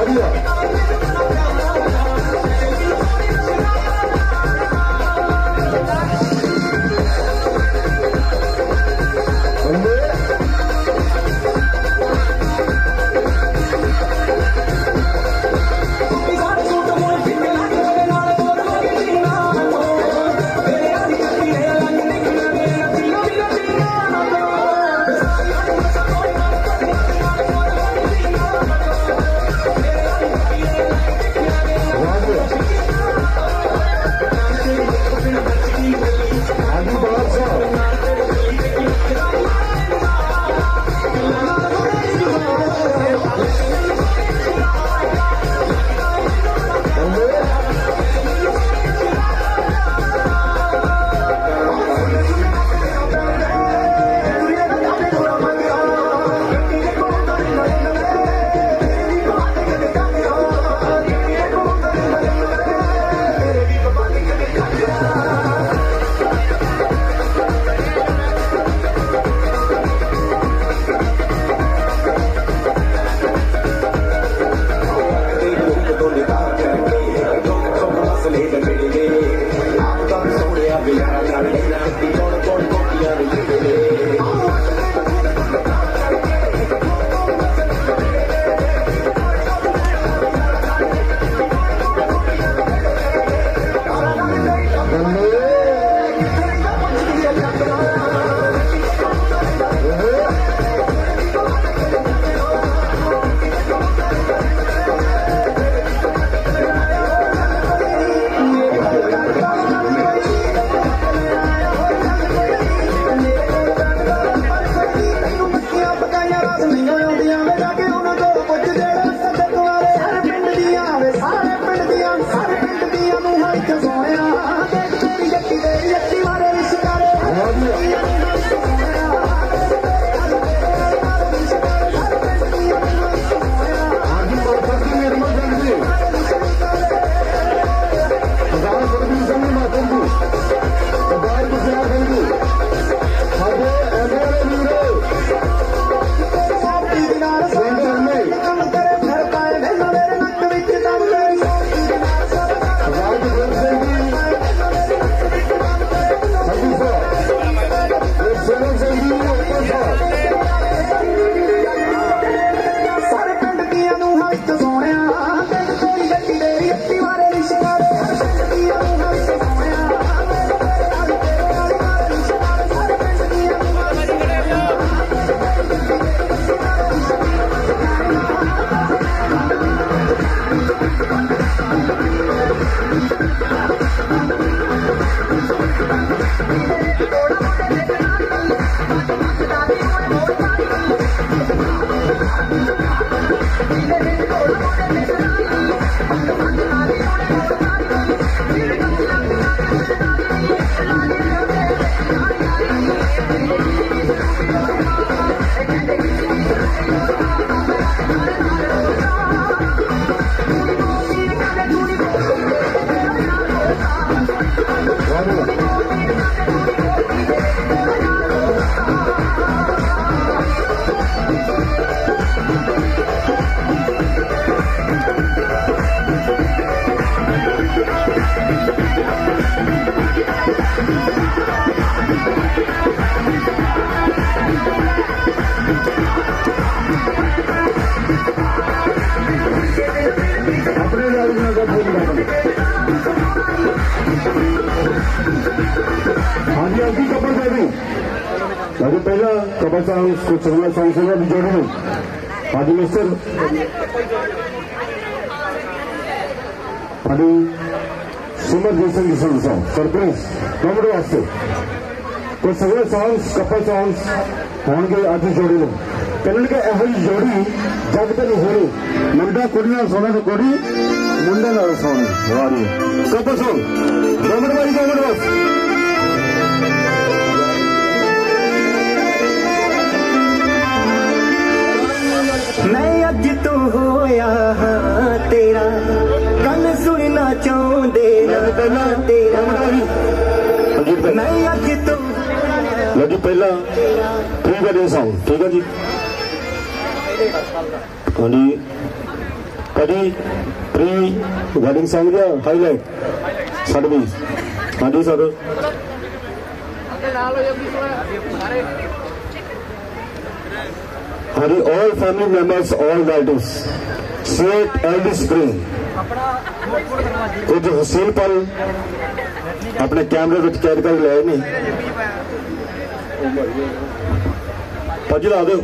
ਹਾਂਜੀ 상황, 그 정말 상세가 तो सगळे सॉन्ग्स कपल सॉन्ग्स होणगे आज जोडीने कारण की अहली जोडी जगदली होणी मुंडा कुडीला सोना कोडी मुंडा सोनं सोने कपल सॉन्ग नम्र वाई ਹੋਇਆ ਹਾਂ ਤੇਰਾ ਕੰਨ ਸੁਣਨਾ ਚਾਹੁੰਦੇ ਨਾ ਤੇਰਾ ਮੈਂ ਅੱਜ ਤੋਂ ਲਗੀ ਪਹਿਲਾਂ ਠੀਕ ਹੈ ਦੇ ਸੌਂ ਠੀਕ ਹੈ ਜੀ ਹਾਂਜੀ ਕਦੀ ਪ੍ਰੀ ਵੈਡਿੰਗ ਸੌਂਗ ਦਾ ਹਾਈਲਾਈਟ ਸਾਡੀ ਹਾਂਜੀ sir Hari all family members, all relatives. Set and screen कुछ हसीन पल अपने कैमरे में कैद कर लिया नहीं? पजला दो।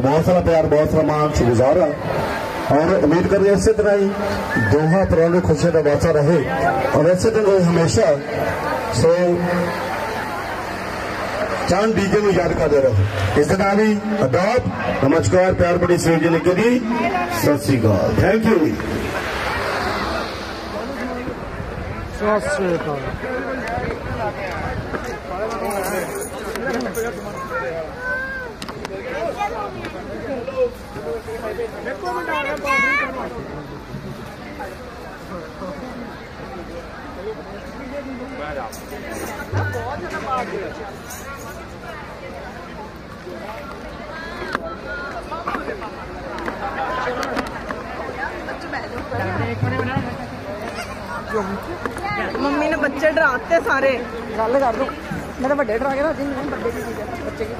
तो बहुत सारा प्यार बहुत सारा मान गुजारा और उम्मीद कर रहे इसी तरह ही दोहा पुरानी खुशियों का बाचा रहे। और ऐसे दिन रहे हमेशा सो चाँद डीजे में याद कर करते रहो इस तरह भी अदाब, नमस्कार, प्यार बड़ी सीट जी ने लिखी दी, सत श्रीकाल थैंक यू सत श्रीकाल मम्मी ने बच्चे डराते सारे। गल कर दो। मैं तो डरा के बच्चे बच्चे की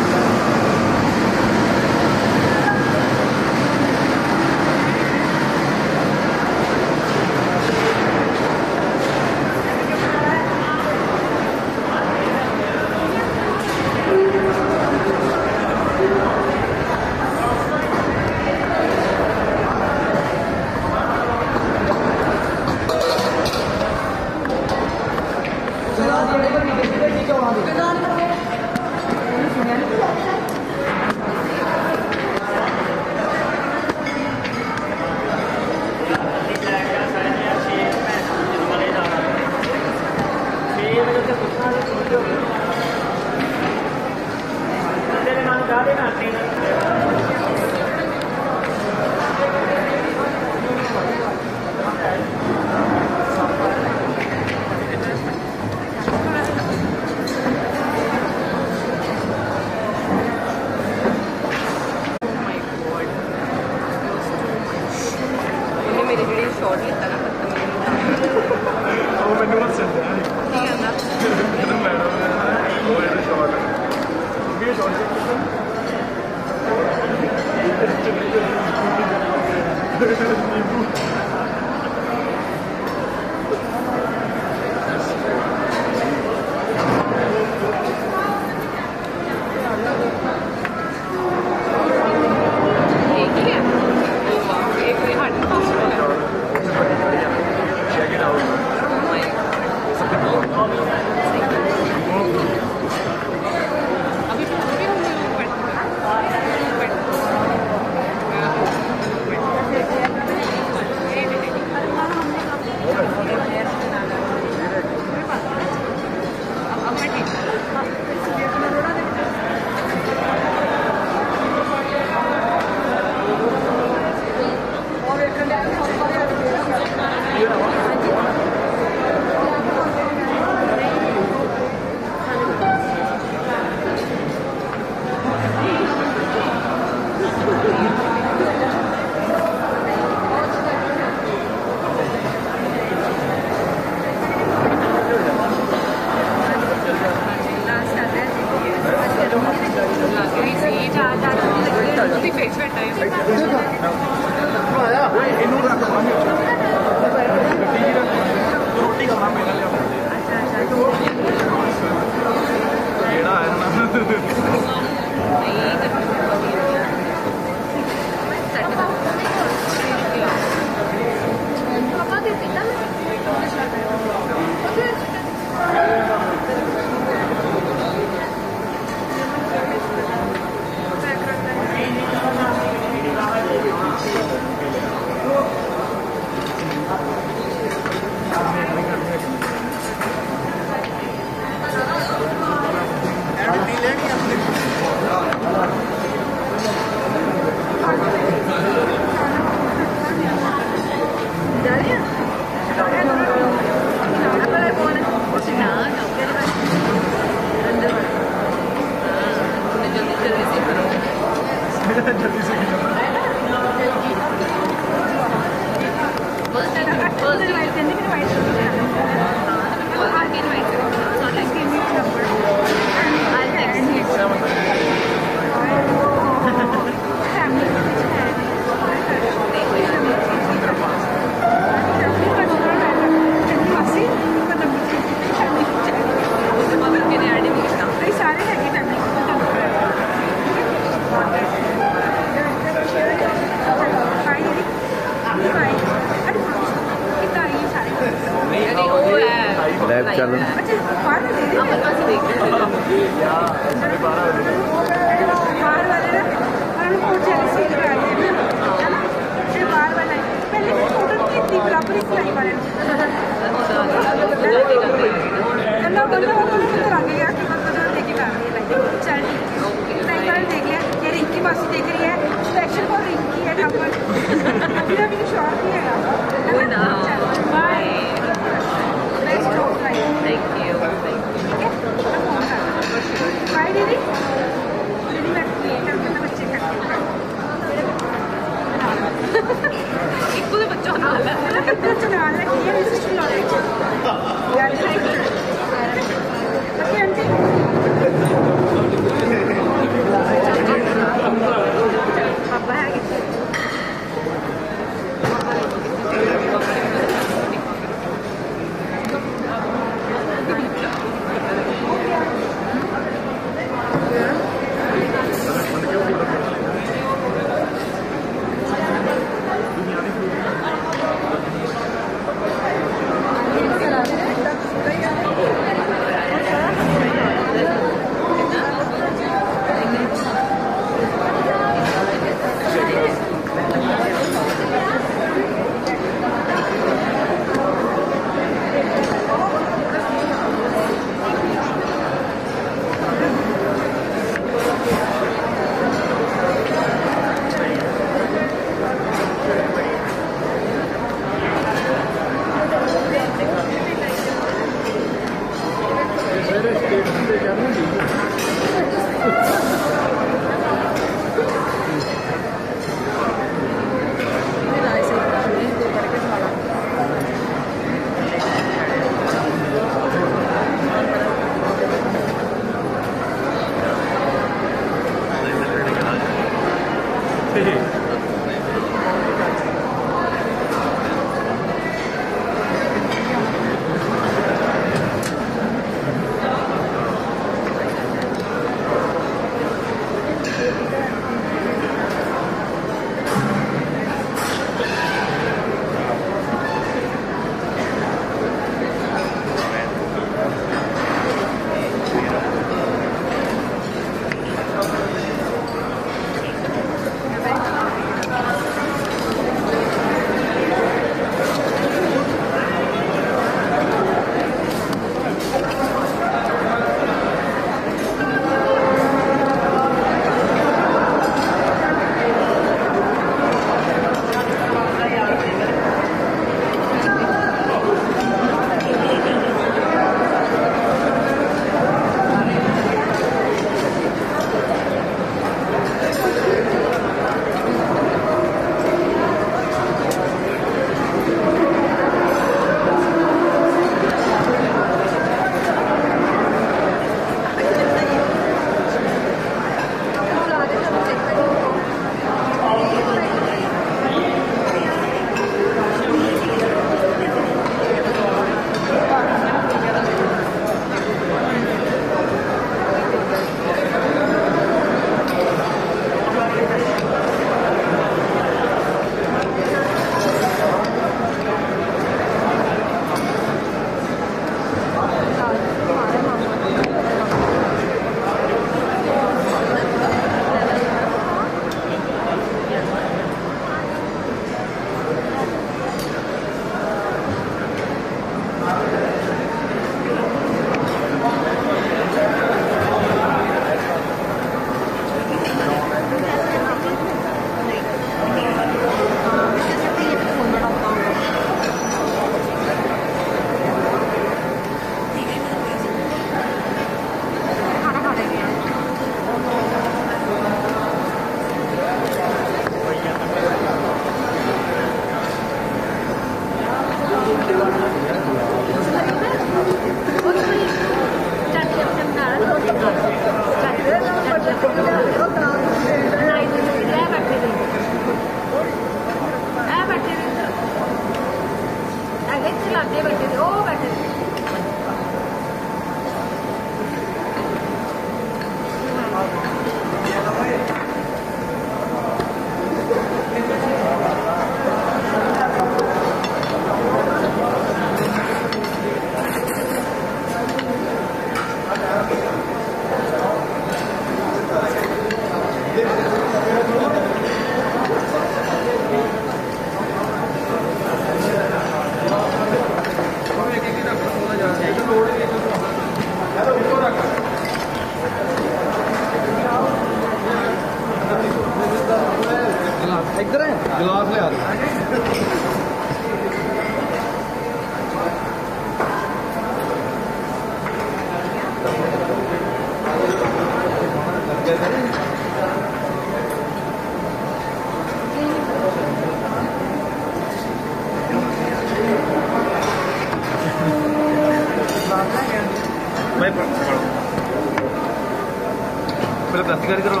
पहले प्लास्टिक गाड़ी करो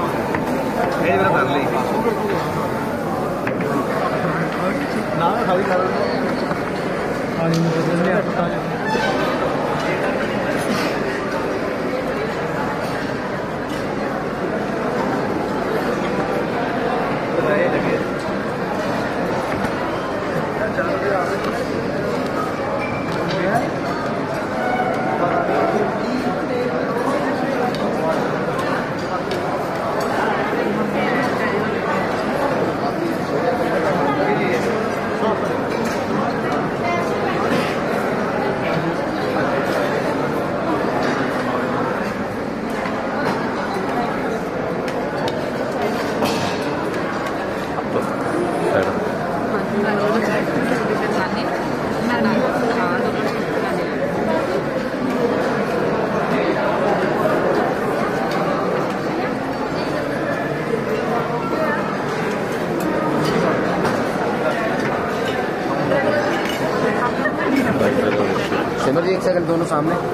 ये मेरा कर ली ना खाली कर सिमर जी एक सेकंड दोनों सामने।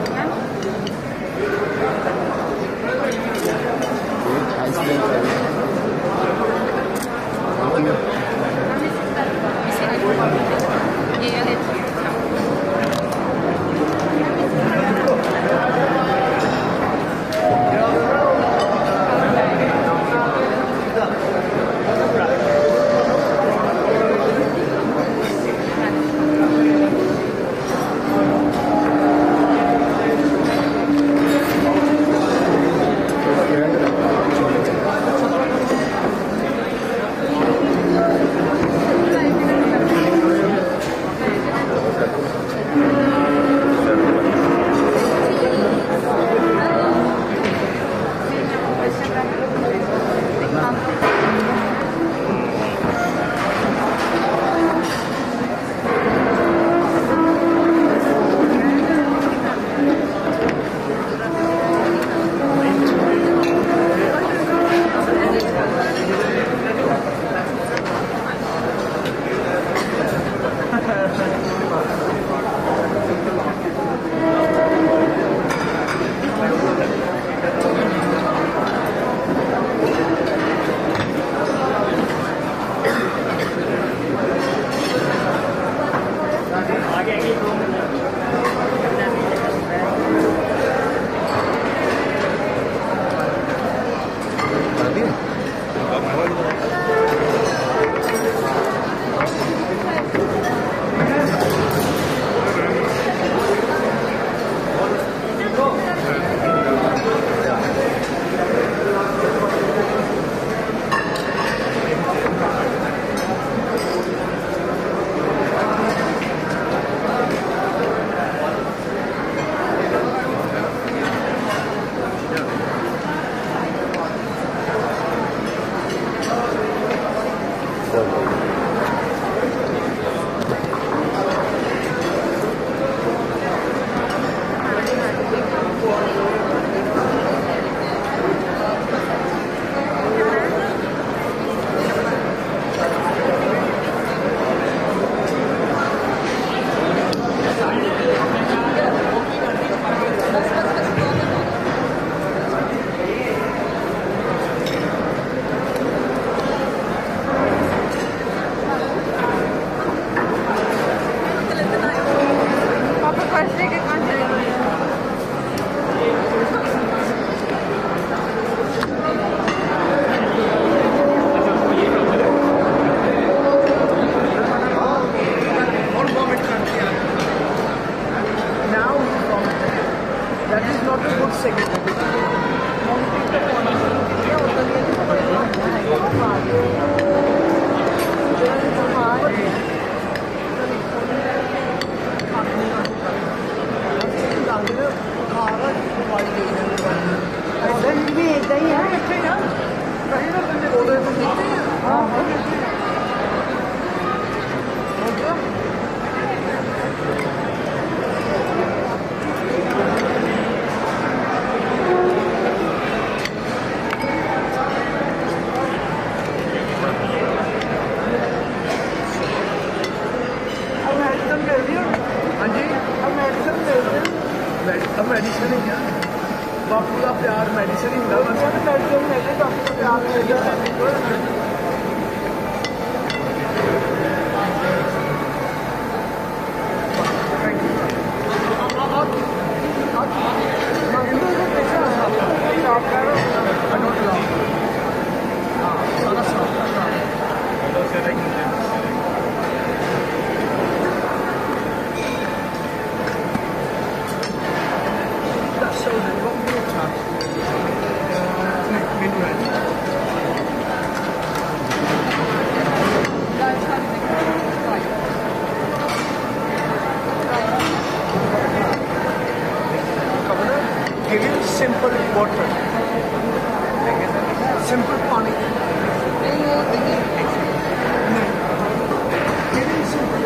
simple water. Simple pani. Very simple.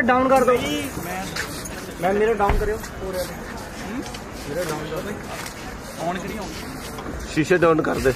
मेरा डाउन कर दो मैम मेरा डाउन करियो मेरा डाउन कर दे शीशे डाउन कर दे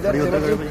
¿Qué es lo que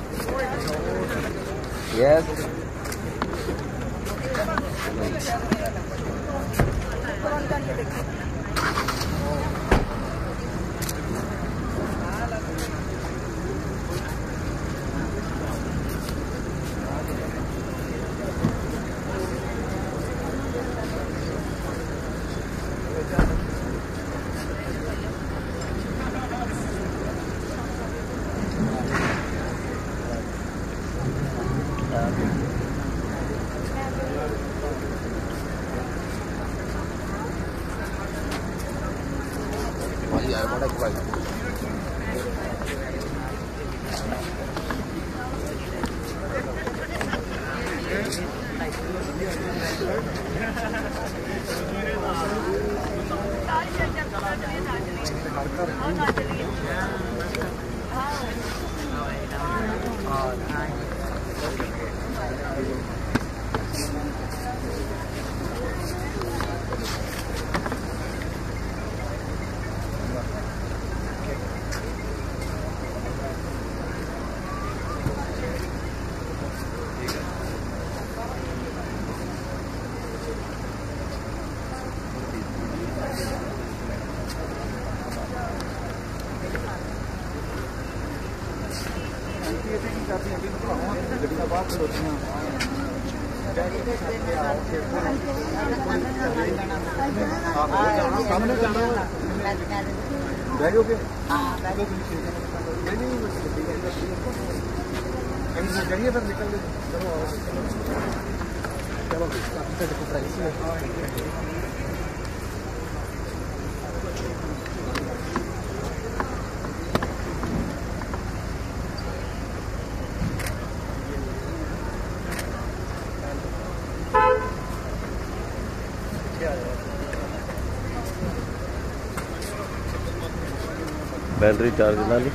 battery charge ना ली।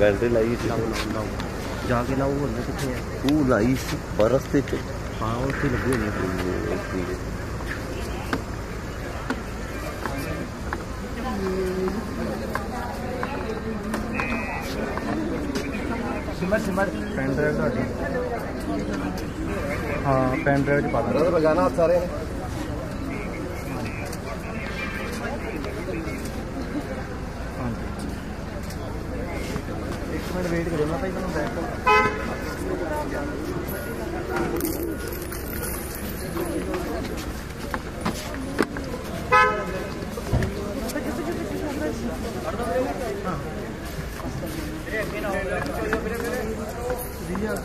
बैटरी लाई जाके लाओ बोलने कितने तू लाई सी बरस से च हाँ नहीं लगी होनी है। सिमर सिमर। पेन ड्राइव तो हाँ पेन ड्राइव पा लो बजाना सारे ने